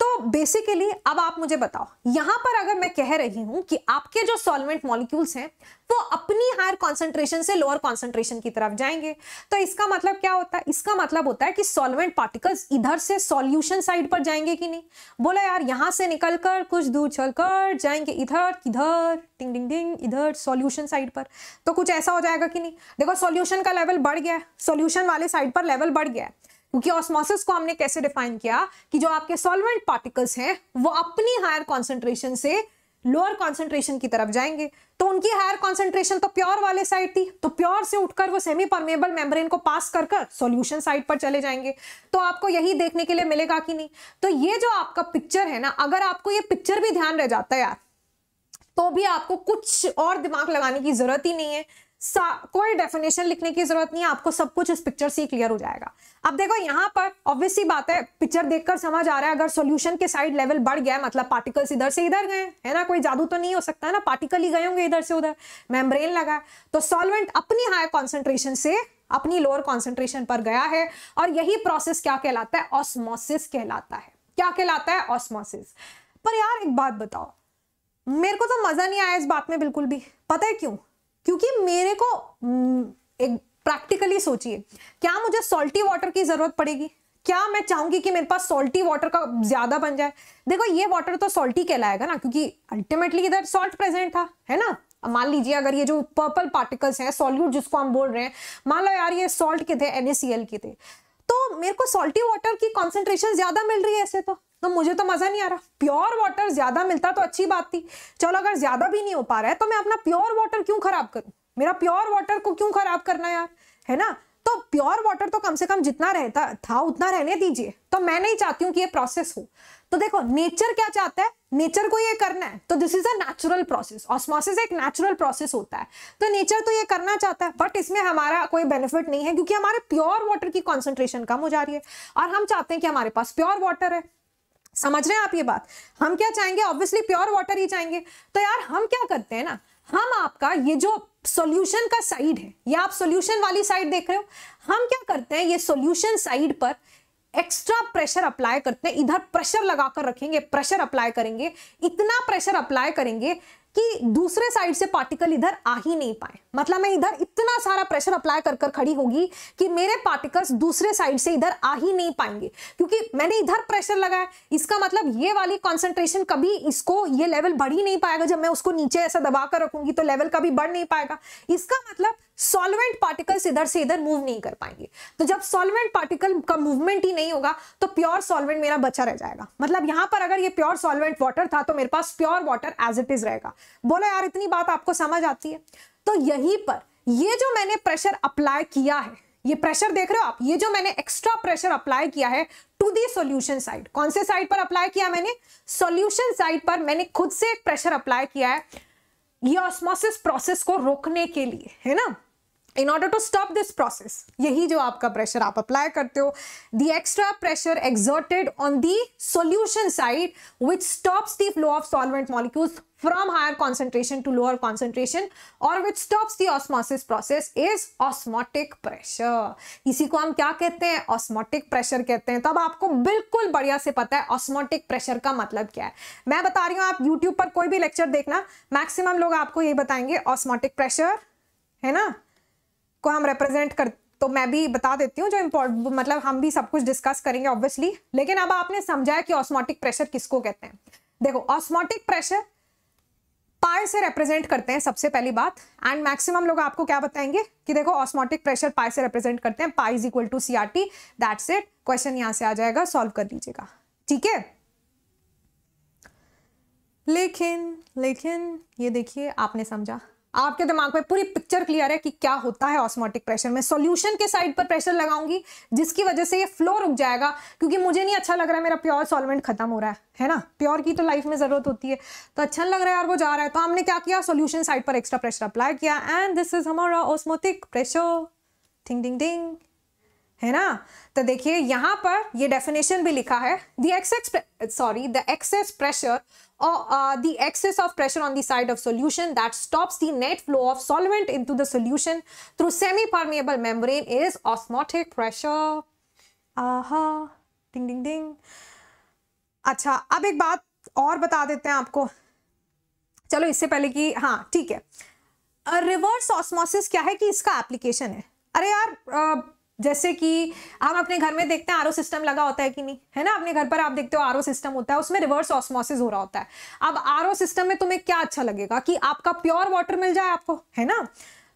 तो बेसिकली अब आप मुझे बताओ, यहाँ पर अगर मैं कह रही हूँ कि आपके जो सॉल्वेंट मॉलिक्यूल्स हैं, वो अपनी हायर कॉन्सेंट्रेशन से लोअर कॉन्सेंट्रेशन की तरफ़ जाएँगे। तो इसका मतलब क्या होता है? इसका मतलब होता है कि सॉल्वेंट पार्टिकल्स इधर से सॉल्यूशन साइड पर जाएँगे कि नहीं? बोला, यार, यहाँ से निकलकर, कुछ दूर चलकर जाएँगे इधर, किधर टिंग डिंग डिंग इधर सॉल्यूशन साइड पर। तो कुछ ऐसा हो जाएगा कि नहीं? देखो सॉल्यूशन का लेवल बढ़ गया सॉल्यूशन वाले साइड पर लेवल बढ़ गया क्योंकि ऑस्मोसिस को हमने कैसे डिफाइन किया कि जो आपके सॉल्वेंट पार्टिकल्स हैं, वो अपनी हायर कॉन्सेंट्रेशन से लोअर कॉन्सेंट्रेशन की तरफ़ जाएँगे। तो उनकी हायर कॉन्सेंट्रेशन तो प्योर वाले साइड थी तो प्योर से उठकर वो सेमी परमेबल मेम्ब्रेन को पास कर कर सॉल्यूशन साइड पर चले जाएँगे। तो आपको यही देखने के लिए मिलेगा कि नहीं। तो ये जो आपका पिक्चर है ना, अगर आपको ये पिक्चर भी ध्यान रह जाता है यार तो भी आपको कुछ और दिमाग लगाने की ज़रूरत ही नहीं है। कोई डेफिनेशन लिखने की ज़रूरत नहीं है, आपको सब कुछ इस पिक्चर से ही क्लियर हो जाएगा। अब देखो, यहाँ पर ऑब्वियसली बात है पिक्चर देखकर समझ आ रहा है, अगर सॉल्यूशन के साइड लेवल बढ़ गया मतलब पार्टिकल्स इधर से इधर गए, है ना? कोई जादू तो नहीं हो सकता, है ना? पार्टिकल ही गए होंगे इधर से उधर। मेम्ब्रेन लगा तो सॉल्वेंट अपनी हाई कॉन्सेंट्रेशन से, अपनी लोअर कॉन्सेंट्रेशन पर गया है, और यही प्रोसेस क्या कहलाता है? ऑस्मोसिस कहलाता है। क्या कहलाता है? ऑस्मोसिस पर यार, एक बात बताओ। मेरे को तो मज़ा नहीं आया इस बात में बिल्कुल भी। पता है क्यों? क्योंकि मेरे को हम्म, एक प्रैक्टिकली सोचिए क्या मुझे सॉल्टी वाटर की ज़रूरत पड़ेगी? क्या मैं चाहूँगी कि मेरे पास सॉल्टी वाटर का ज़्यादा बन जाए? देखो ये वाटर तो सॉल्टी कहलाएगा ना क्योंकि अल्टीमेटली इधर सॉल्ट प्रेजेंट था है ना? मान लीजिए अगर ये जो पर्पल पार्टिकल्स हैं सॉल्यूट जिसको हम बोल रहे हैं मान लो यार ये सॉल्ट के थे एनएसीएल के थे तो मेरे को सॉल्टी वाटर की कॉन्सेंट्रेशन ज़्यादा मिल रही है ऐसे तो। तो मुझे तो मज़ा नहीं आ रहा। प्योर वाटर ज़्यादा मिलता तो अच्छी बात थी। चलो अगर ज़्यादा भी नहीं हो पा रहा है तो मैं अपना प्योर वाटर क्यों खराब करूँ? मेरा प्योर वाटर को क्यों खराब करना यार? है ना? तो प्योर वाटर तो कम से कम जितना रहता था, उतना रहने दीजिए। तो मैं नहीं चाहती हूँ कि ये प्रोसेस हो। तो देखो नेचर क्या चाहता है? नेचर को ये करना है। तो this is a natural process osmosis एक नेचुरल प्रोसेस होता है। तो नेचर तो ये करना चाहता है बट इसमें हमारा कोई बेनिफिट नहीं है, क्योंकि हमारे प्योर वाटर की कॉन्सेंट्रेशन कम हो जा रही है। और हम चाहते हैं कि हमारे पास प्योर वाटर है। समझ रहे हैं आप ये बात? हम क्या चाहेंगे? ऑब्वियसली प्योर वाटर ही चाहेंगे। तो यार हम क्या करते हैं ना? हम आपका ये जो सॉल्यूशन का साइड है, या आप सॉल्यूशन वाली साइड देख रहे हो। हम क्या करते हैं? ये सॉल्यूशन साइड पर एक्स्ट्रा प्रेशर अप्लाई करते हैं। इधर प्रेशर लगाकर रखेंगे प्रेशर अप्लाई करेंगे। इतना प्रेशर अप्लाई करेंगे कि दूसरे साइड से पार्टिकल इधर आ ही नहीं पाए। मतलब मैं इधर इतना सारा प्रेशर अप्लाई कर कर खड़ी होगी कि मेरे पार्टिकल्स दूसरे साइड से इधर आ ही नहीं पाएँगे। क्योंकि मैंने इधर प्रेशर लगाया। इसका मतलब ये वाली कॉन्सेंट्रेशन कभी इसको ये लेवल बढ़ ही नहीं पाएगा। जब मैं उसको नीचे ऐसा दबा कर रखूँगी तो लेवल कभी बढ़ नहीं पाएगा। इसका मतलब सॉल्वेंट पार्टिकल्स इधर से इधर मूव नहीं कर पाएँगे। तो जब सॉल्वेंट पार्टिकल का मूवमेंट ही नहीं होगा तो प्योर सॉल्वेंट मेरा बचा रह जाएगा। मतलब यहाँ पर अगर ये प्योर सॉल्वेंट वाटर था तो मेरे पास pure water as it is रहेगा। बोलो यार, इतनी बात आपको समझ आती है? तो यहीं पर, ये जो मैंने प्रेशर अप्लाई किया है, ये प्रेशर देख रहे हो आप? ये जो मैंने एक्स्ट्रा प्रेशर अप्लाई किया है टू दी सॉल्यूशन साइड कौन से साइड पर अप्लाई किया मैंने? सॉल्यूशन साइड पर मैंने खुद से एक प्रेशर अप्लाई किया है, ये ऑस्मोसिस प्रोसेस को रोकने के लिए, है ना? In order to stop this process यही जो आपका प्रेशर आप अप्लाई करते हो the extra pressure exerted on the solution side which stops the flow of solvent molecules from higher concentration to lower concentration, or which stops the osmosis process is osmotic pressure. इसी को हम क्या कहते हैं? Osmotic pressure कहते हैं। तब आपको बिल्कुल बढ़िया से पता है osmotic pressure का मतलब क्या है। मैं बता रही हूँ, आप YouTube पर कोई भी लेक्चर देखना मैक्सिमम लोग आपको ये बताएँगे, osmotic pressure, है ना? को हम रिप्रेजेंट कर तो मैं भी बता देती हूँ जो इम्पोर्ट मतलब हम भी सब कुछ डिस्कस करेंगे ऑब्वियसली लेकिन अब आपने समझाया कि ऑस्मोटिक प्रेशर किसको कहते हैं। देखो ऑस्मोटिक प्रेशर पाई से रिप्रेजेंट करते हैं सबसे पहली बात। एंड मैक्सिमम लोग आपको क्या बताएँगे? कि देखो ऑस्मोटिक प्रेशर पाई से रिप्रेजेंट करते हैं। Pi is equal to C R T that's it question यहाँ से आ जाएगा। सॉल्व कर लीजिएगा। ठीक है? लेकिन लेकिन ये देखिए, आपने समझा। आपके दिमाग में पूरी पिक्चर क्लियर है कि क्या होता है ऑस्मोटिक प्रेशर में। सॉल्यूशन के साइड पर प्रेशर लगाऊँगी, जिसकी वजह से ये फ्लो रुक जाएगा, क्योंकि मुझे नहीं अच्छा लग रहा है मेरा प्योर सॉल्वेंट खत्म हो रहा है है ना? प्योर की तो लाइफ में ज़रूरत होती है। तो अच्छा लग रहा है और वो जा रहा है। तो हमने क्या किया? सोल्यूशन साइड पर एक्स्ट्रा प्रेशर अप्लाई किया एंड दिस इज़ हमारा osmotic pressure thing ding ding है ना? तो देखिए, यहाँ पर ये डेफिनेशन भी लिखा है the excess sorry the excess pressure और the excess of pressure on the side of solution that stops the net flow of solvent into the solution through semi permeable membrane is osmotic pressure aha ding ding डिंग अच्छा अब एक बात और बता देते हैं आपको। चलो, इससे पहले कि हाँ ठीक है। रिवर्स ऑस्मोसिस क्या है कि इसका एप्लीकेशन है? अरे यार uh, जैसे कि हम अपने घर में देखते हैं आरो सिस्टम लगा होता है कि नहीं, है ना? अपने घर पर आप देखते हो आरो सिस्टम होता है, उसमें रिवर्स ऑस्मोसिस हो रहा होता है। अब आरो सिस्टम में तुम्हें क्या अच्छा लगेगा कि आपका प्योर वाटर मिल जाए आपको, है ना?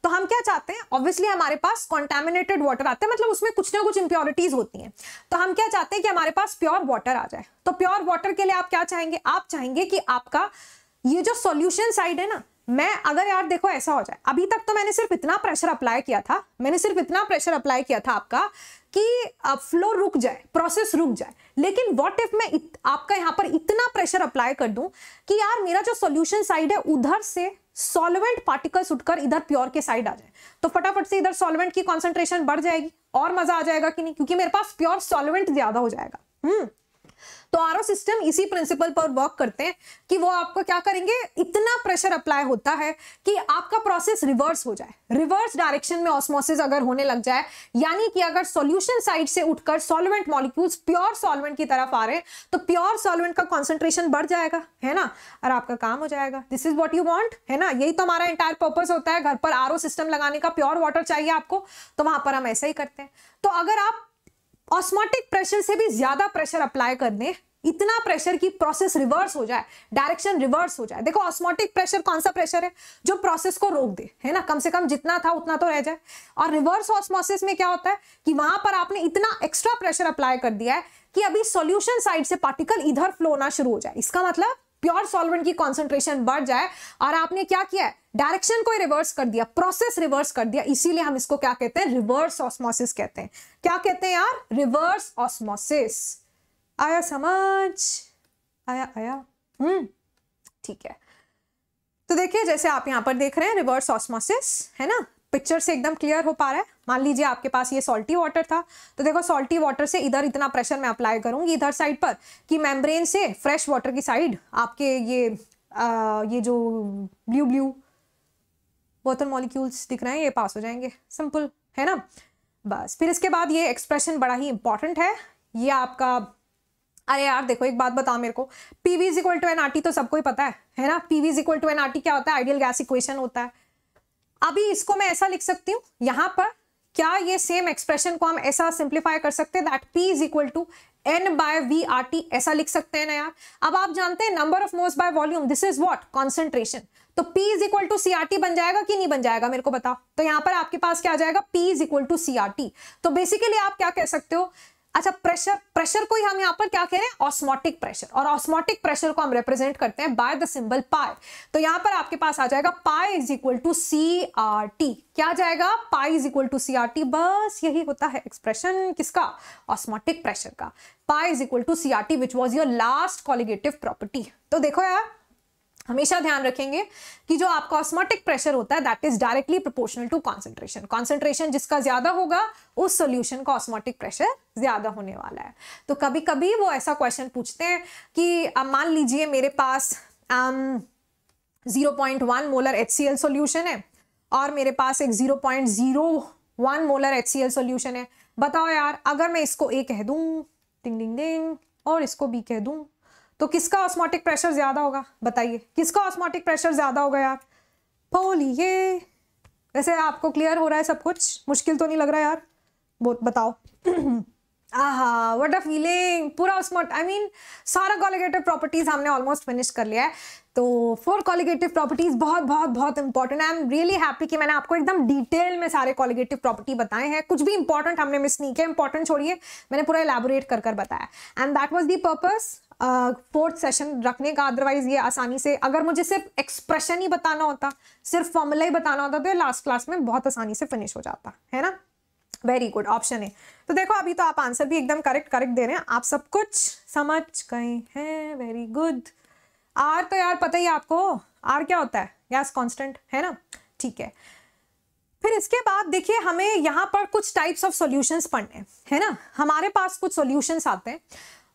तो हम क्या चाहते हैं? ऑब्वियसली हमारे पास कॉन्टेमिनेटेड वाटर आता है मतलब उसमें कुछ ना कुछ इंप्योरिटीज होती हैं। तो हम क्या चाहते हैं कि हमारे पास प्योर वाटर आ जाए। तो प्योर वाटर के लिए आप क्या चाहेंगे? आप चाहेंगे कि आपका ये जो सॉल्यूशन साइड है ना मैं अगर यार देखो ऐसा हो जाए अभी तक तो मैंने सिर्फ़ इतना प्रेशर अप्लाई किया था मैंने सिर्फ़ इतना प्रेशर अप्लाई किया था आपका कि फ्लो रुक जाए प्रोसेस रुक जाए। लेकिन व्हाट इफ़ मैं इत, आपका यहाँ पर इतना प्रेशर अप्लाई कर दूँ कि यार मेरा जो सॉल्यूशन साइड है उधर से सॉल्वेंट पार्टिकल्स उठकर इधर प्योर के साइड आ जाए। तो फटाफट से इधर सॉल्वेंट की कॉन्सेंट्रेशन बढ़ जाएगी और मज़ा आ जाएगा कि नहीं? क्योंकि मेरे पास प्योर सॉल्वेंट ज़्यादा हो जाएगा। हम्म। तो आर सिस्टम इसी प्रिंसिपल पर वर्क करते हैं कि वो आपको क्या करेंगे? इतना प्रेशर अप्लाई होता है कि आपका प्रोसेस रिवर्स हो जाए। रिवर्स डायरेक्शन में ऑस्मोसिस अगर होने लग जाए, यानी कि अगर सॉल्यूशन साइड से उठकर सॉल्वेंट मॉलिक्यूल्स प्योर सॉल्वेंट की तरफ़ आ रहे हैं तो प्योर सॉल्वेंट का कॉन्सेंट्रेशन बढ़ जाएगा, है ना? और आपका काम हो जाएगा। This is what you want है ना? यही तो हमारा इंटायर पर्पज होता है। घर पर आरओ सिस्टम लगाने का प्योर वाटर चाहिए आपको तो वहाँ पर हम ऐसा ही करते हैं। तो अगर आप ऑस्मोटिक प्रेशर से भी ज़्यादा प्रेशर अप्लाई कर दें इतना प्रेशर की प्रोसेस रिवर्स हो जाए डायरेक्शन रिवर्स हो जाए। देखो ऑस्मोटिक प्रेशर कौन सा प्रेशर है? जो प्रोसेस को रोक दे, है ना? कम से कम जितना था, उतना तो रह जाए। और रिवर्स ऑस्मोसिस में क्या होता है कि वहाँ पर आपने इतना एक्स्ट्रा प्रेशर अप्लाई कर दिया है कि अभी सॉल्यूशन साइड से पार्टिकल इधर फ्लो होना शुरू हो जाए। इसका मतलब प्योर सॉल्वेंट की कॉन्सेंट्रेशन बढ़ जाए और आपने क्या किया है? डायरेक्शन को रिवर्स कर दिया प्रोसेस रिवर्स कर दिया इसीलिए हम इसको क्या कहते हैं? रिवर्स ऑस्मोसिस कहते हैं। क्या कहते हैं यार? रिवर्स ऑस्मोसिस आया समझ? आया आया। हम्म ठीक है। तो देखिए जैसे आप यहाँ पर देख रहे हैं रिवर्स ऑस्मोसिस है ना? पिक्चर से एकदम क्लियर हो पा रहा है। मान लीजिए आपके पास ये सॉल्टी वाटर था। तो देखो सॉल्टी वाटर से इधर इतना प्रेशर मैं अप्लाई करूँगी इधर साइड पर कि मेम्ब्रेन से फ्रेश वाटर की साइड आपके ये आ, ये जो ब्लू ब्लू वाटर मॉलिक्यूल्स दिख रहे हैं, ये पास हो जाएँगे। सिंपल है ना? बस। फिर इसके बाद ये एक्सप्रेशन बड़ा ही इंपॉर्टेंट है। ये आपका, अरे यार, देखो, एक बात बताओ मेरे को। PV is equal to N R T तो सबको ही पता है है ना? PV is equal to N R T क्या होता है? आइडियल गैस इक्वेशन होता है। अभी इसको मैं ऐसा लिख सकती हूँ, यहाँ पर क्या ये सेम एक्सप्रेशन को हम ऐसा सिंप्लीफाई कर सकते हैं? That P is equal to N by V R T ऐसा लिख सकते हैं ना यार। अब आप जानते हैं number of moles by volume this is what concentration तो P is equal to C R T बन जाएगा कि नहीं बन जाएगा? मेरे को बताओ। तो यहाँ पर आपके पास क्या आ जाएगा? P is equal to C R T तो बेसिकली आप क्या कह सकते हो? अच्छा प्रेशर प्रेशर को ही हम यहाँ पर क्या कह रहे हैं? ऑस्मोटिक प्रेशर और ऑस्मोटिक प्रेशर को हम रिप्रेजेंट करते हैं बाय द सिंबल पाई तो यहाँ पर आपके पास आ जाएगा pi is equal to C R T क्या जाएगा? Pi is equal to C R T बस यही होता है एक्सप्रेशन किसका? ऑस्मोटिक प्रेशर का। Pi is equal to C R T which was your last colligative property तो देखो यार हमेशा ध्यान रखेंगे कि जो आपका ऑस्मोटिक प्रेशर होता है that is directly proportional to concentration concentration जिसका ज़्यादा होगा, उस सोल्यूशन का ऑस्मोटिक प्रेशर ज़्यादा होने वाला है। तो कभी कभी वो ऐसा क्वेश्चन पूछते हैं कि मान लीजिए मेरे पास zero point one molar H C L solution है और मेरे पास एक zero point zero one molar H C L solution है। बताओ यार, अगर मैं इसको ए कह दूँ डिंग डिंग डिंग और इसको बी कह दूँ तो किसका ऑस्मोटिक प्रेशर ज़्यादा होगा? बताइए। किसका ऑस्मोटिक प्रेशर ज़्यादा होगा यार? बोलिए वैसे आपको क्लियर हो रहा है सब कुछ? मुश्किल तो नहीं लग रहा यार? बहुत बताओ। <clears throat> आहा व्हाट अ फीलिंग पूरा ऑस्मोट आई मीन सारा कॉलिगेटिव प्रॉपर्टीज़ हमने ऑलमोस्ट फिनिश कर लिया है। तो फोर कॉलिगेटिव प्रॉपर्टीज़ बहुत बहुत बहुत important I am really happy कि मैंने आपको एकदम डिटेल में सारे कॉलिगेटिव प्रॉपर्टी बताए हैं। कुछ भी इंपॉर्टेंट हमने मिस नहीं किया। इंपॉर्टेंट छोड़िए। मैंने पूरा एलैबोरेट कर कर बताया। And that was the purpose fourth session रखने का अदरवाइज़ ये आसानी से, अगर मुझे सिर्फ़ एक्सप्रेशन ही बताना होता, सिर्फ़ फॉर्मूला ही बताना होता तो ये लास्ट क्लास में बहुत आसानी से फिनिश हो जाता, है ना? वेरी गुड ऑप्शन है तो देखो, अभी तो आप आंसर भी एकदम करेक्ट करेक्ट दे रहे हैं। आप सब कुछ समझ गए हैं। वेरी गुड आर तो यार पता ही आपको आर क्या होता है? गैस कांस्टेंट है ना? ठीक है। फिर इसके बाद देखिए, हमें यहाँ पर कुछ टाइप्स ऑफ़ सॉल्यूशंस पढ़ने है ना? हमारे पास कुछ सॉल्यूशंस आते हैं।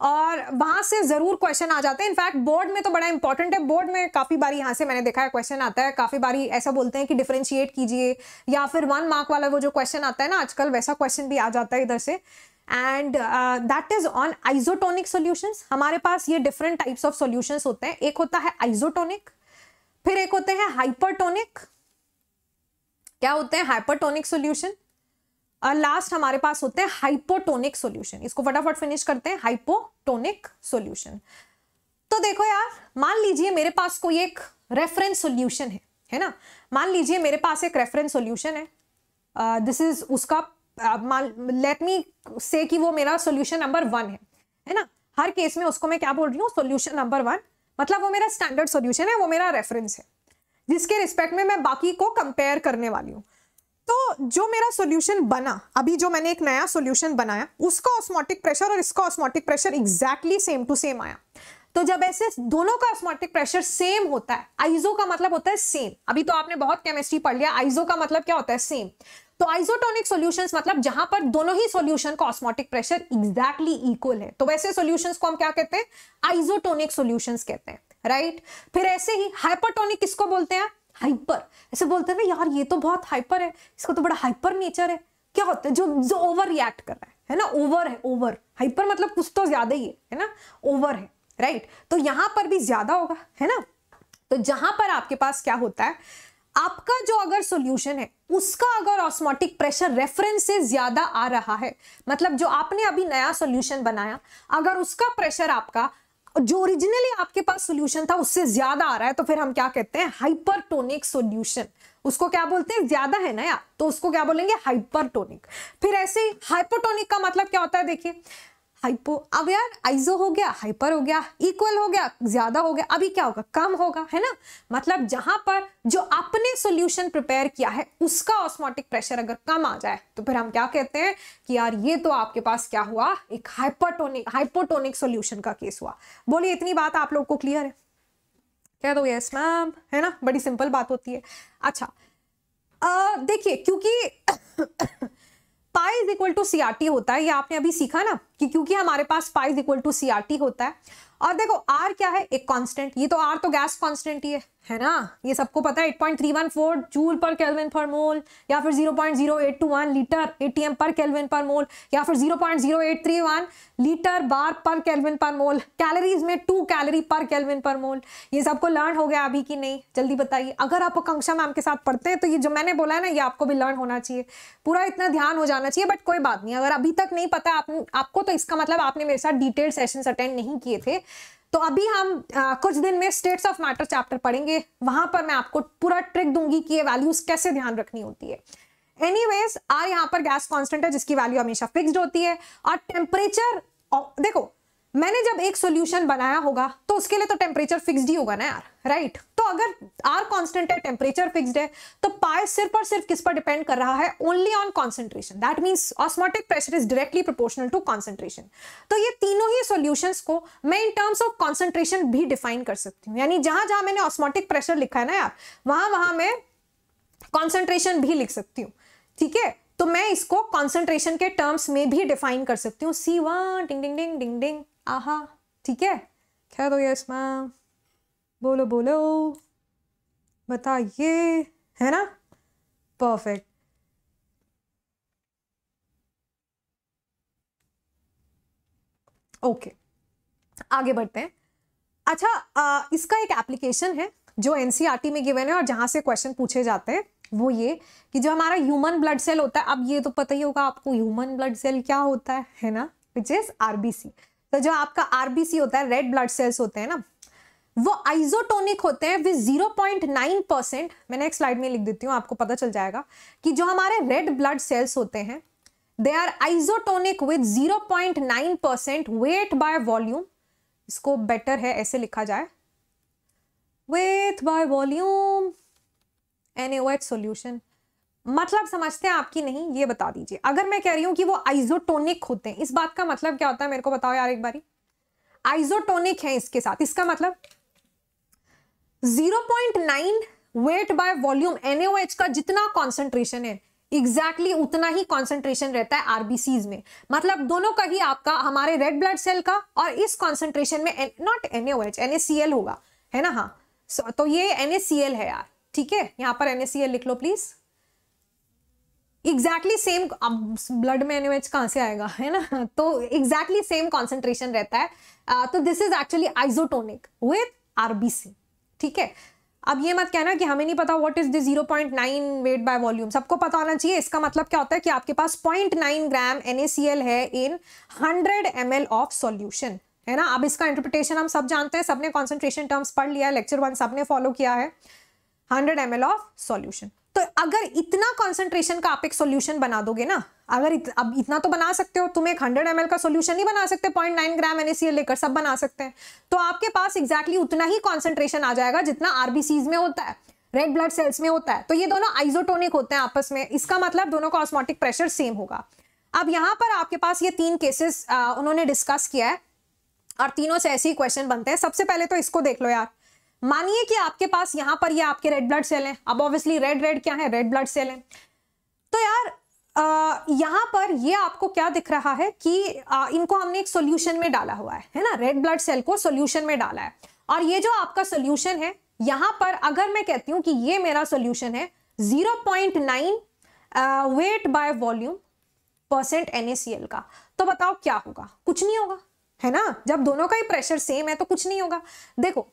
और वहाँ से ज़रूर क्वेश्चन आ जाते हैं। इनफैक्ट बोर्ड में तो बड़ा इंपॉर्टेंट है। बोर्ड में काफ़ी बारी यहाँ से मैंने देखा है क्वेश्चन आता है। काफ़ी बारी ऐसा बोलते हैं कि डिफ्रेंशिएट कीजिए, या फिर वन मार्क वाला वो जो क्वेश्चन आता है ना आजकल, वैसा क्वेश्चन भी आ जाता है इधर से। And that is on isotonic solutions हमारे पास ये डिफरेंट टाइप्स ऑफ़ सॉल्यूशंस होते हैं। एक होता है आइजोटोनिक फिर एक होते हैं हाइपरटोनिक क्या होते हैं? हाइपरटोनिक सॉल्यूशन और लास्ट हमारे पास होते हैं हाइपोटोनिक सॉल्यूशन इसको फटाफट फिनिश करते हैं हाइपोटोनिक सॉल्यूशन तो देखो यार मान लीजिए मेरे पास कोई एक रेफरेंस सॉल्यूशन है है ना? मान लीजिए मेरे पास एक रेफरेंस सॉल्यूशन है दिस uh, इज़ उसका मान लेट मी से कि वो मेरा सॉल्यूशन नंबर वन है है ना? हर केस में उसको मैं क्या बोल रही हूँ? सॉल्यूशन नंबर वन मतलब वो मेरा स्टैंडर्ड सॉल्यूशन है वो मेरा रेफरेंस है जिसके रिस्पेक्ट में मैं बाकी को कंपेयर करने वाली हूँ। तो जो मेरा सॉल्यूशन बना, अभी जो मैंने एक नया सॉल्यूशन बनाया, उसका ऑस्मोटिक प्रेशर और इसका osmotic pressure exactly same to same आया। तो जब ऐसे दोनों का ऑस्मोटिक प्रेशर सेम होता है, आइजो का मतलब होता है सेम अभी तो आपने बहुत केमिस्ट्री पढ़ लिया, आइजो का मतलब क्या होता है सेम तो आइसोटोनिक सॉल्यूशंस मतलब जहाँ पर दोनों ही सॉल्यूशन का ऑस्मोटिक प्रेशर एग्जैक्टली इक्वल है। तो वैसे सॉल्यूशंस को हम क्या कहते हैं? आइसोटोनिक सॉल्यूशंस कहते हैं राइट फिर ऐसे ही हाइपरटोनिक किसको बोलते हैं? हाइपर ऐसे बोलते हैं ना, यार, ये तो बहुत हाइपर है, इसका तो बड़ा हाइपर नेचर है। क्या होता है? जो जो ओवर रिएक्ट कर रहा है है ना? ओवर है ओवर हाइपर मतलब कुछ तो ज़्यादा ही है है ना? ओवर है राइट तो यहाँ पर भी ज़्यादा होगा, है ना? तो जहाँ पर आपके पास क्या होता है, आपका जो अगर सॉल्यूशन है, उसका अगर ऑस्मोटिक प्रेशर रेफरेंस से ज़्यादा आ रहा है मतलब जो आपने अभी नया सॉल्यूशन बनाया, अगर उसका प्रेशर आपका जो ओरिजिनली आपके पास सोल्यूशन था, उससे ज़्यादा आ रहा है तो फिर हम क्या कहते हैं? हाइपरटोनिक सोल्यूशन उसको क्या बोलते हैं? ज़्यादा है ना यार? तो उसको क्या बोलेंगे? हाइपरटोनिक फिर ऐसे हाइपोटोनिक का मतलब क्या होता है? देखिए हाइपो अब यार आइजो हो गया हाइपर हो गया इक्वल हो गया, ज़्यादा हो गया, अभी क्या होगा? कम होगा, है ना? मतलब जहाँ पर जो आपने सॉल्यूशन प्रिपेयर किया है, उसका ऑस्मोटिक प्रेशर अगर कम आ जाए तो फिर हम क्या कहते हैं कि यार ये तो आपके पास क्या हुआ? एक हाइपरटोनिक हाइपोटोनिक सॉल्यूशन का केस हुआ। बोलिए, इतनी बात आप लोग को क्लियर है? कह दो यस मैम है ना? बड़ी सिंपल बात होती है। अच्छा देखिए, क्योंकि pi is equal to CRT होता है, ये आपने अभी सीखा ना कि क्योंकि हमारे पास pi is equal to CRT होता है और देखो आर क्या है? एक कांस्टेंट ये तो आर तो गैस कांस्टेंट ही है है ना? ये सबको पता है 8.314 जूल पर केल्विन पर मोल या फिर 0.0821 लीटर एटीएम पर केल्विन पर मोल या फिर 0.0831 litre bar per kelvin per mole calories में two calorie per kelvin per mole ये सबको लर्न हो गया अभी की नहीं? जल्दी बताइए। अगर आप कंक्षा मैम के साथ पढ़ते हैं तो ये जो मैंने बोला है ना ये आपको भी लर्न होना चाहिए। पूरा इतना ध्यान हो जाना चाहिए बट कोई बात नहीं। अगर अभी तक नहीं पता आप, आपको तो इसका मतलब आपने मेरे साथ डिटेल सेशन अटेंड नहीं किए थे तो अभी हम आ, कुछ दिन में स्टेट्स ऑफ़ मैटर चैप्टर पढ़ेंगे। वहाँ पर मैं आपको पूरा ट्रिक दूँगी कि ये वैल्यूज़ कैसे ध्यान रखनी होती है। एनी वेज आर यहाँ पर गैस कांस्टेंट है जिसकी वैल्यू हमेशा फिक्सड होती है। और टेम्परेचर देखो मैंने जब एक सॉल्यूशन बनाया होगा तो उसके लिए तो टेम्परेचर फिक्स्ड ही होगा ना यार राइट तो अगर आर कांस्टेंट है टेम्परेचर फिक्स्ड है तो पाए सिर्फ़ और सिर्फ़ किस पर डिपेंड कर रहा है? Only on concentration that means osmotic pressure is directly proportional to concentration तो ये तीनों ही सोल्यूशन को मैं इन टर्म्स ऑफ़ कॉन्सेंट्रेशन भी डिफाइन कर सकती हूँ। यानी जहाँ जहाँ मैंने ऑस्मोटिक प्रेशर लिखा है ना यार, वहाँ वहाँ मैं कॉन्सेंट्रेशन भी लिख सकती हूँ। ठीक है? तो मैं इसको कॉन्सेंट्रेशन के टर्म्स में भी डिफाइन कर सकती हूँ। सी वन डिंग डिंग डिंग डिंग डिंग आहा ठीक है? कह दो यस मैम बोलो बोलो। बताइए है ना? परफेक्ट ओके आगे बढ़ते हैं। अच्छा आ, इसका एक एप्लीकेशन है जो एनसीईआरटी में गिवन है और जहाँ से क्वेश्चन पूछे जाते हैं वो ये कि जो हमारा ह्यूमन ब्लड सेल होता है अब ये तो पता ही होगा आपको ह्यूमन ब्लड सेल क्या होता है है ना? विच इज़ आरबीसी तो जो आपका आरबीसी होता है रेड ब्लड सेल्स होते हैं ना, वो आइजोटोनिक होते हैं विद 0.9 परसेंट मैंने एक स्लाइड में लिख देती हूँ, आपको पता चल जाएगा कि जो हमारे रेड ब्लड सेल्स होते हैं they are isotonic with 0.9 percent weight by volume इसको बेटर है, ऐसे लिखा जाए। Weight by volume N A weight solution मतलब समझते हैं आपकी नहीं ये बता दीजिए। अगर मैं कह रही हूँ कि वो आइजोटोनिक होते हैं इस बात का मतलब क्या होता है? मेरे को बताओ यार एक बारी। आइजोटोनिक है इसके साथ। इसका मतलब 0.9 वेट बाय वॉल्यूम एनओएच का जितना कॉन्सेंट्रेशन है एग्जैक्टली exactly उतना ही कॉन्सेंट्रेशन रहता है आरबीसीज में। मतलब दोनों का ही आपका हमारे रेड ब्लड सेल का और इस कॉन्सेंट्रेशन में नॉट एनओएच एनएसीएल होगा। है ना? हाँ। So, तो ये एनएसीएल है यार। ठीक है? यहाँ पर एनएसीएल लिख लो प्लीज़ एग्जैक्टली सेम ब्लड में एनएच कहाँ से आएगा, है ना? तो एग्जैक्टली सेम कॉन्सेंट्रेशन रहता है। तो this is actually isotonic with RBC ठीक है? अब ये मत कहना कि हमें नहीं पता what is the 0.9 weight by volume सबको पता होना चाहिए, इसका मतलब क्या होता है कि आपके पास 0.9 ग्राम NaCl है इन 100 ml ऑफ़ सॉल्यूशन है ना? अब इसका इंटरप्रिटेशन हम सब जानते हैं, सबने कॉन्सेंट्रेशन टर्म्स पढ़ लिया है लेक्चर वन सबने फॉलो किया है 100 ml ऑफ़ सॉल्यूशन तो अगर इतना कॉन्सेंट्रेशन का आप एक सोल्यूशन बना दोगे ना अगर इत, अब इतना तो बना सकते हो तुम एक 100 ml का सोल्यूशन नहीं बना सकते 0.9 ग्राम NaCl लेकर सब बना सकते हैं। तो आपके पास एग्जैक्टली exactly उतना ही कॉन्सेंट्रेशन आ जाएगा जितना आरबीसीज में होता है रेड ब्लड सेल्स में होता है। तो ये दोनों आइजोटोनिक होते हैं आपस में इसका मतलब दोनों का ऑस्मोटिक प्रेशर सेम होगा। अब यहाँ पर आपके पास ये तीन केसेस उन्होंने डिस्कस किया है और तीनों से ऐसे ही क्वेश्चन बनते हैं। सबसे पहले तो इसको देख लो यार। मानिए कि आपके पास यहाँ पर ये आपके रेड ब्लड सेल हैं। अब ऑब्वियसली रेड रेड क्या है? रेड ब्लड सेल है। तो यार यहाँ पर ये आपको क्या दिख रहा है कि आ, इनको हमने एक सॉल्यूशन में डाला हुआ है है ना? रेड ब्लड सेल को सॉल्यूशन में डाला है। और ये जो आपका सॉल्यूशन है यहाँ पर अगर मैं कहती हूँ कि ये मेरा सॉल्यूशन है 0.9 weight by volume percent NaCl का। तो बताओ क्या होगा? कुछ नहीं होगा है ना? जब दोनों का ही प्रेशर सेम है तो कुछ नहीं होगा। देखो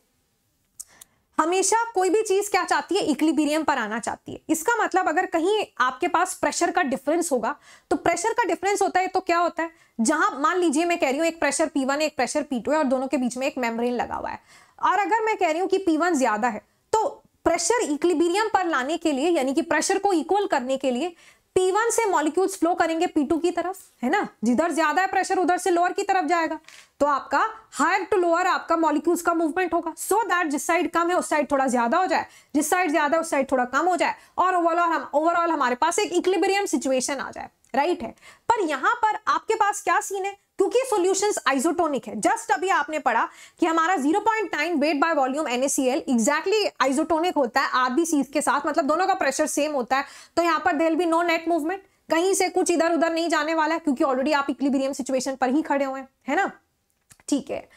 हमेशा कोई भी चीज़ क्या चाहती है? इक्लिबीरियम पर आना चाहती है। इसका मतलब अगर कहीं आपके पास प्रेशर का डिफरेंस होगा तो प्रेशर का डिफरेंस होता है तो क्या होता है? जहाँ, मान लीजिए मैं कह रही हूँ एक प्रेशर पी वन एक प्रेशर पी टू है और दोनों के बीच में एक मेम्ब्रेन लगा हुआ है। और अगर मैं कह रही हूँ कि पी वन ज़्यादा है तो प्रेशर इक्लिबीरियम पर लाने के लिए, यानी कि प्रेशर को इक्वल करने के लिए P1 से मॉलिक्यूल्स फ्लो करेंगे P2 की तरफ़, है ना? जिधर ज़्यादा है प्रेशर उधर से लोअर की तरफ़ जाएगा। तो आपका हायर टू लोअर आपका मॉलिक्यूल्स का मूवमेंट होगा। सो so दैट जिस साइड कम है, उस साइड थोड़ा ज़्यादा हो जाए। जिस साइड ज़्यादा उस साइड थोड़ा कम हो जाए। और ओवरऑल हम ओवरऑल हमारे पास एक इक्लिबेरियम सिचुएशन आ जाए। राइट है? पर यहाँ पर आपके पास क्या सीन है? क्योंकि सॉल्यूशंस आइसोटोनिक है। जस्ट अभी आपने पढ़ा कि हमारा 0.9 weight by volume NaCl exactly isotonic होता है आरबीसी के साथ मतलब दोनों का प्रेशर सेम होता है। तो यहाँ पर there be no net movement कहीं से कुछ इधर उधर नहीं जाने वाला है, क्योंकि ऑलरेडी आप इक्लिबीरियम सिचुएशन पर ही खड़े हुए हैं, है ना? ठीक है।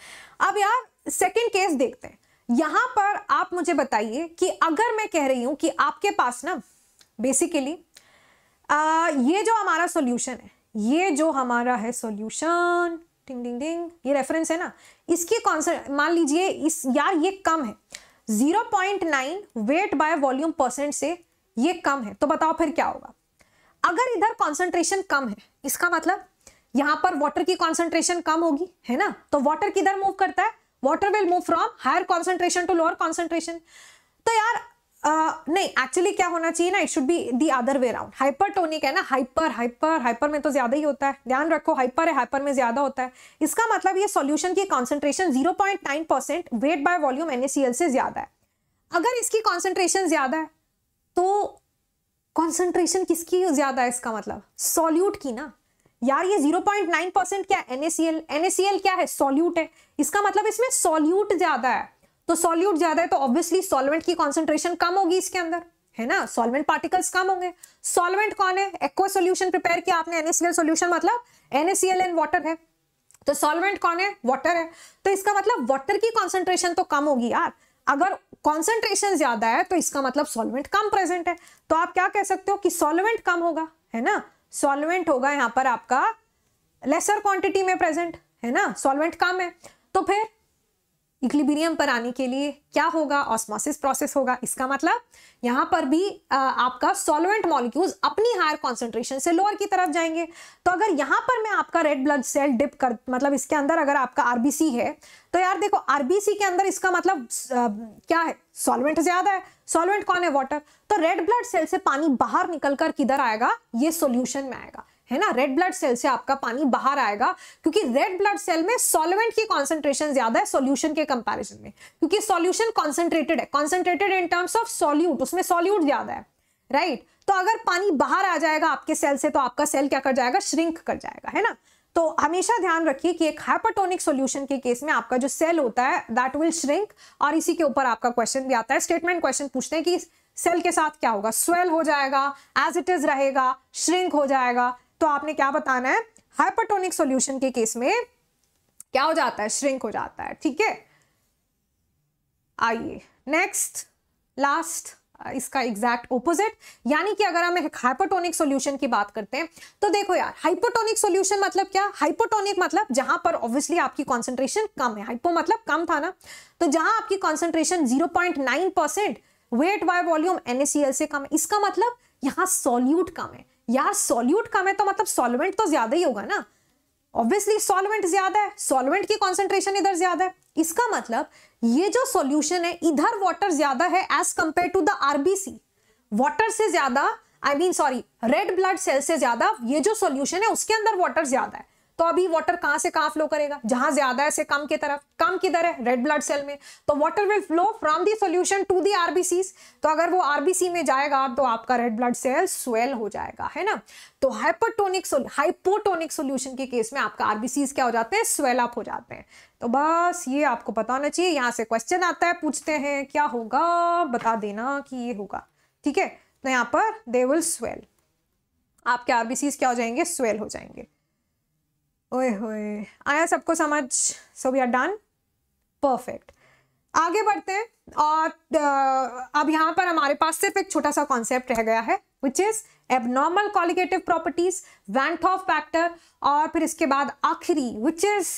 अब यार सेकेंड केस देखते हैं। यहाँ पर आप मुझे बताइए कि अगर मैं कह रही हूँ कि आपके पास ना बेसिकली ये जो हमारा सोल्यूशन है, ये जो हमारा है सॉल्यूशन टिंग टिंग टिंग ये रेफरेंस है ना, इसकी कॉन्सेंट मान लीजिए इस, यार ये कम है 0.9 वेट बाय वॉल्यूम परसेंट से ये कम है तो बताओ फिर क्या होगा? अगर इधर कॉन्सेंट्रेशन कम है, इसका मतलब यहाँ पर वाटर की कॉन्सेंट्रेशन कम होगी, है ना? तो वाटर किधर मूव करता है? Water will move from higher concentration to lower concentration तो यार नहीं एक्चुअली क्या होना चाहिए ना? It should be the other way round hypertonic है ना? हाइपर हाइपर हाइपर में तो ज़्यादा ही होता है। ध्यान रखो हाइपर है हाइपर में ज़्यादा होता है। इसका मतलब ये सॉल्यूशन की concentration 0.9 percent weight by volume NaCl से ज़्यादा है। अगर इसकी कॉन्सेंट्रेशन ज़्यादा है तो कॉन्सेंट्रेशन किसकी ज़्यादा है इसका मतलब? सॉल्यूट की ना? यार, ये 0.9 परसेंट क्या NaCl NaCl क्या है? सॉल्यूट है। इसका मतलब इसमें सॉल्यूट ज़्यादा है। तो सॉल्यूट ज़्यादा है तो ऑब्वियसली सॉल्वेंट की कॉन्सेंट्रेशन कम होगी इसके अंदर, है ना? सॉल्वेंट पार्टिकल्स कम होंगे। सॉल्वेंट कौन है? एक्वा सोल्यूशन प्रिपेयर किया आपने एनएसीएल सोल्यूशन मतलब एनएसीएल एंड वाटर है। तो सॉल्वेंट कौन है? वाटर है। तो इसका मतलब वाटर की कॉन्सेंट्रेशन तो कम होगी यार। अगर कॉन्सेंट्रेशन ज़्यादा है तो इसका मतलब सॉल्वेंट कम प्रेजेंट है। तो आप क्या कह सकते हो कि सॉल्वेंट कम होगा, है ना? सॉल्वेंट होगा यहाँ पर आपका लेसर क्वांटिटी में प्रेजेंट है ना? सॉल्वेंट कम है। तो फिर इक्लिबीरियम पर आने के लिए क्या होगा? ऑस्मोसिस प्रोसेस होगा। इसका मतलब यहाँ पर भी आपका सॉल्वेंट मॉलिक्यूल्स अपनी हायर कॉन्सेंट्रेशन से लोअर की तरफ़ जाएँगे। तो अगर यहाँ पर मैं आपका रेड ब्लड सेल डिप कर मतलब इसके अंदर अगर आपका आरबीसी है तो यार देखो आरबीसी के अंदर इसका मतलब आ, क्या है? सॉल्वेंट ज़्यादा है। सॉल्वेंट कौन है? वाटर तो रेड ब्लड सेल से पानी बाहर निकलकर किधर आएगा? ये सोल्यूशन में आएगा। है ना? रेड ब्लड सेल से आपका पानी बाहर आएगा, क्योंकि रेड ब्लड सेल में सॉल्वेंट की कॉन्सेंट्रेशन ज़्यादा है सॉल्यूशन के कंपैरिजन में। क्योंकि सॉल्यूशन कॉन्सेंट्रेटेड है। Concentrated in terms of solute उसमें सॉल्यूट ज़्यादा है राइट right? तो अगर पानी बाहर आ जाएगा आपके सेल से तो आपका सेल क्या कर जाएगा? श्रिंक कर जाएगा, है ना? तो हमेशा ध्यान रखिए कि एक हाइपरटोनिक सॉल्यूशन के केस में आपका जो सेल होता है दैट विल श्रिंक और इसी के ऊपर आपका क्वेश्चन भी आता है। स्टेटमेंट क्वेश्चन पूछते हैं कि सेल के साथ क्या होगा? स्वेल हो जाएगा एज इट इज़ रहेगा श्रिंक हो जाएगा तो आपने क्या बताना है? हाइपरटोनिक सॉल्यूशन के केस में क्या हो जाता है? श्रिंक हो जाता है, ठीक है? आइए नेक्स्ट लास्ट इसका एग्जैक्ट ओपोजिट यानी कि अगर हम हाइपोटोनिक सॉल्यूशन की बात करते हैं तो देखो यार हाइपोटोनिक सॉल्यूशन मतलब क्या? हाइपोटोनिक मतलब जहाँ पर ऑब्वियसली आपकी कॉन्सेंट्रेशन कम है। हाइपो मतलब कम था ना? तो जहाँ आपकी concentration 0.9 percent weight by volume NaCl से कम है। इसका मतलब यहाँ सॉल्यूट कम है। यार सॉल्यूट कम है तो मतलब सॉल्वेंट तो ज़्यादा ही होगा ना। ऑब्वियसली सॉल्वेंट ज़्यादा है सॉल्वेंट की कॉन्सेंट्रेशन इधर ज़्यादा है। इसका मतलब ये जो सॉल्यूशन है, इधर वाटर ज़्यादा है as compared to the RBC water से ज़्यादा I mean sorry red blood cell से ज़्यादा ये जो सॉल्यूशन है, उसके अंदर वाटर ज़्यादा है। तो अभी वाटर कहाँ से कहाँ फ्लो करेगा? जहाँ ज़्यादा है, से कम की तरफ़। कम किधर है? रेड ब्लड सेल में। तो water will flow from the solution to the RBC तो अगर वो आरबीसी में जाएगा तो आपका रेड ब्लड सेल स्वेल हो जाएगा, है ना? तो हाइपरटोनिक हाइपोटोनिक सोल्यूशन के केस में आपका आरबीसी क्या हो जाते हैं? स्वेल अप हो जाते हैं। तो बस ये आपको पता होना चाहिए। यहाँ से क्वेश्चन आता है, पूछते हैं, क्या होगा? बता देना कि ये होगा। ठीक है? तो यहाँ पर दे विल स्वेल आपके आरबीसी क्या हो जाएँगे? स्वेल हो जाएँगे। ओए होए, आया सबको समझ। So we are done perfect आगे बढ़ते हैं और अब यहाँ पर हमारे पास सिर्फ़ एक छोटा सा कॉन्सेप्ट रह गया है which is abnormal colligative properties van't Hoff factor और फिर इसके बाद आखिरी विच इज़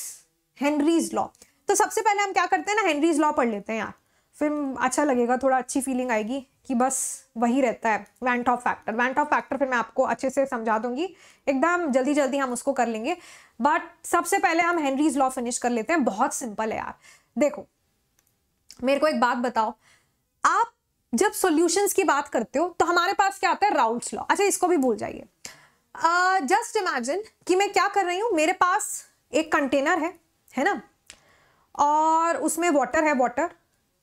हेनरीज लॉ तो सबसे पहले हम क्या करते हैं ना हेनरीज लॉ पढ़ लेते हैं यार। फिर अच्छा लगेगा, थोड़ा अच्छी फीलिंग आएगी कि बस वही रहता है van't Hoff factor van't Hoff factor फिर मैं आपको अच्छे से समझा दूँगी। एकदम जल्दी जल्दी हम उसको कर लेंगे। बट सबसे पहले हम हेनरीज लॉ फिनिश कर लेते हैं। बहुत सिंपल है यार। देखो, मेरे को एक बात बताओ। आप जब सॉल्यूशंस की बात करते हो तो हमारे पास क्या आता है? राउल्ट्स लॉ अच्छा इसको भी भूल जाइए। जस्ट इमेजिन कि मैं क्या कर रही हूँ? मेरे पास एक कंटेनर है है ना? और उसमें वाटर है water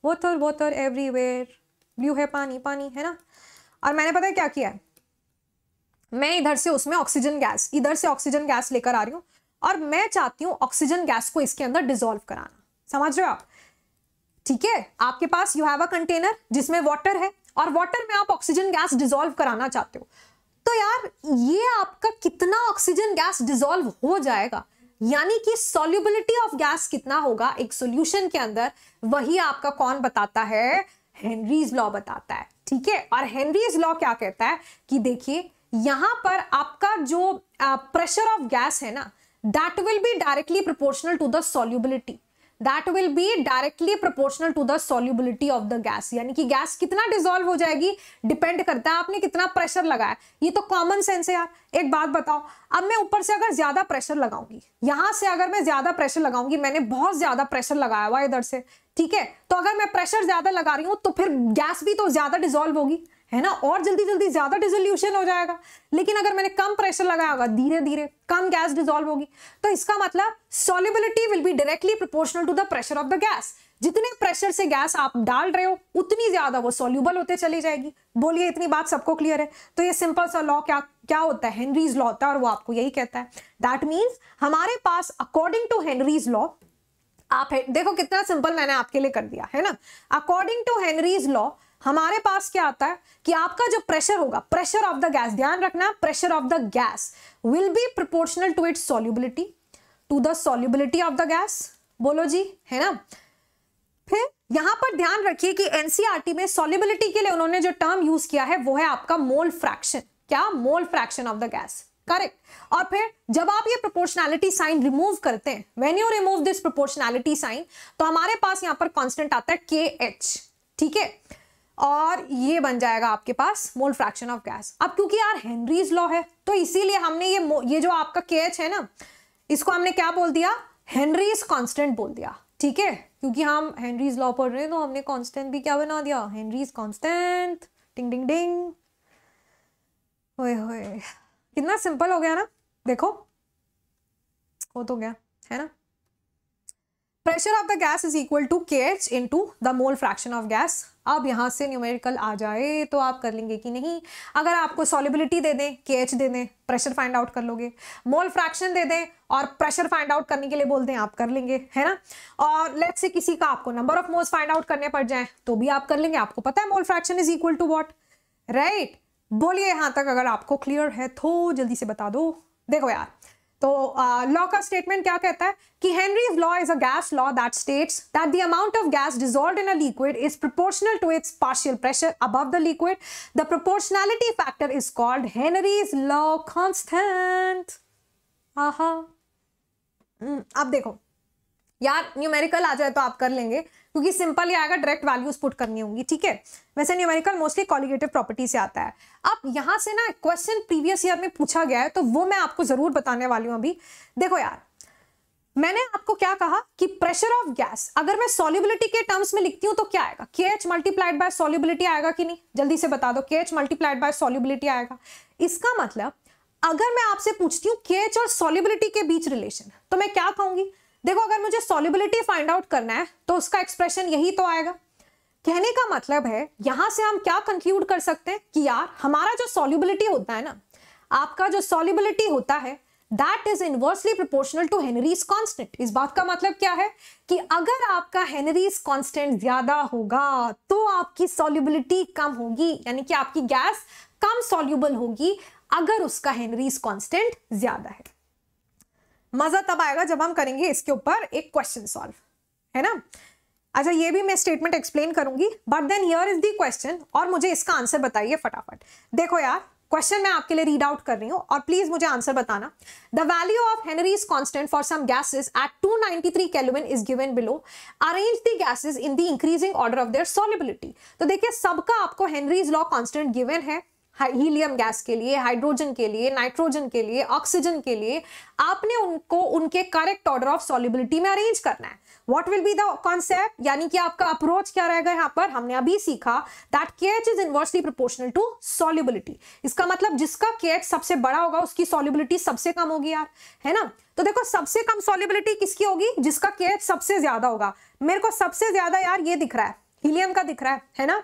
water water everywhere blue है, पानी पानी, है ना? और मैंने पता है क्या किया है? मैं इधर से उसमें ऑक्सीजन गैस इधर से ऑक्सीजन गैस लेकर आ रही हूँ। और मैं चाहती हूँ ऑक्सीजन गैस को इसके अंदर डिजोल्व कराना। समझ रहे हो आप? ठीक है? आपके पास यू हैव अ कंटेनर जिसमें वाटर है और वाटर में आप ऑक्सीजन गैस डिजोल्व कराना चाहते हो। तो यार, ये आपका कितना ऑक्सीजन गैस डिजोल्व हो जाएगा? यानी कि सॉल्युबिलिटी ऑफ़ गैस कितना होगा एक सॉल्यूशन के अंदर? वही आपका कौन बताता है? हेनरीज लॉ बताता है। ठीक है? और हेनरीज लॉ क्या कहता है कि देखिए, यहाँ पर आपका जो प्रेशर ऑफ़ गैस है ना that will be directly proportional to the solubility that will be directly proportional to the solubility of the gas यानी कि गैस कितना डिजोल्व हो जाएगी? डिपेंड करता है आपने कितना प्रेशर लगाया। ये तो कॉमन सेंस है यार। एक बात बताओ, अब मैं ऊपर से अगर ज़्यादा प्रेशर लगाऊँगी, यहाँ से अगर मैं ज़्यादा प्रेशर लगाऊँगी, मैंने बहुत ज़्यादा प्रेशर लगाया हुआ इधर से, ठीक है? तो अगर मैं प्रेशर ज़्यादा लगा रही हूँ तो फिर गैस भी तो ज़्यादा डिजोल्व होगी। है ना? और जल्दी जल्दी ज़्यादा डिजोल्यूशन हो जाएगा। लेकिन अगर मैंने कम प्रेशर लगाया होगा धीरे धीरे कम गैस डिजोल्व होगी तो इसका मतलब solubility will be directly proportional to the pressure of the gas जितने प्रेशर से गैस आप डाल रहे हो, उतनी ज़्यादा वो सॉल्यूबल होते चली जाएगी। बोलिए, इतनी बात सबको क्लियर है? तो ये सिंपल सा लॉ क्या क्या होता है? हेनरीज लॉ होता है और वो आपको यही कहता है। दैट मीन्स हमारे पास अकॉर्डिंग टू हेनरीज लॉ आप देखो कितना सिंपल मैंने आपके लिए कर दिया, है ना? अकॉर्डिंग टू हेनरीज लॉ हमारे पास क्या आता है कि आपका जो प्रेशर होगा प्रेशर ऑफ़ द गैस ध्यान रखना pressure of the gas will be proportional to its solubility to the solubility of the gas बोलो जी, है ना? फिर यहाँ पर ध्यान रखिए कि एनसीआरटी में सॉल्युबिलिटी के लिए उन्होंने जो टर्म यूज़ किया है, वो है आपका मोल फ्रैक्शन क्या? Mole fraction of the gas correct और फिर जब आप ये प्रोपोर्शनैलिटी साइन रिमूव करते हैं when you remove this proportionality sign तो हमारे पास यहाँ पर कांस्टेंट आता है के एच ठीक है? और ये बन जाएगा आपके पास मोल फ्रैक्शन ऑफ़ गैस। अब क्योंकि यार हेनरीज लॉ है तो इसीलिए हमने ये ये जो आपका के है ना, इसको हमने क्या बोल दिया? हेनरीज कांस्टेंट बोल दिया, ठीक है? क्योंकि हम हेनरीज लॉ पढ़ रहे हैं तो हमने कांस्टेंट भी क्या बना दिया? Henry's constant, ding ding ding. कितना सिंपल हो गया ना? देखो, हो तो गया, है ना? Pressure of the gas is equal to K H into the mole fraction of gas अब यहाँ से न्यूमेरिकल आ जाए तो आप कर लेंगे कि नहीं? अगर आपको सॉलिबिलिटी दे दें के एच दे दें प्रेशर फाइंड आउट कर लोगे। मोल फ्रैक्शन दे दें और प्रेशर फाइंड आउट करने के लिए बोल दें, आप कर लेंगे, है ना? और लेट से किसी का आपको number of moles find out करने पड़ जाए तो भी आप कर लेंगे। आपको पता है mole fraction is equal to what right बोलिए यहाँ तक अगर आपको क्लियर है तो जल्दी से बता दो। देखो यार तो लॉ का स्टेटमेंट क्या कहता है? कि Henry's law is a gas law that states that the amount of gas dissolve in a liquid is proportional to its partial pressure above the liquid the proportionality factor is called Henry's law constant आहा अब देखो यार numerical आ जाए तो आप कर लेंगे, क्योंकि सिंपल ही आएगा डायरेक्ट वैल्यूज़ पुट करनी होंगी, ठीक है? वैसे न्यूमेरिकल मोस्टली कॉलिगेटिव प्रॉपर्टी से आता है। अब यहाँ से ना क्वेश्चन प्रीवियस ईयर में पूछा गया है तो वो मैं आपको ज़रूर बताने वाली हूँ अभी। देखो यार, मैंने आपको क्या कहा कि प्रेशर ऑफ़ गैस अगर मैं सॉल्युबिलिटी के टर्म्स में लिखती हूँ तो क्या आएगा? के एच मल्टीप्लाइड बाय सॉल्युबिलिटी आएगा कि नहीं? जल्दी से बता दो के एच मल्टीप्लाइड बाय सॉल्युबिलिटी आएगा। इसका मतलब अगर मैं आपसे पूछती हूँ के एच और सॉल्युबिलिटी के बीच रिलेशन तो मैं क्या कहूँगी? देखो, अगर मुझे सॉल्युबिलिटी फाइंड आउट करना है तो उसका एक्सप्रेशन यही तो आएगा। कहने का मतलब है, यहाँ से हम क्या कंक्लूड कर सकते हैं कि यार, हमारा जो सॉल्युबिलिटी होता है ना, आपका जो सॉल्युबिलिटी होता है that is inversely proportional to Henry's constant इस बात का मतलब क्या है? कि अगर आपका हेनरीज कांस्टेंट ज़्यादा होगा तो आपकी सॉल्युबिलिटी कम होगी, यानी कि आपकी गैस कम सॉल्युबल होगी, अगर उसका हेनरीज कांस्टेंट ज़्यादा है। मज़ा तब आएगा जब हम करेंगे इसके ऊपर एक क्वेश्चन सॉल्व है ना? अच्छा ये भी मैं स्टेटमेंट एक्सप्लेन करूँगी but then here is the question और मुझे इसका आंसर बताइए फटाफट। देखो यार क्वेश्चन मैं आपके लिए रीड आउट कर रही हूँ और प्लीज़ मुझे आंसर बताना। The value of Henry's constant for some gases at 293 kelvin is given below arrange the gases in the increasing order of their solubility तो देखिए, सबका आपको हेनरीज लॉ कॉन्स्टेंट गिवन है। हीलियम गैस के लिए, hydrogen के लिए, नाइट्रोजन के लिए, ऑक्सीजन के लिए आपने उनको, उनके करेक्ट ऑर्डर ऑफ़ सॉलिबिलिटी में अरेंज करना है। What will be the concept यानी कि आपका अप्रोच क्या रहेगा यहाँ पर? हमने अभी सीखा that KH is inversely proportional to solubility इसका मतलब जिसका केएच सबसे बड़ा होगा, उसकी सॉल्युबिलिटी सबसे कम होगी यार, है ना? तो देखो, सबसे कम सॉल्युबिलिटी किसकी होगी? जिसका केएच सबसे ज़्यादा होगा। मेरे को सबसे ज़्यादा यार ये दिख रहा है, हीलियम का दिख रहा है है ना?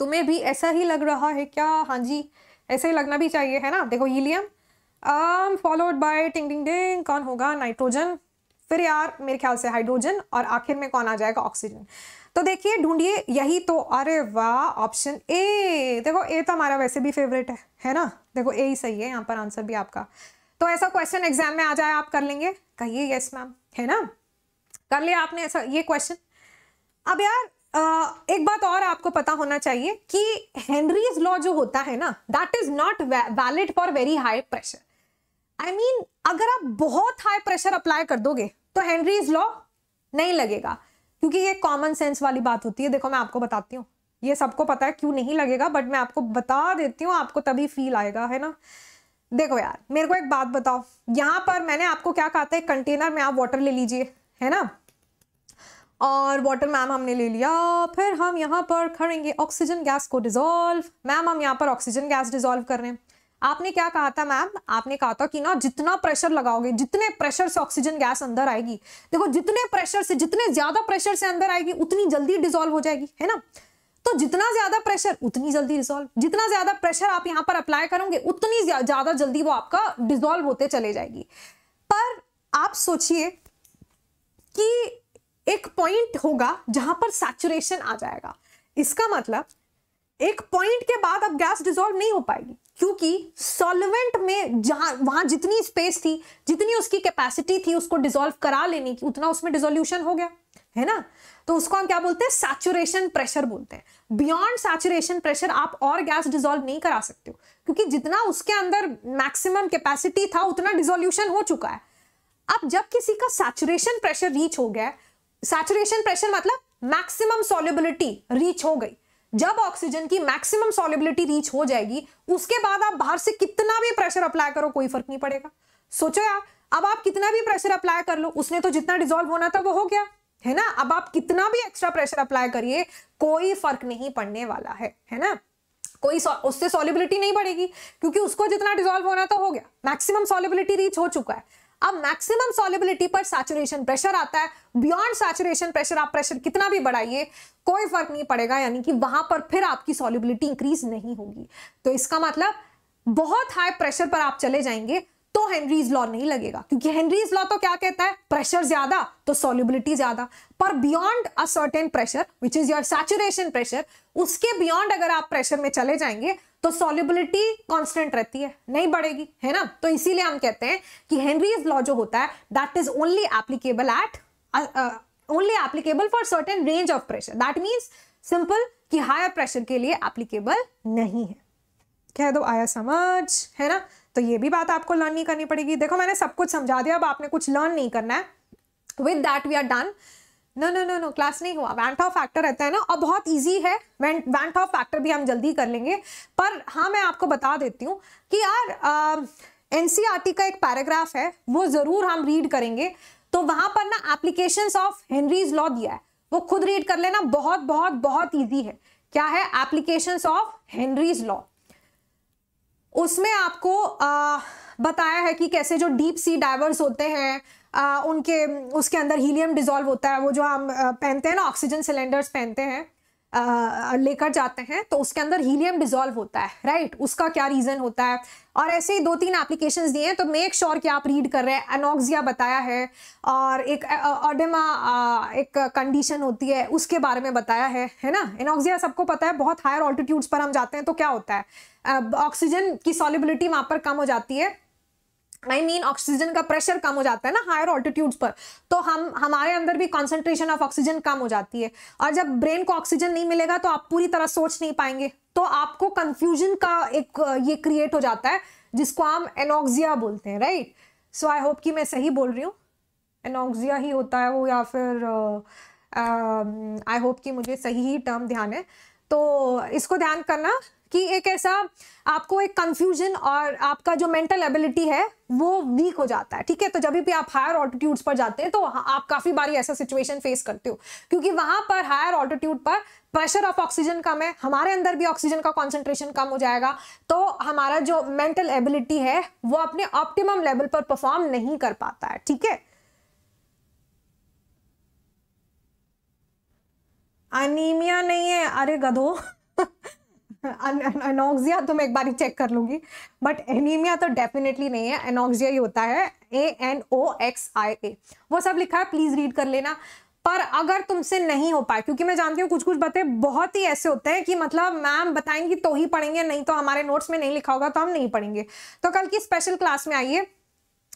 तुम्हें भी ऐसा ही लग रहा है क्या? हाँ जी, ऐसा ही लगना भी चाहिए, है ना? देखो, हीलियम फॉलोड बाय टिंग टिंग टिंग कौन होगा? नाइट्रोजन। फिर यार, मेरे ख्याल से हाइड्रोजन और आखिर में कौन आ जाएगा? ऑक्सीजन। तो देखिए, ढूंढिए यही तो। अरे वाह, ऑप्शन ए। देखो, ए तो हमारा वैसे भी फेवरेट है है ना? देखो, ए ही सही है, यहाँ पर आंसर भी आपका। तो ऐसा क्वेश्चन एग्ज़ाम में आ जाए, आप कर लेंगे। कहिए यस मैम है ना? कर लिया आपने ऐसा, ये क्वेश्चन अब यार एक बात और आपको पता होना चाहिए कि हेनरीज लॉ जो होता है ना that is not valid for very high pressure I mean अगर आप बहुत हाई प्रेशर अप्लाई कर दोगे तो हेनरीज लॉ नहीं लगेगा। क्योंकि ये कॉमन सेंस वाली बात होती है। देखो, मैं आपको बताती हूँ। ये सबको पता है क्यों नहीं लगेगा बट मैं आपको बता देती हूँ, आपको तभी फील आएगा, है ना? देखो यार, मेरे को एक बात बताओ। यहाँ पर मैंने आपको क्या कहा था? एक कंटेनर में आप वाटर ले लीजिए, है ना? और वाटर मैम हमने ले लिया। फिर हम यहाँ पर करेंगे ऑक्सीजन गैस को डिजोल्व मैम हम यहाँ पर ऑक्सीजन गैस डिजोल्व कर रहे हैं। आपने क्या कहा था मैम आपने कहा था कि ना, जितना प्रेशर लगाओगे, जितने प्रेशर से ऑक्सीजन गैस अंदर आएगी, देखो, जितने प्रेशर से, जितने ज़्यादा प्रेशर से अंदर आएगी, उतनी जल्दी डिजोल्व हो जाएगी, है ना? तो जितना ज़्यादा प्रेशर उतनी जल्दी डिजोल्व जितना ज़्यादा प्रेशर आप यहाँ पर अप्लाई करोगे, उतनी ज़्यादा जल्दी वो आपका डिजोल्व होते चले जाएगी। पर आप सोचिए कि एक पॉइंट होगा जहाँ पर सैचुरेशन आ जाएगा। इसका मतलब एक पॉइंट के बाद अब गैस डिजोल्व नहीं हो पाएगी, क्योंकि सॉल्वेंट में जहाँ, वहाँ जितनी स्पेस थी, जितनी उसकी कैपेसिटी थी, उसको डिजोल्व करा लेने की, उतना उसमें डिजोल्यूशन हो गया, है ना? तो उसको हम क्या बोलते हैं? सैचुरेशन प्रेशर बोलते हैं। बियॉन्ड सैचुरेशन प्रेशर आप और गैस डिजोल्व नहीं करा सकते हो, क्योंकि जितना उसके अंदर मैक्सिमम कैपेसिटी था, उतना डिजोल्यूशन हो चुका है। अब जब किसी का सैचुरेशन प्रेशर रीच हो गया सैचुरेशन प्रेशर मतलब मैक्सिमम सॉल्युबिलिटी रीच हो गई। जब ऑक्सीजन की मैक्सिमम सॉल्युबिलिटी रीच हो जाएगी, उसके बाद आप बाहर से कितना भी प्रेशर अप्लाई करो, कोई फ़र्क नहीं पड़ेगा। सोचो यार, अब आप कितना भी प्रेशर अप्लाई कर लो, उसने तो जितना डिजोल्व होना था वो हो गया, है ना? अब आप कितना भी एक्स्ट्रा प्रेशर अप्लाई करिए, कोई फ़र्क नहीं पड़ने वाला है है ना? कोई उससे सॉल्युबिलिटी नहीं बढ़ेगी, क्योंकि उसको जितना डिजोल्व होना था हो गया। मैक्सिमम सॉल्युबिलिटी रीच हो चुका है। अब मैक्सिमम सॉलिबिलिटी पर सैचुरेशन प्रेशर आता है। बियॉन्ड सैचुरेशन प्रेशर आप प्रेशर कितना भी बढ़ाइए, कोई फ़र्क नहीं पड़ेगा, यानी कि वहाँ पर फिर आपकी सॉलिबिलिटी इंक्रीज नहीं होगी। तो इसका मतलब बहुत हाई प्रेशर पर आप चले जाएँगे तो हेनरीज लॉ नहीं लगेगा। क्योंकि हेनरीज लॉ तो क्या कहता है? प्रेशर ज़्यादा तो सॉल्युबिलिटी ज़्यादा। पर beyond a certain pressure which is your saturation pressure उसके बियॉन्ड अगर आप प्रेशर में चले जाएँगे तो सॉलिबिलिटी कांस्टेंट रहती है, नहीं बढ़ेगी, है ना? तो इसीलिए हम कहते हैं कि हेनरीज लॉ जो होता है that is only applicable at only applicable for certain range of pressure that means simple कि हायर प्रेशर के लिए एप्लीकेबल नहीं है। कह दो, आया समझ, है ना? तो ये भी बात आपको लर्न नहीं करनी पड़ेगी। देखो, मैंने सब कुछ समझा दिया, अब आपने कुछ लर्न नहीं करना है। With that we are done no no no no class नहीं हुआ। वैंट ऑफ़ फैक्टर रहता है ना और बहुत इजी है। वैंट ऑफ़ फैक्टर भी हम जल्दी कर लेंगे। पर हाँ मैं आपको बता देती हूँ कि यार एनसीईआरटी का एक पैराग्राफ है वो ज़रूर हम रीड करेंगे। तो वहाँ पर ना एप्लीकेशंस ऑफ़ हेनरीज लॉ दिया है। वो खुद रीड कर लेना बहुत बहुत बहुत ईजी है। क्या है? एप्लीकेशंस ऑफ़ हेनरीज लॉ उसमें आपको आ, बताया है कि कैसे जो डीप सी डाइवर्स होते हैं आ, उनके उसके अंदर हीलियम डिजोल्व होता है वो जो हम पहनते हैं ना ऑक्सीजन सिलेंडर्स पहनते हैं लेकर जाते हैं तो उसके अंदर हीलियम डिजोल्व होता है राइट? उसका क्या रीज़न होता है? और ऐसे ही दो तीन एप्लीकेशंस दिए हैं तो मेक श्योर sure कि आप रीड कर रहे हैं। एनॉक्सिया बताया है और एक ऑडेमा एक कंडीशन होती है उसके बारे में बताया है है ना? एनॉक्सिया सबको पता है बहुत हायर ऑल्टीट्यूड्स पर हम जाते हैं तो क्या होता है? ऑक्सीजन की सॉलिबिलिटी वहाँ पर कम हो जाती है आई मीन ऑक्सीजन का प्रेशर कम हो जाता है ना हायर ऑल्टीट्यूड्स पर। तो हम हमारे अंदर भी कॉन्सेंट्रेशन ऑफ़ ऑक्सीजन कम हो जाती है। और जब ब्रेन को ऑक्सीजन नहीं मिलेगा तो आप पूरी तरह सोच नहीं पाएँगे। तो आपको कंफ्यूजन का एक ये क्रिएट हो जाता है जिसको हम एनॉक्सिया बोलते हैं राइट सो आई होप कि मैं सही बोल रही हूँ। एनॉक्सिया ही होता है वो या फिर आई uh, होप कि मुझे सही ही टर्म ध्यान है। तो इसको ध्यान करना कि एक ऐसा आपको एक कंफ्यूजन और आपका जो मेंटल एबिलिटी है, वो वीक हो जाता है, ठीक है? तो जब भी आप हायर ऑल्टीट्यूड्स पर जाते हैं तो आप काफ़ी बारी ऐसा सिचुएशन फेस करते हो, क्योंकि वहाँ पर हायर ऑल्टीट्यूड पर प्रेशर ऑफ़ ऑक्सीजन कम है, हमारे अंदर भी ऑक्सीजन का कॉन्सेंट्रेशन कम हो जाएगा तो हमारा जो मेंटल एबिलिटी है, वो अपने ऑप्टिमम लेवल पर परफॉर्म नहीं कर पाता है, ठीक है? अनीमिया नहीं है। अरे गधो। <laughs> एनोक्सिया तो मैं एक बार चेक कर लूँगी। बट एनीमिया तो डेफिनेटली नहीं है एनोक्सिया ही होता है ए एन ओ एक्स आई ए वो सब लिखा है प्लीज़ रीड कर लेना। पर अगर तुमसे नहीं हो पाए, क्योंकि मैं जानती हूँ कुछ कुछ बातें बहुत ही ऐसे होते हैं कि मतलब मैम बताएँगी तो ही पढ़ेंगे, नहीं तो हमारे नोट्स में नहीं लिखा होगा तो हम नहीं पढ़ेंगे। तो कल की स्पेशल क्लास में आइए।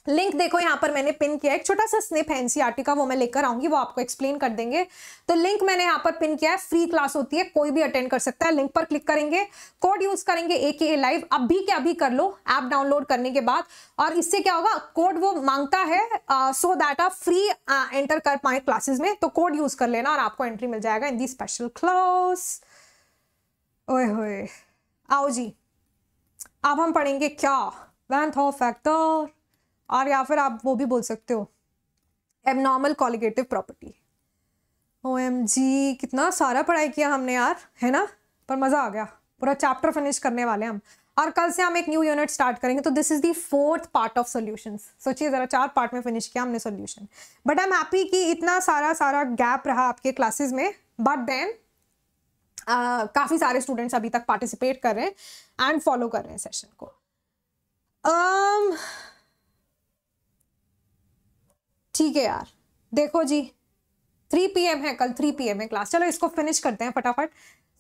लिंक देखो, यहाँ पर मैंने पिन किया एक छोटा सा स्निप है एनसीआरटी का, वो मैं लेकर आऊँगी, वो आपको एक्सप्लेन कर देंगे। तो लिंक मैंने यहाँ पर पिन किया है। फ्री क्लास होती है, कोई भी अटेंड कर सकता है। लिंक पर क्लिक करेंगे कोड यूज़ करेंगे ए के ए लाइव अभी के अभी कर लो ऐप डाउनलोड करने के बाद। और इससे क्या होगा कोड वो माँगता है सो दैट आप फ्री एंटर कर पाए क्लासेस में। तो कोड यूज़ कर लेना और आपको एंट्री मिल जाएगा इन दी स्पेशल क्लास ओए होए। आओ जी, अब हम पढ़ेंगे क्या? वैंथ फैक्टर और या फिर आप वो भी बोल सकते हो abnormal colligative property O M G कितना सारा पढ़ाई किया हमने यार है ना? पर मज़ा आ गया। पूरा चैप्टर फिनिश करने वाले हम। और कल से हम एक न्यू यूनिट स्टार्ट करेंगे तो this is the fourth part of solution सोचिए ज़रा चार पार्ट में फिनिश किया हमने solution but I am happy कि इतना सारा सारा गैप रहा आपके क्लासेस में। बट देन काफ़ी सारे स्टूडेंट्स अभी तक पार्टिसिपेट कर रहे हैं एंड फॉलो कर रहे हैं सेशन को। Um, ठीक है यार। देखो जी थ्री पी है कल थ्री पी है क्लास चलो इसको फिनिश करते हैं फटाफट।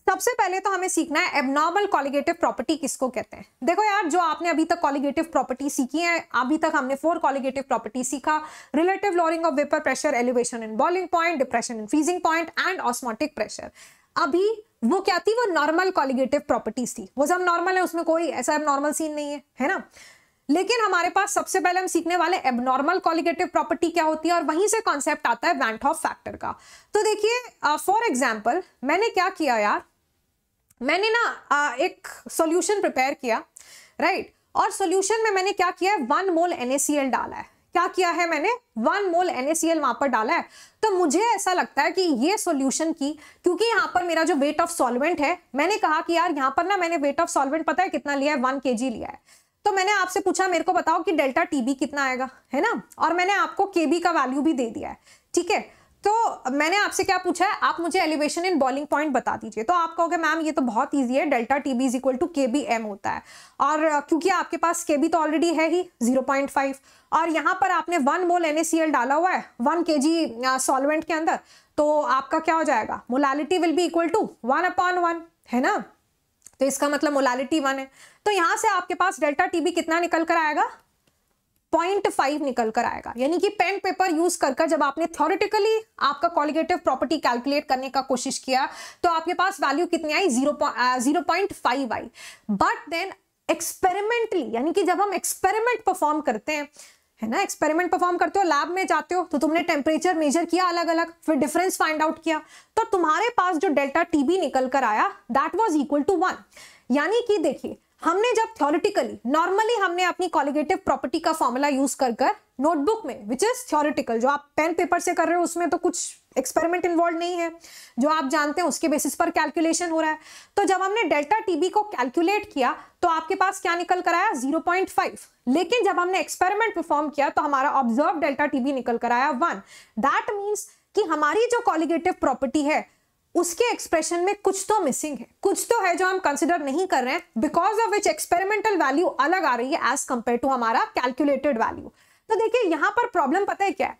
सबसे पहले तो हमें सीखना है एबनॉर्मल कॉलिगेटिव प्रॉपर्टी किसको कहते हैं? देखो यार, जो आपने अभी तक कॉलिगेटिव प्रॉपर्टी सीखी है, अभी तक हमने फोर कॉलिगेटिव प्रॉपर्टी सीखा। Relative lowering of vapour pressure elevation in boiling point depression in freezing point and osmotic pressure अभी वो क्या थी? वो नॉर्मल कॉलिगेटिव प्रॉपर्टीज़ थी। वो सब नॉर्मल है, उसमें कोई ऐसा नॉर्मल सीन नहीं है है ना? लेकिन हमारे पास सबसे पहले हम सीखने वाले एबनॉर्मल कॉलिगेटिव प्रॉपर्टी क्या होती है और वहीं से कॉन्सेप्ट आता है वैंट ऑफ़ फैक्टर का। तो देखिए फॉर एग्ज़ाम्पल मैंने क्या किया यार? मैंने ना uh, एक सॉल्यूशन प्रिपेयर किया राइट right? और सॉल्यूशन में मैंने क्या किया है? वन मोल एनएसीएल डाला है। क्या किया है मैंने? वन मोल एनएसीएल वहाँ पर डाला है। तो मुझे ऐसा लगता है कि ये सॉल्यूशन की क्योंकि यहाँ पर मेरा जो वेट ऑफ़ सॉल्वेंट है मैंने कहा कि यार यहाँ पर ना मैंने वेट ऑफ़ सॉल्वेंट पता है कितना लिया है? वन के लिया है। तो मैंने आपसे पूछा, मेरे को बताओ कि डेल्टा टीबी कितना आएगा, है ना? और मैंने आपको केबी का वैल्यू भी दे दिया है, ठीक है? तो मैंने आपसे क्या पूछा है, आप मुझे एलिवेशन इन बॉलिंग पॉइंट बता दीजिए। तो आप कहोगे, मैम, ये तो बहुत ईजी है, delta T B is equal to K B M होता है। और क्योंकि आपके पास के बी तो ऑलरेडी है ही ज़ीरो पॉइंट फाइव और यहाँ पर आपने वन मोल एन डाला हुआ है वन के जी सॉल्वेंट के अंदर तो आपका क्या हो जाएगा? Molality will be equal to one upon one है ना? तो इसका मतलब मोलालिटी वन है। तो यहाँ से आपके पास डेल्टा टीबी कितना निकल कर आएगा? पॉइंट फाइव निकल कर आएगा। यानी कि पेन पेपर यूज़ कर कर जब आपने थ्योरेटिकली आपका कॉलिगेटिव प्रॉपर्टी कैलकुलेट करने का कोशिश किया तो आपके पास वैल्यू कितनी आई? ज़ीरो ज़ीरो पॉइंट फाइव आई। बट देन एक्सपेरिमेंटली यानी कि जब हम एक्सपेरिमेंट परफॉर्म करते हैं, है ना? एक्सपेरिमेंट परफॉर्म करते हो लैब में जाते हो तो तुमने टेम्परेचर मेजर किया अलग अलग फिर डिफरेंस फाइंड आउट किया तो तुम्हारे पास जो डेल्टा टीबी निकल कर आया that was equal to one यानी कि देखिए हमने जब थ्योरेटिकली नॉर्मली हमने अपनी कॉलिगेटिव प्रॉपर्टी का फॉर्मूला यूज़ कर कर नोटबुक में विच इज़ थ्योरेटिकल जो आप पेन पेपर से कर रहे हो, उसमें तो कुछ एक्सपेरिमेंट इन्वॉल्व नहीं है। जो आप जानते हैं, उसके बेसिस पर कैलकुलेशन हो रहा है। तो जब हमने डेल्टा टीबी को कैलकुलेट किया तो आपके पास क्या निकल कर आया? 0.5 लेकिन जब हमने एक्सपेरिमेंट परफॉर्म किया तो हमारा ऑब्ज़र्व डेल्टा टीबी निकल कर आया वन दैट मीन्स कि हमारी जो कॉलिगेटिव प्रॉपर्टी है उसके एक्सप्रेशन में कुछ तो मिसिंग है। कुछ तो है जो हम कंसिडर नहीं कर रहे हैं because of which experimental value अलग आ रही है एज कंपेयर टू हमारा कैलकुलेटेड वैल्यू तो देखिए, यहाँ पर प्रॉब्लम पता है क्या है?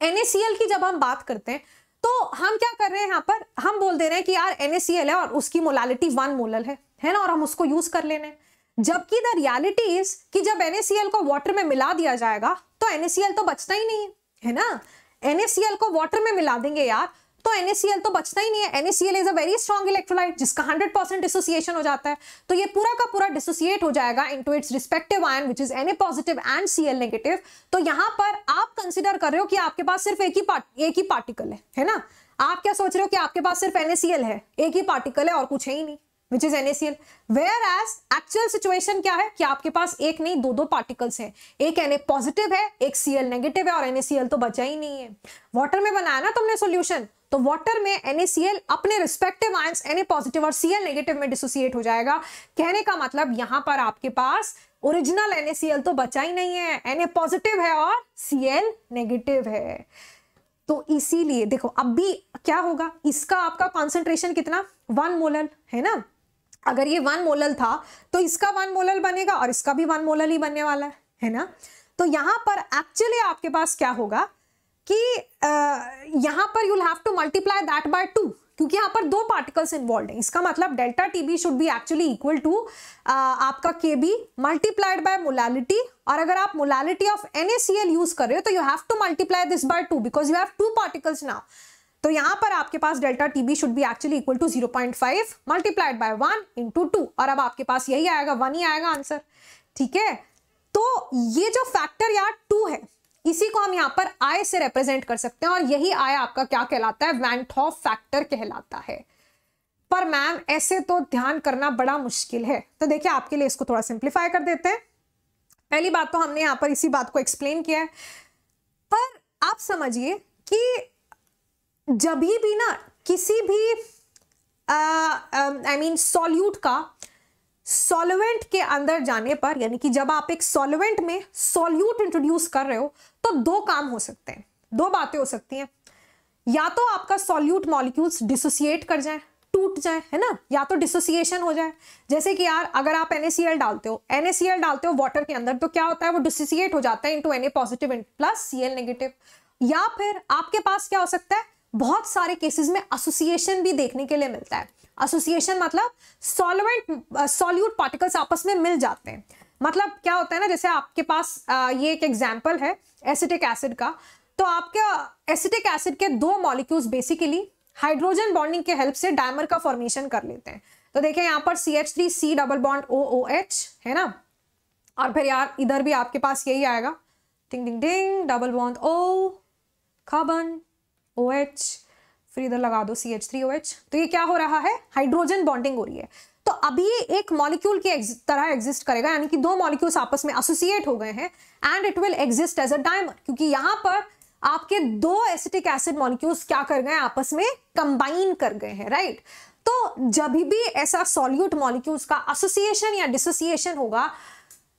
एनएसीएल की जब हम बात करते हैं तो हम क्या कर रहे हैं यहाँ पर? हम बोल दे रहे हैं कि यार एनएसीएल है और उसकी मोलालिटी वन मोलल है। है ना? और हम उसको यूज़ कर लेने जबकि द रियलिटी इज़ कि जब एनएसीएल को वाटर में मिला दिया जाएगा तो एनएसीएल तो बचता ही नहीं है। है ना? एनएसीएल को वाटर में मिला देंगे यार तो NaCl तो बचता ही नहीं है। NaCl is a very strong electrolyte जिसका 100 परसेंट डिसोसिएशन हो जाता है। तो ये पूरा का पूरा डिसोसिएट हो जाएगा into its respective ion which is Na positive and Cl negative तो यहाँ पर आप कंसिडर कर रहे हो कि आपके पास सिर्फ़ एक ही पार्ट एक ही पार्टिकल है है ना? आप क्या सोच रहे हो कि आपके पास सिर्फ़ NaCl है? एक ही पार्टिकल है और कुछ है ही नहीं। Which is NaCl whereas actual situation क्या है? कि आपके पास एक नहीं दो दो पार्टिकल्स हैं। एक Na पॉजिटिव है, एक Cl नेगेटिव है, और NaCl तो बचा ही नहीं है। वाटर में बनाया ना तुमने सोल्यूशन तो वाटर में NaCl अपने रिस्पेक्टिव आयंस Na पॉजिटिव और Cl नेगेटिव में डिसोसिएट हो जाएगा। कहने का मतलब यहाँ पर आपके पास ओरिजिनल NaCl तो बचा ही नहीं है। Na पॉजिटिव है और Cl नेगेटिव है। तो इसीलिए, देखो, अब भी क्या होगा? इसका आपका कॉन्सेंट्रेशन कितना? वन मोलल है ना? अगर ये वन मोलल था तो इसका वन मोलल बनेगा और इसका भी वन मोलल ही बनने वाला है है ना? तो यहाँ पर एक्चुअली आपके पास क्या होगा कि यहाँ पर you'll have to multiply that by two क्योंकि यहाँ पर दो पार्टिकल्स इन्वॉल्व हैं। इसका मतलब delta TB should be actually equal to आपका K B multiplied by molality और अगर आप मोलालिटी ऑफ़ NaCl यूज़ कर रहे हो तो you have to multiply this by two because you have two particles now तो यहाँ पर आपके पास delta TB should be actually equal to 0.5 multiplied by one into two और अब आपके पास यही आएगा वन ही आएगा आंसर ठीक है? तो ये जो फैक्टर यार टू है, इसी को हम यहाँ पर आय से रिप्रेजेंट कर सकते हैं और यही आय आपका क्या कहलाता है? वैंटॉफ फैक्टर कहलाता है। पर मैम ऐसे तो ध्यान करना बड़ा मुश्किल है। तो देखिए, आपके लिए इसको थोड़ा सिंप्लीफाई कर देते हैं। पहली बात तो हमने यहाँ पर इसी बात को एक्सप्लेन किया है। पर आप समझिए कि जब भी ना किसी भी आई मीन सॉल्यूट का सॉल्वेंट के अंदर जाने पर, यानी कि जब आप एक सॉल्वेंट में सॉल्यूट इंट्रोड्यूस कर रहे हो तो दो काम हो सकते हैं। दो बातें हो सकती हैं। या तो आपका सॉल्यूट मॉलिक्यूल्स डिसोसिएट कर जाए, टूट जाए, है ना? या तो डिसोसिएशन हो जाए। जैसे कि यार, अगर आप NaCl डालते हो, NaCl डालते हो वाटर के अंदर तो क्या होता है? वो डिसोसिएट हो जाता है into N A positive plus Cl negative या फिर आपके पास क्या हो सकता है? बहुत सारे केसेस में एसोसिएशन भी देखने के लिए मिलता है। एसोसिएशन मतलब सॉल्वेंट सॉल्यूट पार्टिकल्स आपस में मिल जाते हैं। मतलब क्या होता है ना जैसे आपके पास आ, ये एक एग्ज़ाम्पल है एसिटिक एसिड का। तो आपके एसिटिक एसिड के दो मॉलिक्यूल्स बेसिकली हाइड्रोजन बॉन्डिंग के हेल्प से डायमर का फॉर्मेशन कर लेते हैं। तो देखिए यहाँ पर C H three C double bond O O H है ना? और फिर यार इधर भी आपके पास यही आएगा। Ting ting ting double bond O carbon O H फिर इधर लगा दो C H three O H तो ये क्या हो रहा है? हाइड्रोजन बॉन्डिंग हो रही है। तो अभी ये एक मॉलिक्यूल की तरह एग्जिस्ट करेगा, यानी कि दो मॉलिक्यूल्स आपस में एसोसिएट हो गए हैं and it will exist as a diamond क्योंकि यहाँ पर आपके दो एसिटिक एसिड मॉलिक्यूल्स क्या कर गए आपस में कंबाइन कर गए हैं राइट तो जब भी ऐसा सॉल्यूट मॉलिक्यूल्स का एसोसिएशन या डिसोसिएशन होगा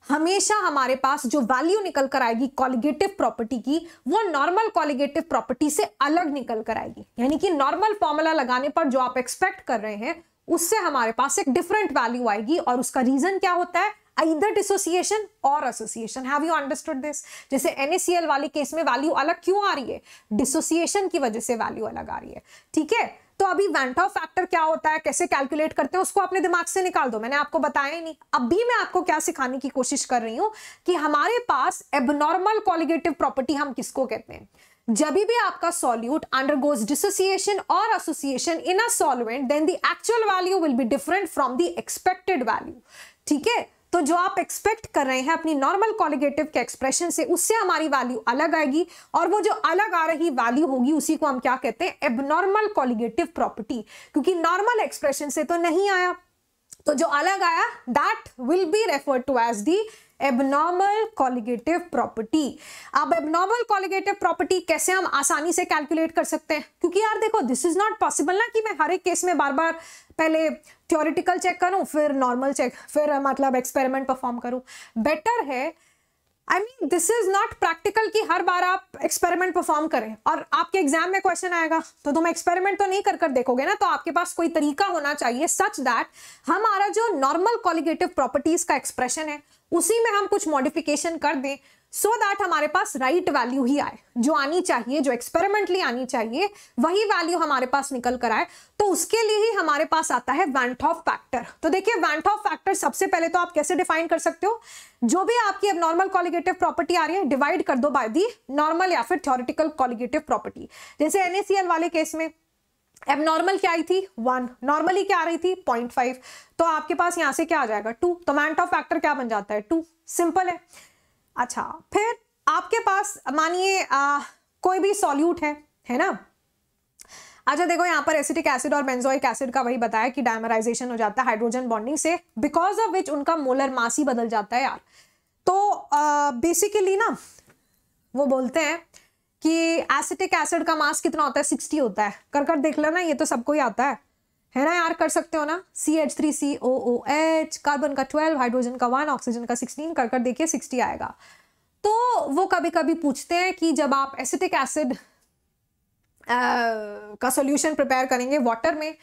हमेशा हमारे पास जो वैल्यू निकल कर आएगी कॉलिगेटिव प्रॉपर्टी की, वो नॉर्मल कॉलिगेटिव प्रॉपर्टी से अलग निकल कर आएगी। यानी कि नॉर्मल फॉर्मूला लगाने पर जो आप एक्सपेक्ट कर रहे हैं, उससे हमारे पास एक डिफरेंट वैल्यू आएगी और उसका रीजन क्या होता है? Either डिसोसिएशन और association have you understood this? जैसे NaCl वाले केस में वैल्यू अलग क्यों आ रही है? डिसोसिएशन की वजह से वैल्यू अलग आ रही है। ठीक है? तो अभी वेंटॉफ फैक्टर क्या होता है, कैसे कैलकुलेट करते हैं, उसको अपने दिमाग से निकाल दो। मैंने आपको बताया ही नहीं। अभी मैं आपको क्या सिखाने की कोशिश कर रही हूँ कि हमारे पास एबनॉर्मल कॉलिगेटिव प्रॉपर्टी हम किसको कहते हैं? जब भी आपका सॉल्यूट अंडरगोज डिसोसिएशन और association in a solvent then the actual value will be different from the expected value ठीक है? तो जो आप एक्सपेक्ट कर रहे हैं अपनी नॉर्मल कॉलिगेटिव के एक्सप्रेशन से, उससे हमारी वैल्यू अलग आएगी और वो जो अलग आ रही वैल्यू होगी, उसी को हम क्या कहते हैं? एबनॉर्मल कॉलिगेटिव प्रॉपर्टी क्योंकि नॉर्मल एक्सप्रेशन से तो नहीं आया। तो जो अलग आया that will be refer to as the abnormal colligative property अब एबनॉर्मल कॉलिगेटिव प्रॉपर्टी कैसे हम आसानी से कैलकुलेट कर सकते हैं? क्योंकि यार देखो दिस इज़ नॉट पॉसिबल ना कि मैं हर एक केस में बार बार पहले थ्योरिटिकल चेक करूँ, फिर नॉर्मल चेक फिर मतलब एक्सपेरिमेंट परफॉर्म करूँ। बेटर है I mean this is not practical कि हर बार आप एक्सपेरिमेंट परफॉर्म करें। और आपके एग्ज़ाम में क्वेश्चन आएगा तो तुम एक्सपेरिमेंट तो नहीं कर कर देखोगे ना तो आपके पास कोई तरीका होना चाहिए सच दैट हमारा जो नॉर्मल कॉलिगेटिव प्रॉपर्टीज़ का एक्सप्रेशन है उसी में हम कुछ मॉडिफिकेशन कर दें सो so दैट हमारे पास राइट right वैल्यू ही आए। जो आनी चाहिए, जो एक्सपेरिमेंटली आनी चाहिए, वही वैल्यू हमारे पास निकल कर आए। तो उसके लिए ही हमारे पास आता है वैंटॉफ फैक्टर तो देखिए वैंटॉफ फैक्टर सबसे पहले तो आप कैसे डिफाइन कर सकते हो? जो भी आपकी अब नॉर्मल कॉलिगेटिव प्रॉपर्टी आ रही है डिवाइड कर दो बाय दी नॉर्मल या फिर थ्योरिटिकल कॉलिगेटिव प्रॉपर्टी जैसे एनएसीएल वाले केस में अब नॉर्मल क्या आई थी? वन नॉर्मली क्या आ रही थी? पॉइंट फाइव तो आपके पास यहाँ से क्या आ जाएगा? टू तो वैंट ऑफ़ फैक्टर क्या बन जाता है? टू सिंपल है। अच्छा फिर आपके पास, मानिए कोई भी सॉल्यूट है है ना? अच्छा देखो, यहाँ पर एसिटिक एसिड और बेंजोइक एसिड का वही बताया कि डायमराइजेशन हो जाता है हाइड्रोजन बॉन्डिंग से बिकॉज़ ऑफ़ विच उनका मोलर मास ही बदल जाता है यार। तो बेसिकली ना, वो बोलते हैं कि एसिटिक एसिड का मास कितना होता है? सिक्सटी होता है। कर कर देख लेना, ये तो सबको ही आता है। है ना यार? कर सकते हो ना? C H three C O O H carbon का ट्वेल्व हाइड्रोजन का वन ऑक्सीजन का सिक्सटीन कर कर देखिए सिक्सटी आएगा। तो वो कभी कभी पूछते हैं कि जब आप एसिटिक एसिड का सॉल्यूशन प्रिपेयर करेंगे वाटर में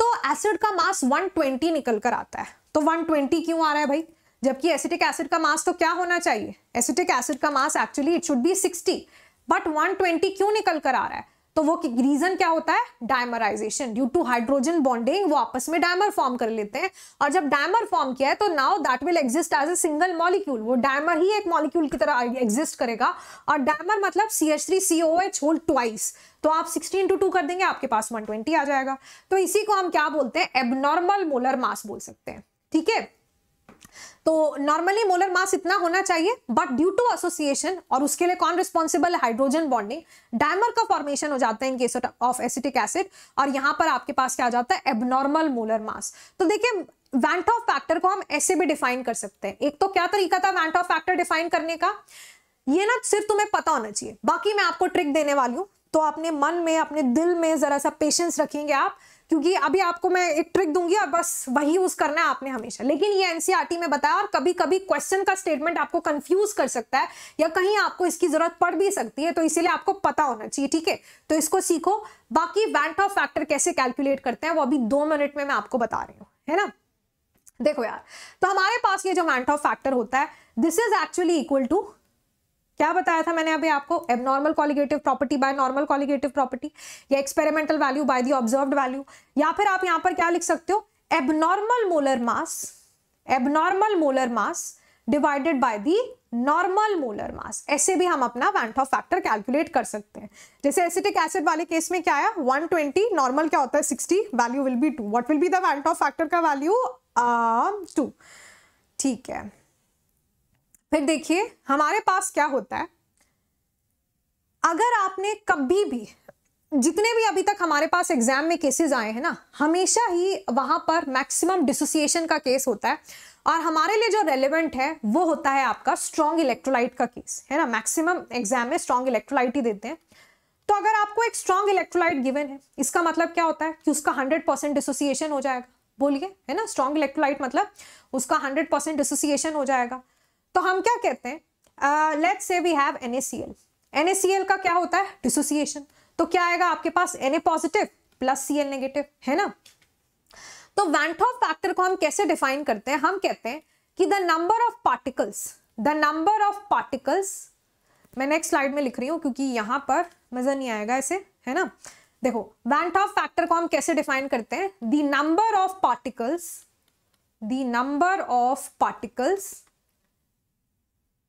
तो एसिड का मास 120 निकल कर आता है। तो 120 क्यों आ रहा है भाई? जबकि एसिटिक एसिड का मास तो क्या होना चाहिए? एसिटिक एसिड का mass actually it should be 60 but 120 क्यों निकल कर आ रहा है? तो वो रीजन क्या होता है? Dimerization due to hydrogen bonding वो आपस में डायमर फॉर्म कर लेते हैं। और जब डायमर फॉर्म किया है तो now that will exist as a single molecule वो डायमर ही एक मॉलिक्यूल की तरह एग्जिस्ट करेगा। और डायमर मतलब C H three C O H whole twice तो आप 16 टू टू कर देंगे, आपके पास 120 आ जाएगा। तो इसी को हम क्या बोलते हैं? एबनॉर्मल मोलर मास बोल सकते हैं। ठीक है? तो नॉर्मली मोलर मास इतना होना चाहिए बट ड्यू टू एसोसिएशन और उसके लिए कौन रिस्पॉन्सिबल है हाइड्रोजन बॉन्डिंग डायमर का फॉर्मेशन हो जाता है in case of acetic acid और यहाँ पर आपके पास क्या आ जाता है? एबनॉर्मल मोलर मास तो देखिए वैंट ऑफ़ फैक्टर को हम ऐसे भी डिफाइन कर सकते हैं। एक तो क्या तरीका था वैंट ऑफ़ फैक्टर डिफाइन करने का? ये ना सिर्फ़ तुम्हें पता होना चाहिए। बाकी मैं आपको ट्रिक देने वाली हूँ। तो अपने मन में, अपने दिल में जरा सा पेशेंस रखेंगे आप। क्योंकि अभी आपको मैं एक ट्रिक दूँगी और बस वही यूज़ करना है आपने हमेशा। लेकिन ये एनसीआरटी में बताया और कभी कभी क्वेश्चन का स्टेटमेंट आपको कंफ्यूज कर सकता है या कहीं आपको इसकी ज़रूरत पड़ भी सकती है तो इसीलिए आपको पता होना चाहिए, ठीक है? तो इसको सीखो। बाकी वैंट ऑफ़ फैक्टर कैसे कैलकुलेट करते हैं, वो अभी दो मिनट में मैं आपको बता रही हूँ, है ना? देखो यार तो हमारे पास ये जो वैंट ऑफ़ फैक्टर होता है this is actually equal to क्या बताया था मैंने अभी आपको? Abnormal colligative property by normal colligative property या experimental value by the observed value या फिर आप यहाँ पर क्या लिख सकते हो? Abnormal molar mass abnormal molar mass divided by the normal molar mass ऐसे भी हम अपना वैंट ऑफ़ फैक्टर कैलकुलेट कर सकते हैं। जैसे एसिटिक एसिड वाले केस में क्या आया? 120 नॉर्मल क्या होता है? 60 value will be 2 what will be the van't Hoff factor का वैल्यू टू ठीक है। फिर देखिए, हमारे पास क्या होता है? अगर आपने कभी भी, जितने भी अभी तक हमारे पास एग्ज़ाम में केसेस आए हैं ना, हमेशा ही वहाँ पर मैक्सिमम डिसोसिएशन का केस होता है। और हमारे लिए जो रेलेवेंट है, वो होता है आपका स्ट्रॉन्ग इलेक्ट्रोलाइट का केस है ना? मैक्सिमम एग्ज़ाम में स्ट्रॉन्ग इलेक्ट्रोलाइट ही देते हैं। तो अगर आपको एक स्ट्रॉन्ग इलेक्ट्रोलाइट गिवन है, इसका मतलब क्या होता है कि उसका हंड्रेड परसेंट डिसोसिएशन हो जाएगा। बोलिए, है ना? स्ट्रॉन्ग इलेक्ट्रोलाइट मतलब उसका हंड्रेड परसेंट डिसोसिएशन हो जाएगा। तो हम क्या कहते हैं? लेट्स से वी हैव NaCl NaCl का क्या होता है? डिसोसिएशन तो क्या आएगा आपके पास? Na positive plus Cl negative है ना? तो वैंटॉफ फैक्टर को हम कैसे डिफाइन करते हैं? हम कहते हैं कि the number of particles the number of particles मैं नेक्स्ट स्लाइड में लिख रही हूँ क्योंकि यहाँ पर मज़ा नहीं आएगा ऐसे है ना? देखो वैंट ऑफ़ फैक्टर को हम कैसे डिफाइन करते हैं? The number of particles the number of particles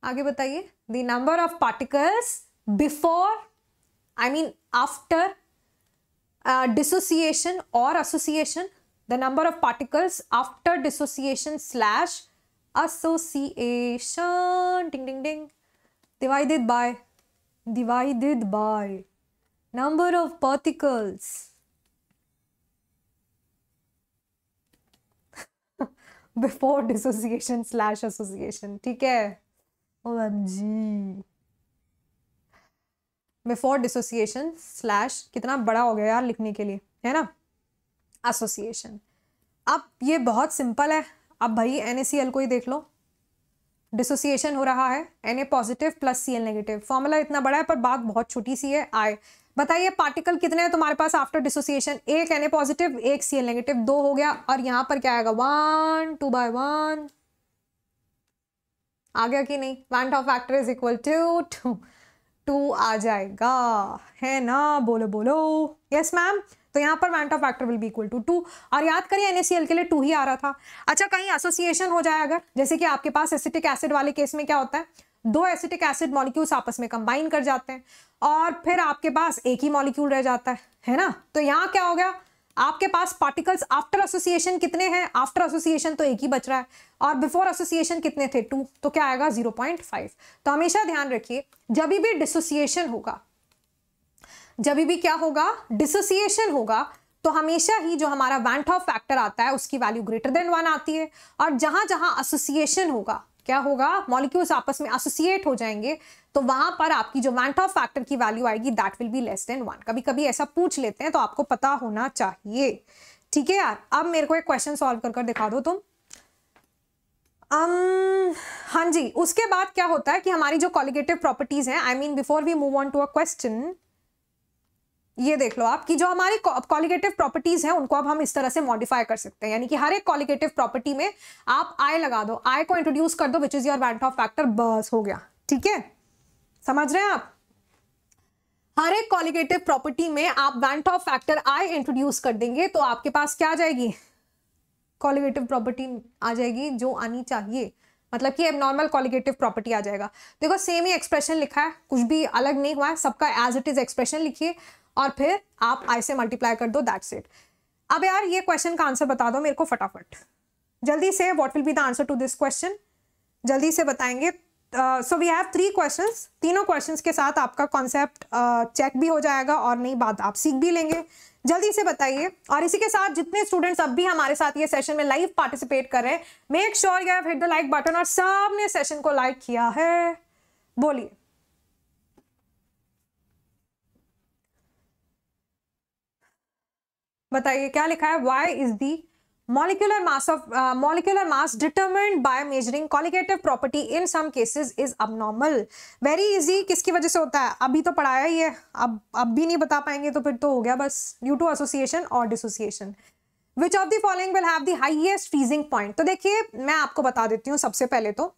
आगे बताइए। The number of particles before I mean after dissociation और association the number of particles after dissociation slash association ding ding ding divided by divided by number of particles before dissociation slash association ठीक है? OMG before dissociation slash कितना बड़ा हो गया यार लिखने के लिए, है ना? एसोसिएशन अब ये बहुत सिंपल है। अब भाई एन को ही देख लो। डिसोसिएशन हो रहा है। N A positive plus C L negative formula इतना बड़ा है, पर बात बहुत छोटी सी है। आए। बताइए पार्टिकल कितने हैं तुम्हारे पास आफ्टर डिसोसिएशन एक एन ए पॉजिटिव एक सी एल नेगेटिव दो हो गया, और यहाँ पर क्या आएगा? वन टू बाय वन आ गया कि नहीं? Van't Hoff factor is equal to two two आ जाएगा। है ना? बोलो बोलो। यस मैम तो यहाँ पर van't Hoff factor will be equal to two और याद करिए एनएसीएल के लिए टू ही आ रहा था। अच्छा कहीं एसोसिएशन हो जाए अगर, जैसे कि आपके पास एसिटिक एसिड वाले केस में क्या होता है? दो एसिटिक एसिड मॉलिक्यूल्स आपस में कंबाइन कर जाते हैं और फिर आपके पास एक ही मॉलिक्यूल रह जाता है। है ना? तो यहाँ क्या हो गया? आपके पास पार्टिकल्स आफ्टर एसोसिएशन कितने हैं? आफ्टर एसोसिएशन तो एक ही बच रहा है। और बिफोर एसोसिएशन कितने थे? टू तो क्या आएगा? ज़ीरो पॉइंट फाइव तो हमेशा ध्यान रखिए, जब भी डिसोसिएशन होगा, जब भी क्या होगा? डिसोसिएशन होगा तो हमेशा ही जो हमारा वैंट ऑफ़ फैक्टर आता है, उसकी वैल्यू ग्रेटर देन वन आती है। और जहाँ जहाँ एसोसिएशन होगा, क्या होगा? मॉलिक्यूल्स आपस में एसोसिएट हो जाएँगे। तो वहाँ पर आपकी जो वैंट ऑफ़ फैक्टर की वैल्यू आएगी that will be less than one कभी कभी ऐसा पूछ लेते हैं तो आपको पता होना चाहिए। ठीक है यार अब मेरे को एक क्वेश्चन सॉल्व कर कर दिखा दो तुम। um, हाँ जी उसके बाद क्या होता है कि हमारी जो कॉलिगेटिव प्रॉपर्टीज़ हैं I mean before we move on to a question ये देख लो आप कि जो हमारी कॉलिगेटिव प्रॉपर्टीज़ हैं उनको अब हम इस तरह से मॉडिफाई कर सकते हैं। यानी कि हर एक कॉलिगेटिव प्रॉपर्टी में आप आई लगा दो आई को इंट्रोड्यूस कर दो which is your van't Hoff factor बस हो गया। ठीक है? समझ रहे हैं आप? हर एक कॉलिगेटिव प्रॉपर्टी में आप van't Hoff factor I introduce कर देंगे तो आपके पास क्या आ जाएगी? कॉलिगेटिव प्रॉपर्टी आ जाएगी जो आनी चाहिए। मतलब कि नॉर्मल कॉलिगेटिव प्रॉपर्टी आ जाएगा। देखो सेम ही एक्सप्रेशन लिखा है, कुछ भी अलग नहीं हुआ है, सबका एज इट इज़ एक्सप्रेशन लिखिए, और फिर आप आई से मल्टीप्लाई कर दो दैट्स इट अब यार, ये क्वेश्चन का आंसर बता दो मेरे को फटाफट। जल्दी से what will be the answer to this question जल्दी से बताएँगे so we have three questions तीनों क्वेश्चंस के साथ आपका कॉन्सेप्ट चेक uh, भी हो जाएगा और नई बात आप सीख भी लेंगे। जल्दी से बताइए। और इसी के साथ जितने स्टूडेंट्स अब भी हमारे साथ ये सेशन में लाइव पार्टिसिपेट कर रहे हैं make sure you have hit the like button और सबने सेशन को लाइक किया है। बोलिए। बताइए क्या लिखा है? Why is the molecular mass of uh, molecular mass determined by measuring colligative property in some cases is abnormal. Very easy किसकी वजह से होता है? अभी तो पढ़ाया ही है। अब अब भी नहीं बता पाएँगे तो फिर तो हो गया बस। ड्यू टू एसोसिएशन और dissociation which of the following will have the highest freezing point तो देखिए मैं आपको बता देती हूँ सबसे पहले तो।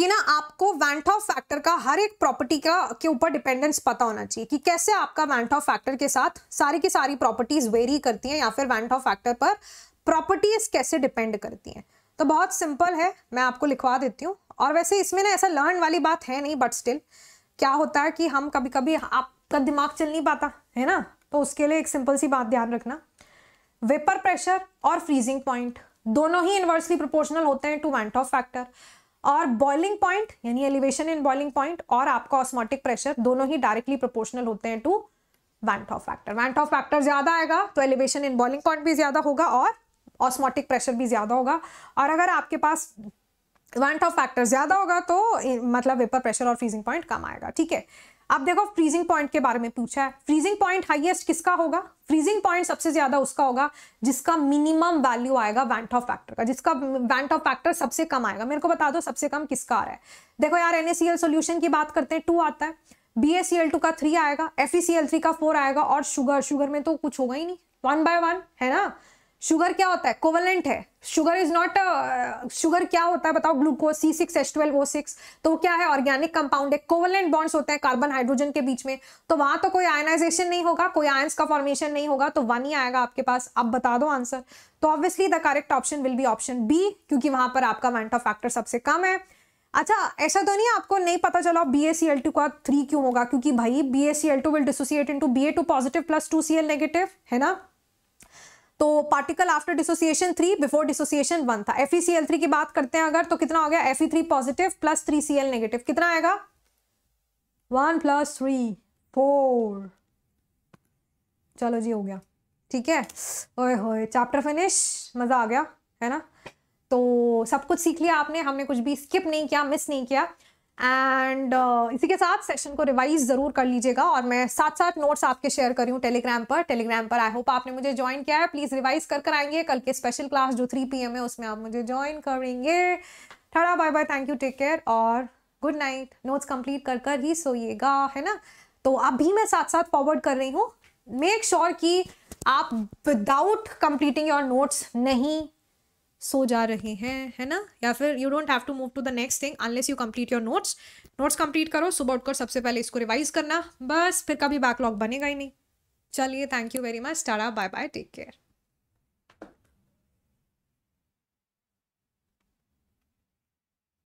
कि ना आपको वैंट ऑफ़ फैक्टर का हर एक प्रॉपर्टी का, के ऊपर डिपेंडेंस पता होना चाहिए कि कैसे आपका वैंट ऑफ़ फैक्टर के साथ सारी की सारी प्रॉपर्टीज़ वेरी करती हैं या फिर वैंट ऑफ़ फैक्टर पर प्रॉपर्टीज़ कैसे डिपेंड करती हैं। तो बहुत सिंपल है, मैं आपको लिखवा देती हूँ। और वैसे इसमें ना ऐसा लर्न वाली बात है नहीं बट स्टिल क्या होता है कि हम कभी कभी आपका दिमाग चल नहीं पाता, है ना? तो उसके लिए एक सिंपल सी बात ध्यान रखना। वेपर प्रेशर और फ्रीजिंग पॉइंट दोनों ही इन्वर्सली प्रोपोर्शनल होते हैं टू वैंट ऑफ़ फैक्टर और बॉइलिंग पॉइंट यानी एलिवेशन इन बॉइलिंग पॉइंट और आपका ऑस्मोटिक प्रेशर दोनों ही डायरेक्टली प्रोपोर्शनल होते हैं to van't Hoff factor van't Hoff factor ज़्यादा आएगा तो एलिवेशन इन बॉइलिंग पॉइंट भी ज़्यादा होगा और ऑस्मोटिक प्रेशर भी ज़्यादा होगा। और अगर आपके पास वैंट ऑफ़ फैक्टर ज़्यादा होगा तो मतलब वेपर प्रेशर और फ्रीजिंग पॉइंट कम आएगा, ठीक है? अब देखो फ्रीजिंग पॉइंट के बारे में पूछा है। फ्रीजिंग पॉइंट हाईएस्ट किसका होगा? फ्रीजिंग पॉइंट सबसे ज़्यादा उसका होगा, जिसका मिनिमम वैल्यू आएगा वैंट ऑफ़ फैक्टर का। जिसका वैंट ऑफ़ फैक्टर सबसे कम आएगा। मेरे को बता दो, सबसे कम किसका आ रहा है? देखो यार एनएसीएल सोल्यूशन की बात करते हैं टू आता है। B S C L two का थ्री आएगा एफ़ थ्री का फोर आएगा, और शुगर शुगर में तो कुछ होगा ही नहीं। वन बाय वन है ना? शुगर क्या होता है? कोवलेंट है। शुगर इज़ नॉट शुगर क्या होता है? बताओ glucose C six H twelve O six तो क्या है? ऑर्गेनिक कंपाउंड है। कोवलेंट बॉन्ड्स होते हैं कार्बन हाइड्रोजन के बीच में। तो वहाँ तो कोई आयनाइजेशन नहीं होगा, कोई आयंस का फॉर्मेशन नहीं होगा तो वन ही आएगा आपके पास। अब बता दो आंसर तो obviously the correct option will be option B क्योंकि वहाँ पर आपका वेंट फैक्टर सबसे कम है। अच्छा ऐसा तो नहीं आपको नहीं पता चला B S C L two का थ्री क्यों होगा? क्योंकि भाई बी S C L two will dissociate into B A two positive plus two C L negative है ना? तो particle after dissociation three before dissociation one था। एफ़ थ्री की बात करते हैं अगर तो कितना हो गया? F three positive plus three C L negative कितना आएगा? वन प्लस थ्री फोर चलो जी, हो गया। ठीक है? ओए होए चैप्टर फिनिश मज़ा आ गया, है ना? तो सब कुछ सीख लिया आपने, हमने कुछ भी स्किप नहीं किया मिस नहीं किया। एंड uh, इसी के साथ सेशन को रिवाइज ज़रूर कर लीजिएगा और मैं साथ साथ नोट्स आपके शेयर कर रही हूँ टेलीग्राम पर। टेलीग्राम पर आई होप आपने मुझे ज्वाइन किया है। प्लीज़ रिवाइज कर कर आएँगे। कल के स्पेशल क्लास जो थ्री पी एम है उसमें आप मुझे ज्वाइन करेंगे। ठड़ा bye bye thank you take care और गुड नाइट नोट्स कंप्लीट कर कर ही सोइएगा है ना? तो अभी मैं साथ साथ फॉरवर्ड कर रही हूँ। मेक श्योर कि आप विदाउट कंप्लीटिंग योर नोट्स नहीं सो जा रहे हैं, है ना? या फिर you don't have to move to the next thing unless you complete your notes notes complete करो, सुबह उठकर सबसे पहले इसको रिवाइज करना, बस फिर कभी बैकलॉग बनेगा ही नहीं। चलिए thank you very much tata bye bye take care